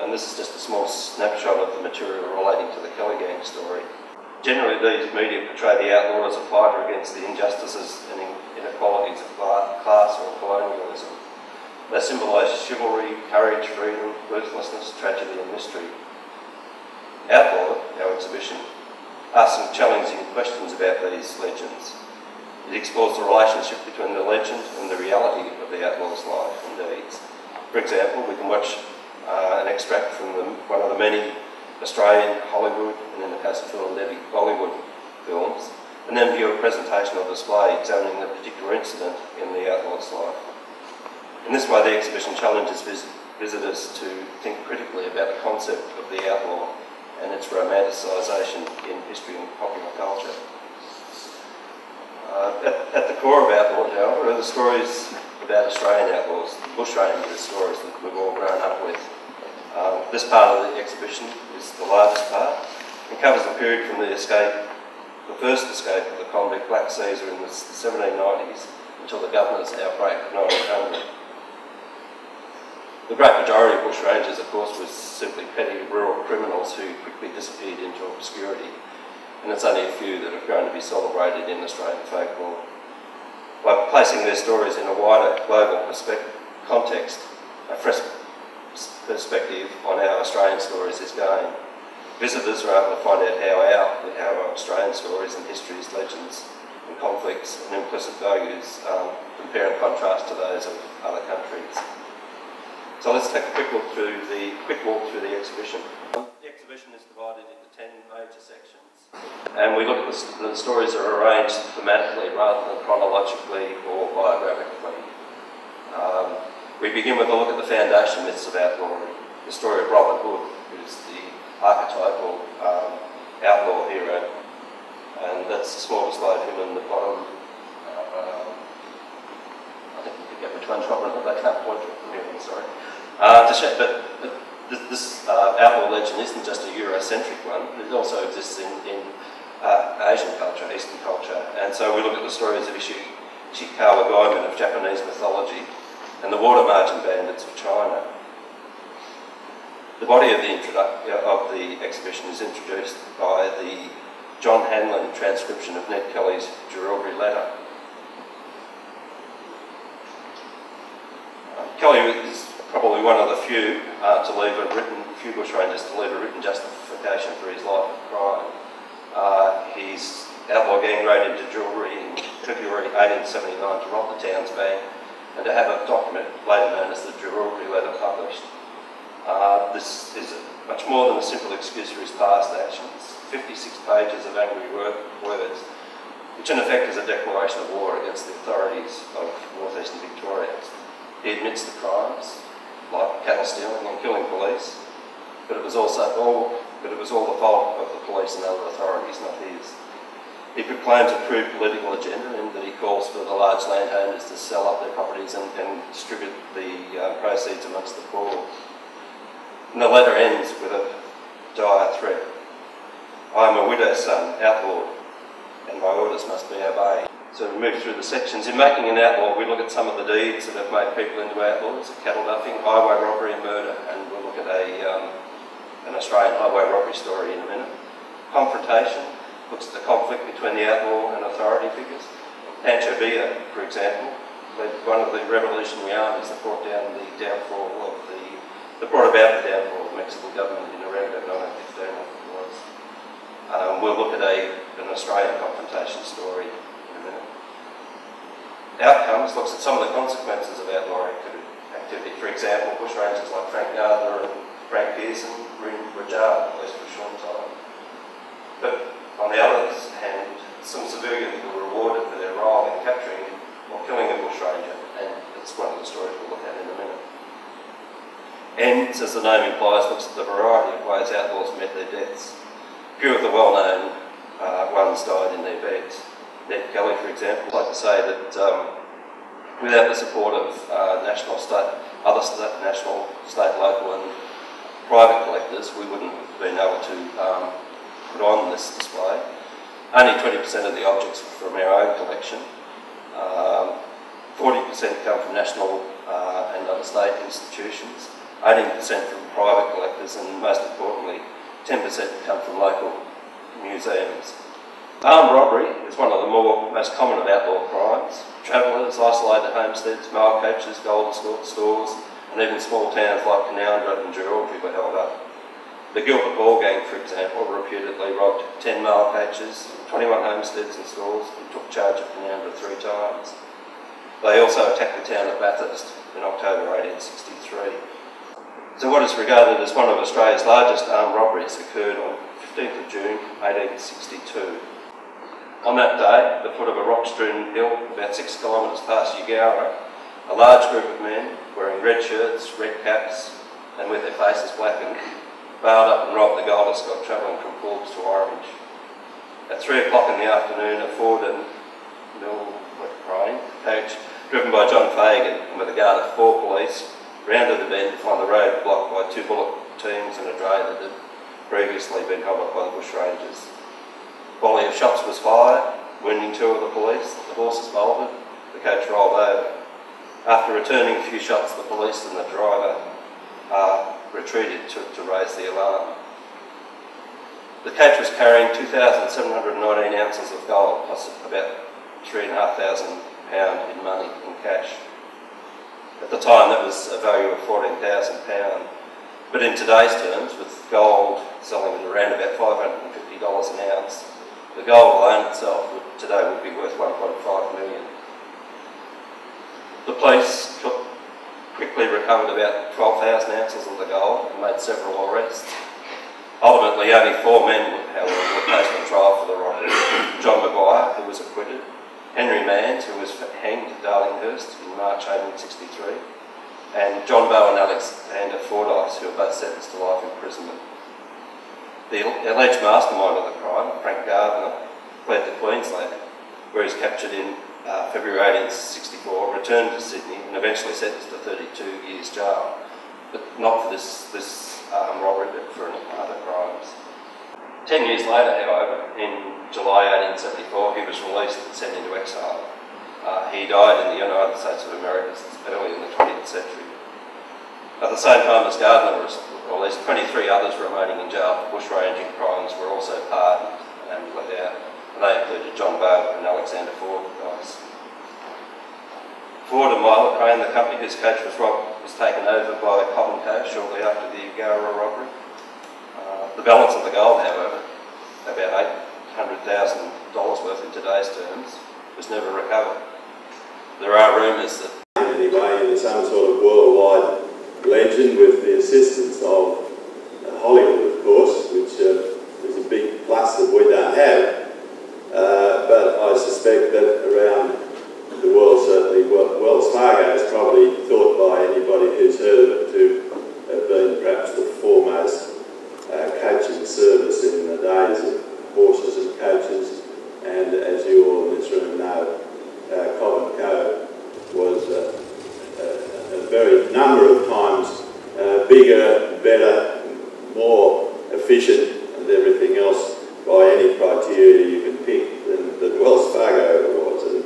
and this is just a small snapshot of the material relating to the Kelly Gang story. Generally, these media portray the outlaw as a fighter against the injustices and inequalities of class or colonialism. They symbolise chivalry, courage, freedom, ruthlessness, tragedy and mystery. Outlaw, our exhibition, asks some challenging questions about these legends. It explores the relationship between the legend and the reality of the outlaw's life and deeds. For example, we can watch uh, an extract from the, one of the many Australian, Hollywood, and in the case of Devi, Bollywood films, and then view a presentation or display examining the particular incident in the outlaw's life. In this way, the exhibition challenges vis visitors to think critically about the concept of the outlaw and its romanticisation in history and popular culture. Uh, at, at, the core of Outlaw, however, are the stories about Australian outlaws, the bushrangers stories that we've all grown up with. Um, this part of the exhibition is the largest part and covers the period from the escape, the first escape of the convict Black Caesar in the 1790s until the governor's outbreak of 1900. The great majority of bushrangers, of course, was simply petty rural criminals who quickly disappeared into obscurity, and it's only a few that have grown to be celebrated in Australian folklore. By placing their stories in a wider global context, a fresh perspective on our Australian stories is gained. Visitors are able to find out how our, how our Australian stories and histories, legends and conflicts and implicit values um, compare and contrast to those of other countries. So let's take a quick look through the quick walk through the exhibition. The exhibition is divided into 10 major sections and we look at the, the stories are arranged thematically rather than chronologically or biographically. Um, we begin with a look at the foundation myths of outlawry. The story of Robin Hood, who's the archetypal um, outlaw hero, and that's the small display of him in the bottom. Uh, I think you could get one's Robin Hood, I can't point to it from here, I'm sorry. Uh, to show, but, this uh, outlaw legend isn't just a Eurocentric one, it also exists in, in uh, Asian culture, Eastern culture, and so we look at the stories of Ishikawa Goemon of Japanese mythology, and the water margin bandits of China. The body of the, of the exhibition is introduced by the John Hanlon transcription of Ned Kelly's Jerilderie letter. Uh, Kelly is probably one of the few uh, to leave a written, few bushrangers to leave a written justification for his life of crime. Uh, his outlaw gang raided Jerilderie in February 1879 to rob the town's bank and to have a document later known as the Jerilderie letter published. Uh, this is much more than a simple excuse for his past actions. 56 pages of angry word, words, which in effect is a declaration of war against the authorities of northeastern Victoria. He admits the crimes, like cattle stealing and killing police, but it was also all, but it was all the fault of the police and other authorities, not his. He proclaims a true political agenda in that he calls for the large landowners to sell up their properties and, and distribute the uh, proceeds amongst the poor. And the letter ends with a dire threat. I am a widow's son, outlawed, and my orders must be obeyed. We move through the sections. In making an outlaw, we look at some of the deeds that have made people into outlaws, cattle duffing, highway robbery and murder, and we'll look at a, um, an Australian highway robbery story in a minute. Confrontation, looks at the conflict between the outlaw and authority figures. Pancho Villa, for example, one of the revolutionary armies that brought down the downfall of the, that brought about the downfall of the Mexican government in around about 1915, I think it was. Um, we'll look at a, an Australian confrontation story outcomes, looks at some of the consequences of outlawing activity. For example, bushrangers like Frank Gardiner and Frank Pearson were Rajab, at least for a short time. But on the other hand, some civilians were rewarded for their role in capturing or killing a bushranger, and it's one of the stories we'll look at in a minute. And, as the name implies, looks at the variety of ways outlaws met their deaths. Few of the well-known uh, ones died in their beds. Ned Kelly, for example, I'd like to say that um, without the support of uh, national, state, other state, national, state, local and private collectors, we wouldn't have been able to um, put on this display. Only 20% of the objects from our own collection. 40% um, come from national uh, and other state institutions, 18% from private collectors, and most importantly, 10% come from local museums. Armed robbery is one of the more most common of outlaw crimes. Travellers, isolated homesteads, mail coaches, golden stores, and even small towns like Canowindra and Georgie were held up. The Gilbert Hall Gang, for example, reputedly robbed 10 mail coaches, 21 homesteads and stores, and took charge of Canowindra three times. They also attacked the town of Bathurst in October 1863. So what is regarded as one of Australia's largest armed robberies occurred on 15th of June 1862. On that day, at the foot of a rock-strewn hill about six kilometres past Eugowra, a large group of men wearing red shirts, red caps, and with their faces blackened, bailed up and robbed the gold escort travelling from Forbes to Orange. At three o'clock in the afternoon, a Ford and Mill Crane coach, driven by John Fagan and with a guard of four police, rounded the bend to find the road blocked by two bullock teams and a dray that had previously been held by the bush rangers. A volley of shots was fired, wounding two of the police. The horses bolted. The coach rolled over. After returning a few shots, the police and the driver uh, retreated to, to raise the alarm. The coach was carrying 2,719 ounces of gold plus about £3,500 in money in cash. At the time that was a value of £14,000. But in today's terms, with gold selling at around about $550 an ounce, the gold alone itself would, today would be worth 1.5 million. The police quickly recovered about 12,000 ounces of the gold and made several arrests. Ultimately, only four men, however, were placed on trial for the robbery. John Maguire, who was acquitted, Henry Manns, who was hanged at Darlinghurst in March 1863, and John Bow and Alexander Fordyce, who were both sentenced to life imprisonment. The alleged mastermind of the crime, Frank Gardiner, fled to Queensland, where he was captured in uh, February 1864, returned to Sydney and eventually sentenced to 32 years jail, but not for this, this um, robbery, but for other crimes. Ten years later, however, in July 1874, he was released and sent into exile. Uh, he died in the United States of America early in the 20th century. At the same time as Gardiner was released, 23 others remaining in jail for bushranging crimes were also pardoned and they included John Bow and Alexander Ford guys. Ford and Mylecharane, the company whose coach was robbed, was taken over by Cobb Co shortly after the Eugowra robbery. Uh, the balance of the gold, however, about $800,000 worth in today's terms, was never recovered. There are rumours that anyway into some sort of worldwide legend with the assistance of uh, Hollywood, of course, which uh, is a big plus that we don't have. Uh, but I suspect that around the world, certainly Wells Fargo is probably thought by anybody who's heard of it to have been perhaps the foremost uh, coaching service in the days of horses and coaches. And as you all in this room know, uh, Cobb & Co was a, very number of times uh, bigger, better, more efficient and everything else by any criteria you can pick than, than Wells Fargo was. And,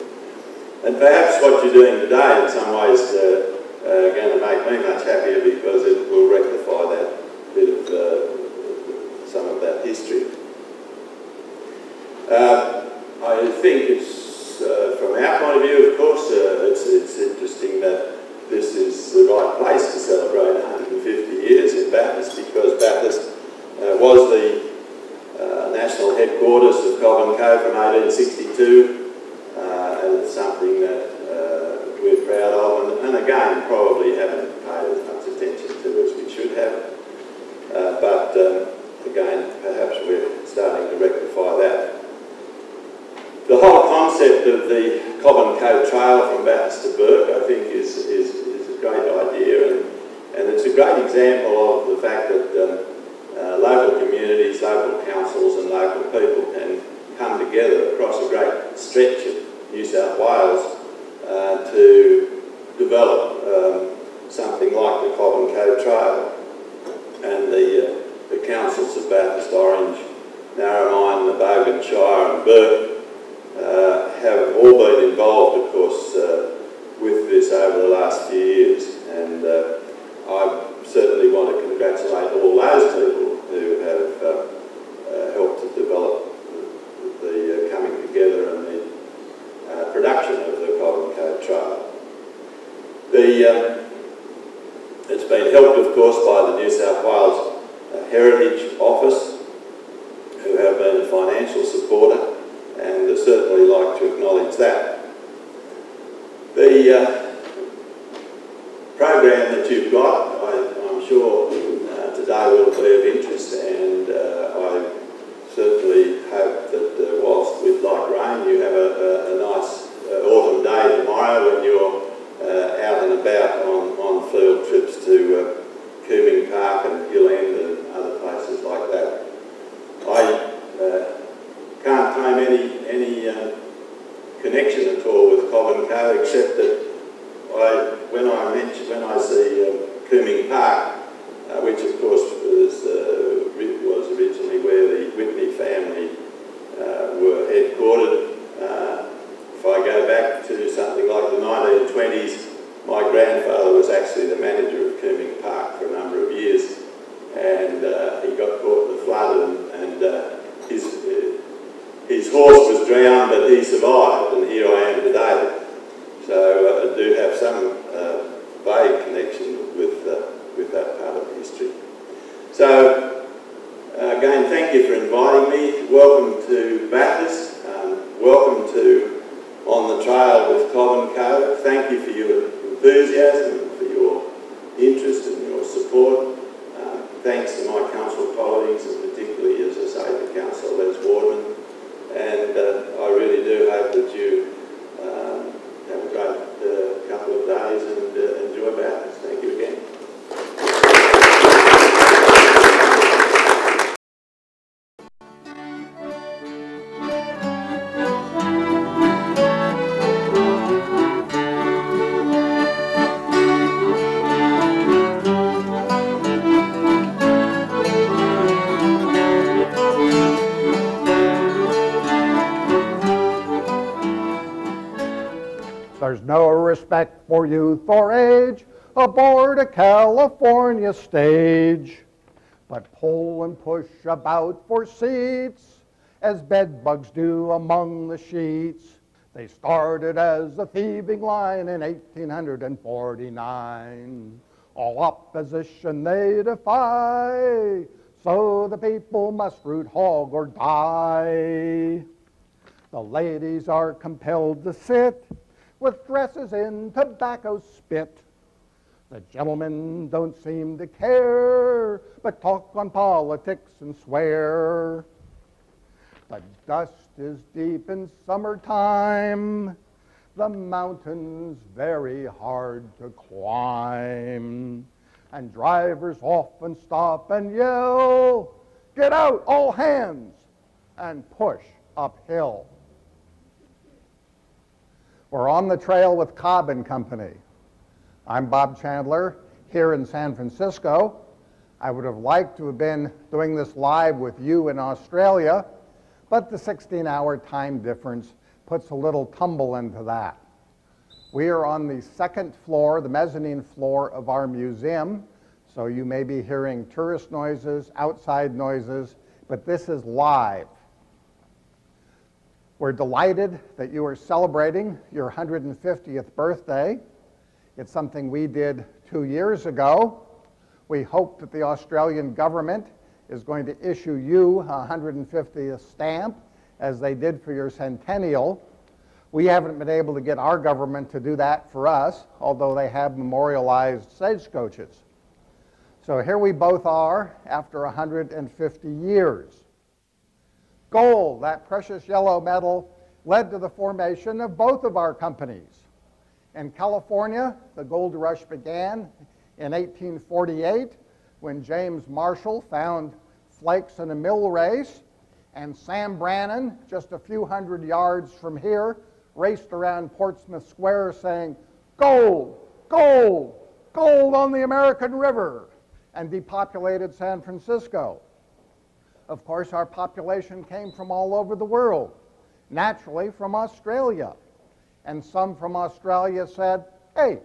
and perhaps what you're doing today in some ways uh, uh, going to make me much happier because it will rectify that bit of uh, some of that history. Uh, I think it's, uh, from our point of view, of course, uh, it's, it's interesting that this is the right place to celebrate 150 years in Bathurst because Bathurst was the uh, national headquarters of Cobb & Co from 1862 uh, and it's something that uh, we're proud of and, and, again probably haven't paid as much attention to as we should have uh, but um, again perhaps we're starting to rectify that. The whole concept of the Cobb & Co trail from Bathurst to Bourke I think is, is, is a great idea. And And it's a great example of the fact that um, uh, local communities, local councils and local people can come together across a great stretch of New South Wales for youth or age aboard a California stage. But pull and push about for seats as bedbugs do among the sheets. They started as a thieving line in 1849. All opposition they defy, so the people must root hog or die. The ladies are compelled to sit with dresses in tobacco spit. The gentlemen don't seem to care, but talk on politics and swear. The dust is deep in summertime, the mountains very hard to climb. And drivers often stop and yell, Get out, all hands, and push uphill. We're on the trail with Cobb and Company. I'm Bob Chandler here in San Francisco. I would have liked to have been doing this live with you in Australia, but the 16 hour time difference puts a little tumble into that. We are on the second floor, the mezzanine floor of our museum, so you may be hearing tourist noises, outside noises, but this is live. We're delighted that you are celebrating your 150th birthday. It's something we did two years ago. We hope that the Australian government is going to issue you a 150th stamp as they did for your centennial. We haven't been able to get our government to do that for us, although they have memorialized stagecoaches. So here we both are after 150 years. Gold, that precious yellow metal, led to the formation of both of our companies. In California, the gold rush began In 1848, when James Marshall found flakes in a mill race, and Sam Brannan, just a few hundred yards from here, raced around Portsmouth Square saying, Gold, gold, gold on the American River, and depopulated San Francisco. Of course, our population came from all over the world, naturally from Australia. And some from Australia said, hey,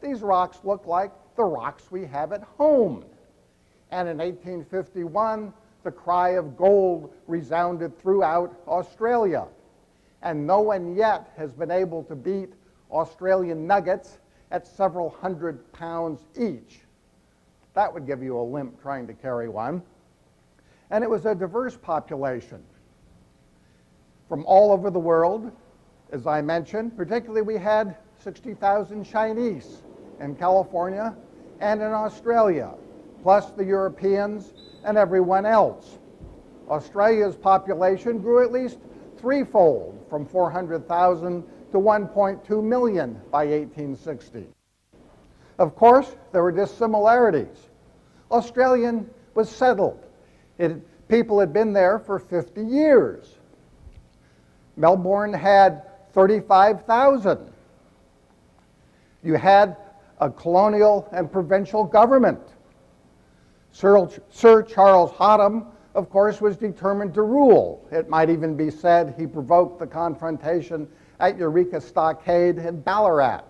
these rocks look like the rocks we have at home. And in 1851, the cry of gold resounded throughout Australia. And no one yet has been able to beat Australian nuggets at several hundred pounds each. That would give you a limp trying to carry one. And it was a diverse population from all over the world, as I mentioned. Particularly, we had 60,000 Chinese in California and in Australia, plus the Europeans and everyone else. Australia's population grew at least threefold from 400,000 to 1.2 million by 1860. Of course, there were dissimilarities. Australian was settled. It, people had been there for 50 years. Melbourne had 35,000. You had a colonial and provincial government. Sir, Sir Charles Hotham, of course, was determined to rule. It might even be said he provoked the confrontation at Eureka Stockade in Ballarat.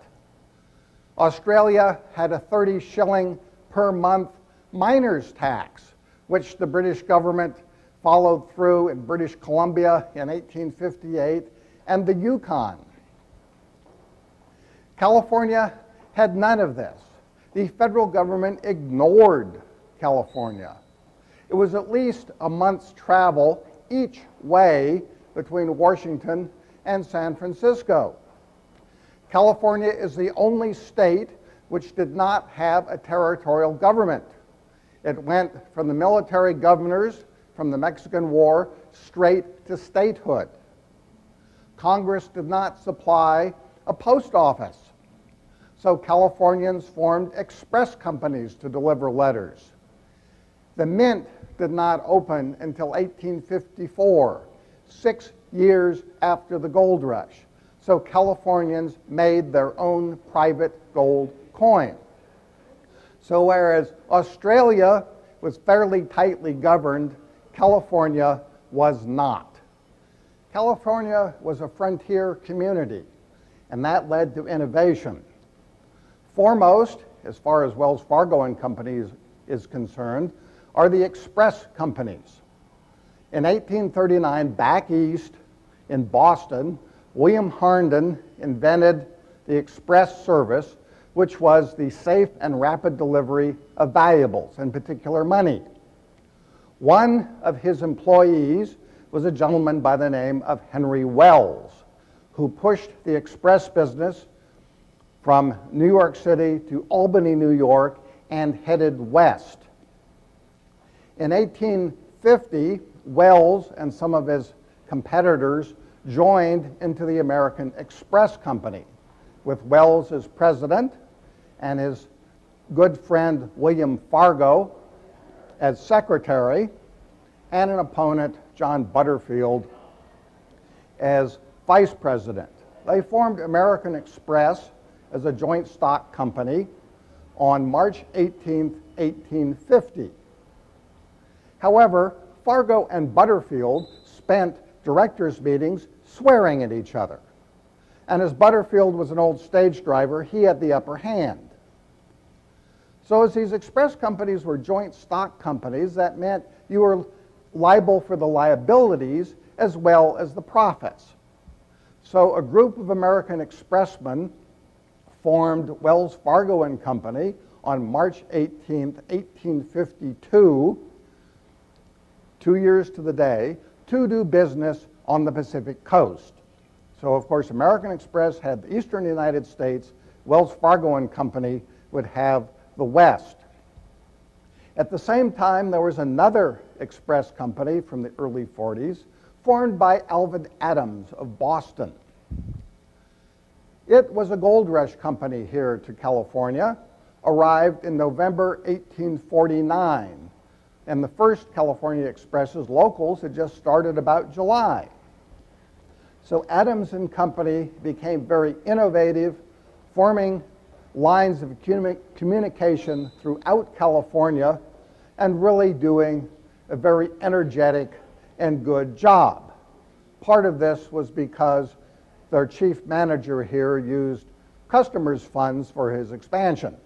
Australia had a 30 shilling per month miner's tax, which the British government followed through in British Columbia in 1858 and the Yukon. California had none of this. The federal government ignored California. It was at least a month's travel each way between Washington and San Francisco. California is the only state which did not have a territorial government. It went from the military governors from the Mexican War straight to statehood. Congress did not supply a post office, so Californians formed express companies to deliver letters. The Mint did not open until 1854, six years after the gold rush. So Californians made their own private gold coin. So whereas Australia was fairly tightly governed, California was not. California was a frontier community, and that led to innovation. Foremost, as far as Wells Fargo and Companies is concerned, are the express companies. In 1839, back east in Boston, William Harnden invented the express service, which was the safe and rapid delivery of valuables, in particular money. One of his employees was a gentleman by the name of Henry Wells, who pushed the express business from New York City to Albany, New York, and headed west. In 1850, Wells and some of his competitors joined into the American Express Company, with Wells as president and his good friend William Fargo as secretary, and an opponent, John Butterfield, as vice president. They formed American Express as a joint stock company on March 18, 1850. However, Fargo and Butterfield spent directors' meetings swearing at each other. And as Butterfield was an old stage driver, he had the upper hand. So as these express companies were joint stock companies, that meant you were liable for the liabilities as well as the profits. So a group of American expressmen formed Wells Fargo and Company on March 18, 1852, two years to the day, to do business on the Pacific coast. So, of course, American Express had the eastern United States, Wells Fargo and Company would have the west. At the same time, there was another express company from the early 40s formed by Alvin Adams of Boston. It was a gold rush company here to California, arrived in November 1849, and the first California Expresses locals had just started about July. So Adams and Company became very innovative, forming lines of communication throughout California and really doing a very energetic and good job. Part of this was because their chief manager here used customers' funds for his expansion.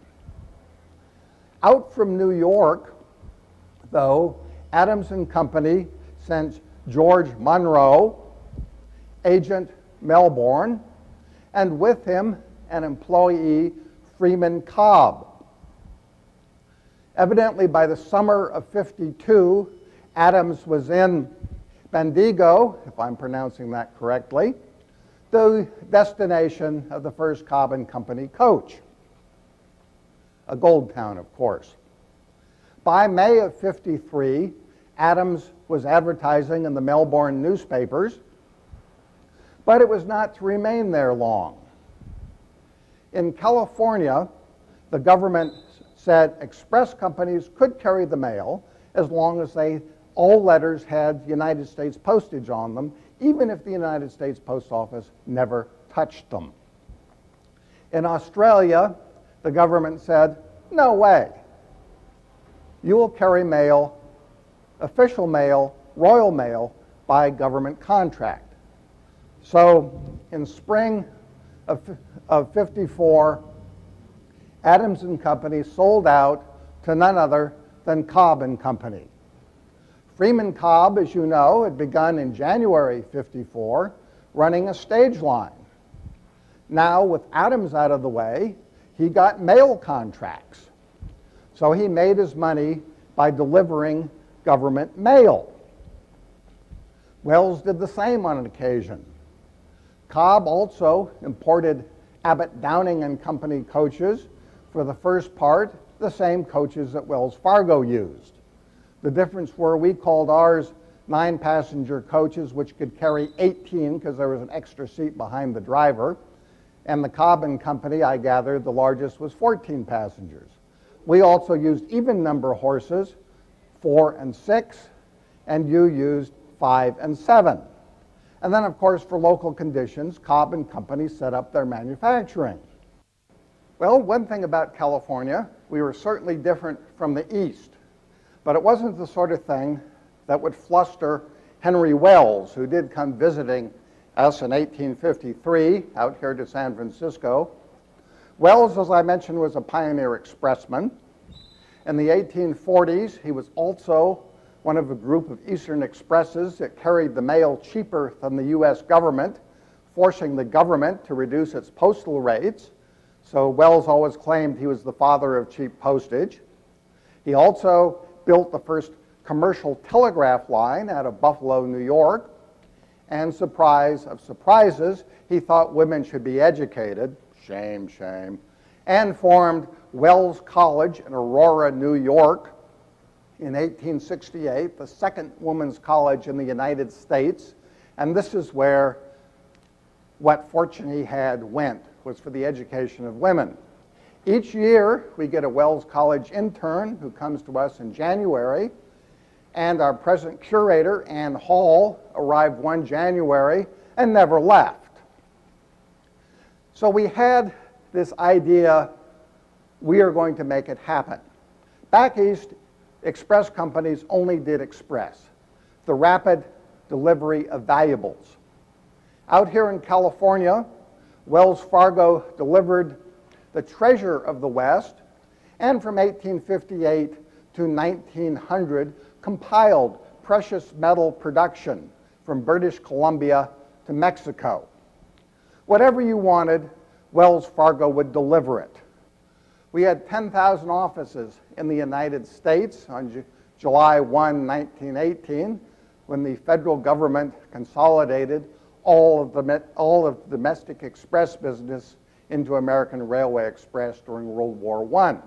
Out from New York, though, Adams and Company sent George Monroe, agent Melbourne, and with him an employee, Freeman Cobb. Evidently, by the summer of 52, Adams was in Bendigo, if I'm pronouncing that correctly, the destination of the first Cobb and Company coach. A gold town, of course. By May of 53, Adams was advertising in the Melbourne newspapers, but it was not to remain there long. In California, the government said express companies could carry the mail as long as they all letters had United States postage on them, even if the United States Post Office never touched them. In Australia, the government said, no way. You will carry mail, official mail, royal mail, by government contract. So in spring of, of 54, Adams and Company sold out to none other than Cobb and Company. Freeman Cobb, as you know, had begun in January 54 running a stage line. Now, with Adams out of the way, he got mail contracts. So he made his money by delivering government mail. Wells did the same on an occasion. Cobb also imported Abbott Downing and Company coaches for the first part, the same coaches that Wells Fargo used. The difference were we called ours nine passenger coaches, which could carry 18 because there was an extra seat behind the driver. And the Cobb and Company, I gathered, the largest was 14 passengers. We also used even number horses, four and six, and you used five and seven. And then, of course, for local conditions, Cobb and Company set up their manufacturing. Well, one thing about California, we were certainly different from the East. But it wasn't the sort of thing that would fluster Henry Wells, who did come visiting us in 1853 out here to San Francisco. Wells, as I mentioned, was a pioneer expressman. In the 1840s, he was also one of a group of Eastern Expresses that carried the mail cheaper than the U.S. government, forcing the government to reduce its postal rates. So Wells always claimed he was the father of cheap postage. He also built the first commercial telegraph line out of Buffalo, New York. And surprise of surprises, he thought women should be educated. Shame, shame. And formed Wells College in Aurora, New York in 1868, the second women's college in the United States. And this is where what fortune he had went, was for the education of women. Each year, we get a Wells College intern who comes to us in January, and our present curator, Ann Hall, arrived one January and never left. So we had this idea we are going to make it happen. Back east, express companies only did express, the rapid delivery of valuables. Out here in California, Wells Fargo delivered the treasure of the West, and from 1858 to 1900 compiled precious metal production from British Columbia to Mexico. Whatever you wanted, Wells Fargo would deliver it. We had 10,000 offices in the United States on Ju July 1, 1918, when the federal government consolidated all of the, all of the domestic express business into American Railway Express during World War I.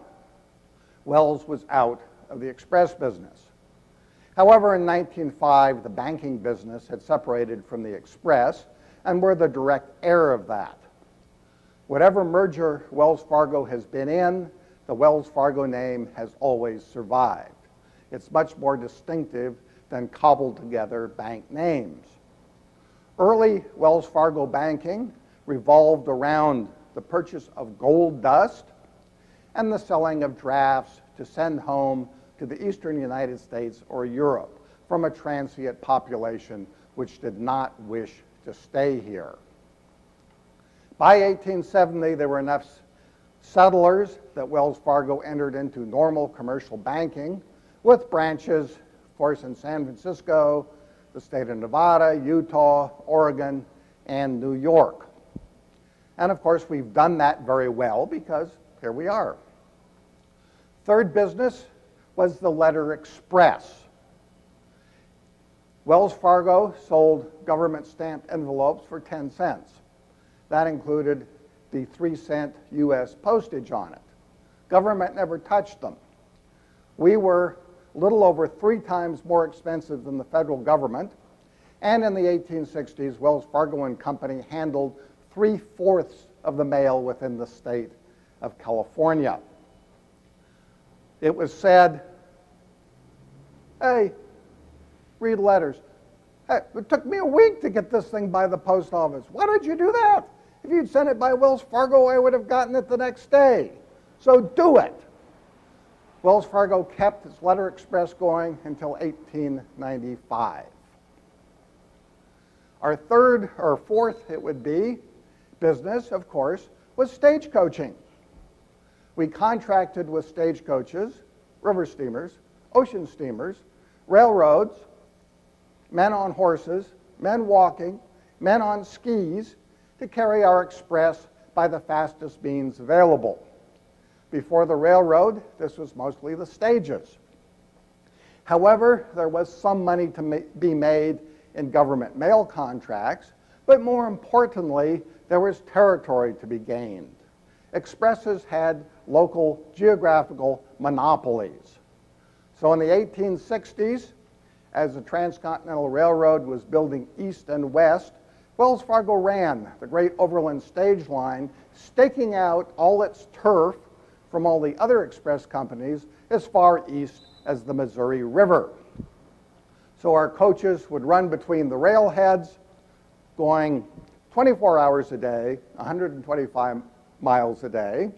Wells was out of the express business. However, in 1905, the banking business had separated from the express and were the direct heir of that. Whatever merger Wells Fargo has been in, the Wells Fargo name has always survived. It's much more distinctive than cobbled together bank names. Early Wells Fargo banking revolved around the purchase of gold dust and the selling of drafts to send home to the eastern United States or Europe from a transient population which did not wish to stay here. By 1870, there were enough settlers that Wells Fargo entered into normal commercial banking with branches, of course, in San Francisco, the state of Nevada, Utah, Oregon, and New York. And of course, we've done that very well because here we are. Third business was the letter express. Wells Fargo sold government stamped envelopes for 10 cents. That included the 3 cent U.S. postage on it. Government never touched them. We were a little over three times more expensive than the federal government. And in the 1860s, Wells Fargo and Company handled three fourths of the mail within the state of California. It was said, hey, read letters. Hey, it took me a week to get this thing by the post office. Why did you do that? If you'd sent it by Wells Fargo, I would have gotten it the next day. So do it. Wells Fargo kept its letter express going until 1895. Our third or fourth, it would be, business, of course, was stagecoaching. We contracted with stagecoaches, river steamers, ocean steamers, railroads, men on horses, men walking, men on skis, to carry our express by the fastest means available. Before the railroad, this was mostly the stages. However, there was some money to ma be made in government mail contracts, but more importantly, there was territory to be gained. Expresses had local geographical monopolies. So in the 1860s, as the Transcontinental Railroad was building east and west, Wells Fargo ran the great overland stage line, staking out all its turf from all the other express companies as far east as the Missouri River. So our coaches would run between the railheads, going 24 hours a day, 125 miles a day,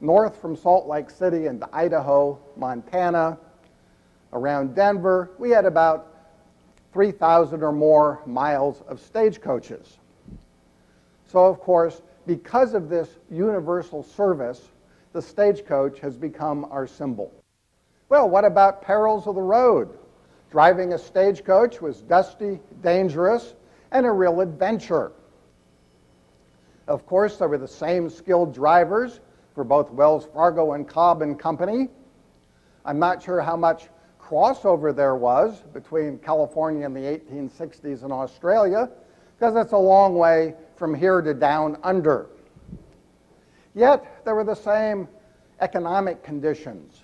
north from Salt Lake City into Idaho, Montana, around Denver. We had about 3,000 or more miles of stagecoaches. So, of course, because of this universal service, the stagecoach has become our symbol. Well, what about perils of the road? Driving a stagecoach was dusty, dangerous, and a real adventure. Of course, there were the same skilled drivers for both Wells Fargo and Cobb and Company. I'm not sure how much crossover there was between California in the 1860s and Australia, because it's a long way from here to down under. Yet, there were the same economic conditions.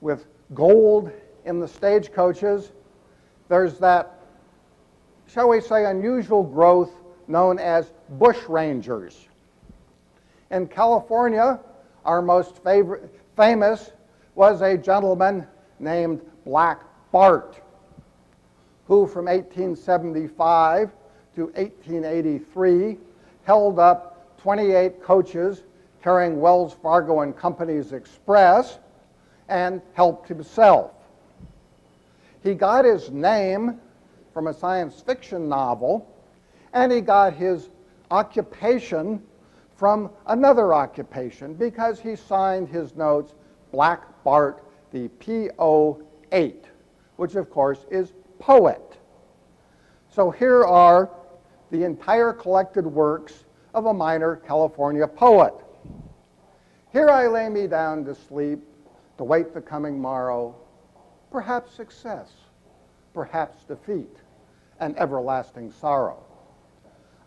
With gold in the stagecoaches, there's that, shall we say, unusual growth known as bush rangers. In California, our most favorite, famous was a gentleman named Black Bart, who from 1875 to 1883 held up 28 coaches carrying Wells Fargo and Company's Express and helped himself. He got his name from a science fiction novel, and he got his occupation from another occupation because he signed his notes Black Bart the PO8, which of course is poet. So here are the entire collected works of a minor California poet. Here I lay me down to sleep, to wait the coming morrow, perhaps success, perhaps defeat, and everlasting sorrow.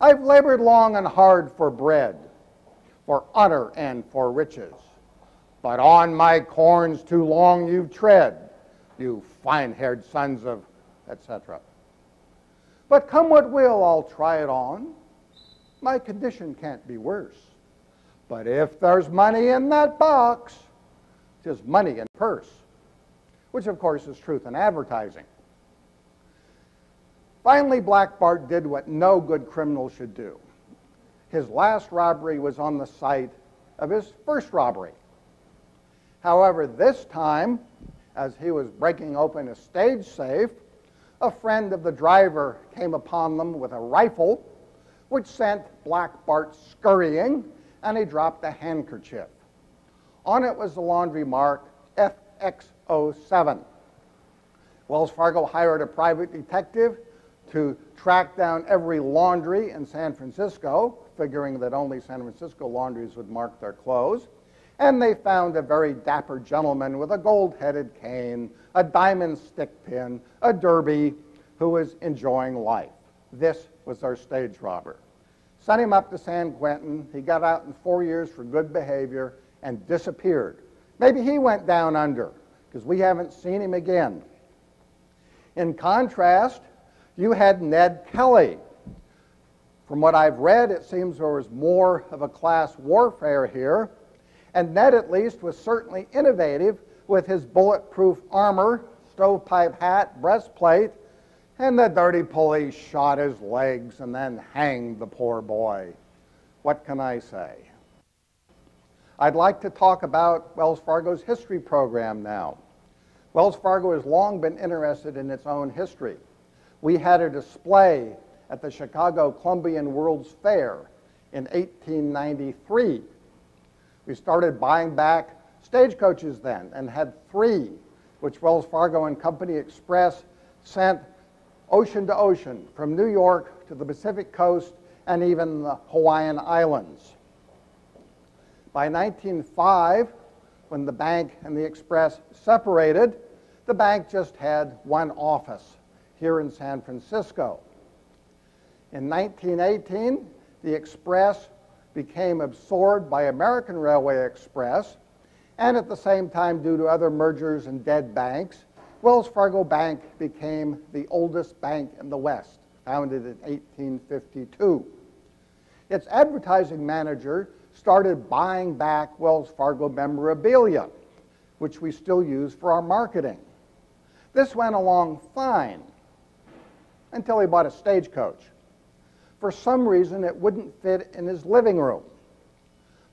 I've labored long and hard for bread, for honor and for riches. But on my corns too long you tread, you fine-haired sons of, etc. But come what will, I'll try it on. My condition can't be worse. But if there's money in that box, just money in purse, which of course is truth in advertising. Finally, Black Bart did what no good criminal should do. His last robbery was on the site of his first robbery. However, this time, as he was breaking open a stage safe, a friend of the driver came upon them with a rifle, which sent Black Bart scurrying, and he dropped a handkerchief. On it was the laundry mark FX07. Wells Fargo hired a private detective to track down every laundry in San Francisco, figuring that only San Francisco laundries would mark their clothes. And they found a very dapper gentleman with a gold headed cane, a diamond stick pin, a derby, who was enjoying life. This was our stage robber. Sent him up to San Quentin. He got out in four years for good behavior and disappeared. Maybe he went down under because we haven't seen him again. In contrast, you had Ned Kelly. From what I've read, it seems there was more of a class warfare here. And Ned, at least, was certainly innovative with his bulletproof armor, stovepipe hat, breastplate, and the dirty police shot his legs and then hanged the poor boy. What can I say? I'd like to talk about Wells Fargo's history program now. Wells Fargo has long been interested in its own history. We had a display at the Chicago Columbian World's Fair in 1893. We started buying back stagecoaches then and had three, which Wells Fargo and Company Express sent ocean to ocean from New York to the Pacific coast and even the Hawaiian Islands. By 1905, when the bank and the Express separated, the bank just had one office here in San Francisco. In 1918, the Express became absorbed by American Railway Express, and at the same time, due to other mergers and dead banks, Wells Fargo Bank became the oldest bank in the West, founded in 1852. Its advertising manager started buying back Wells Fargo memorabilia, which we still use for our marketing. This went along fine until he bought a stagecoach. For some reason, it wouldn't fit in his living room.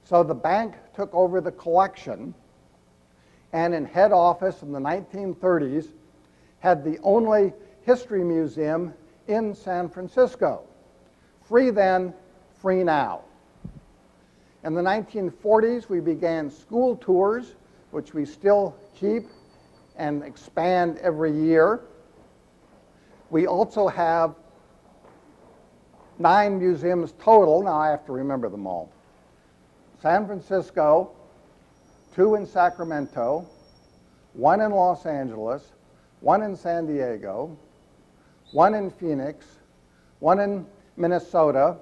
So the bank took over the collection and in head office in the 1930s had the only history museum in San Francisco. Free then, free now. In the 1940s, we began school tours, which we still keep and expand every year. We also have nine museums total. Now I have to remember them all. San Francisco, two in Sacramento, one in Los Angeles, one in San Diego, one in Phoenix, one in Minnesota,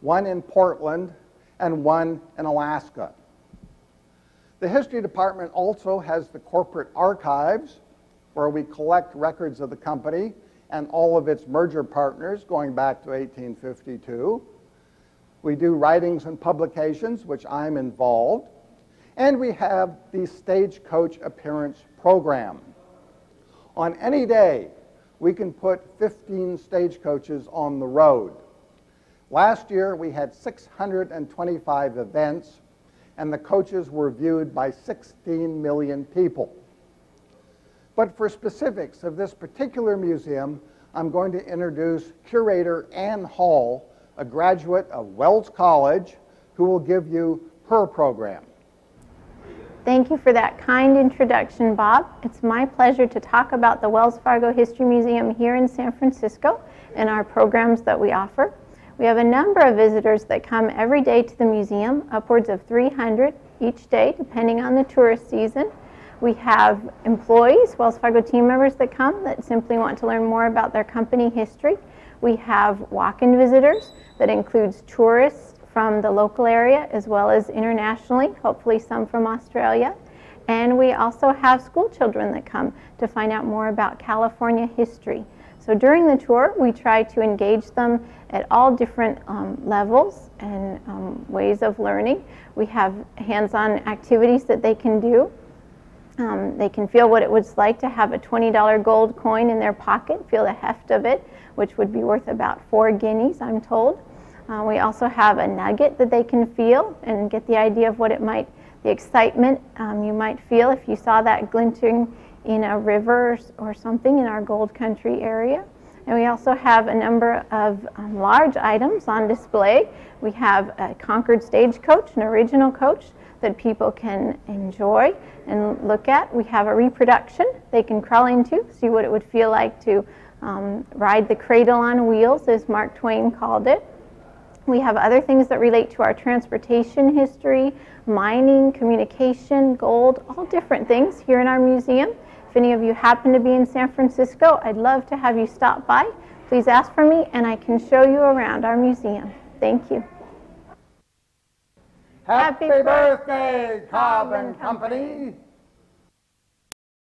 one in Portland, and one in Alaska. The History Department also has the corporate archives where we collect records of the company and all of its merger partners going back to 1852. We do writings and publications, which I'm involved. And we have the Stagecoach Appearance Program. On any day, we can put 15 stagecoaches on the road. Last year, we had 625 events, and the coaches were viewed by 16 million people. But for specifics of this particular museum, I'm going to introduce curator Ann Hall, a graduate of Wells College, who will give you her program. Thank you for that kind introduction, Bob. It's my pleasure to talk about the Wells Fargo History Museum here in San Francisco and our programs that we offer. We have a number of visitors that come every day to the museum, upwards of 300 each day, depending on the tourist season. We have employees, Wells Fargo team members that come that simply want to learn more about their company history. We have walk-in visitors that includes tourists from the local area as well as internationally, hopefully some from Australia. And we also have school children that come to find out more about California history. So during the tour, we try to engage them at all different um, levels and um, ways of learning. We have hands-on activities that they can do. Um, they can feel what it was like to have a $20 gold coin in their pocket, feel the heft of it, which would be worth about four guineas, I'm told. Uh, we also have a nugget that they can feel and get the idea of what it might, the excitement um, you might feel if you saw that glinting in a river or something in our gold country area. And we also have a number of um, large items on display. We have a Concord stagecoach, an original coach that people can enjoy and look at. We have a reproduction they can crawl into, see what it would feel like to um, ride the cradle on wheels, as Mark Twain called it. We have other things that relate to our transportation history, mining, communication, gold, all different things here in our museum. If any of you happen to be in San Francisco, I'd love to have you stop by. Please ask for me and I can show you around our museum. Thank you. Happy, Happy birthday, Cobb and Company.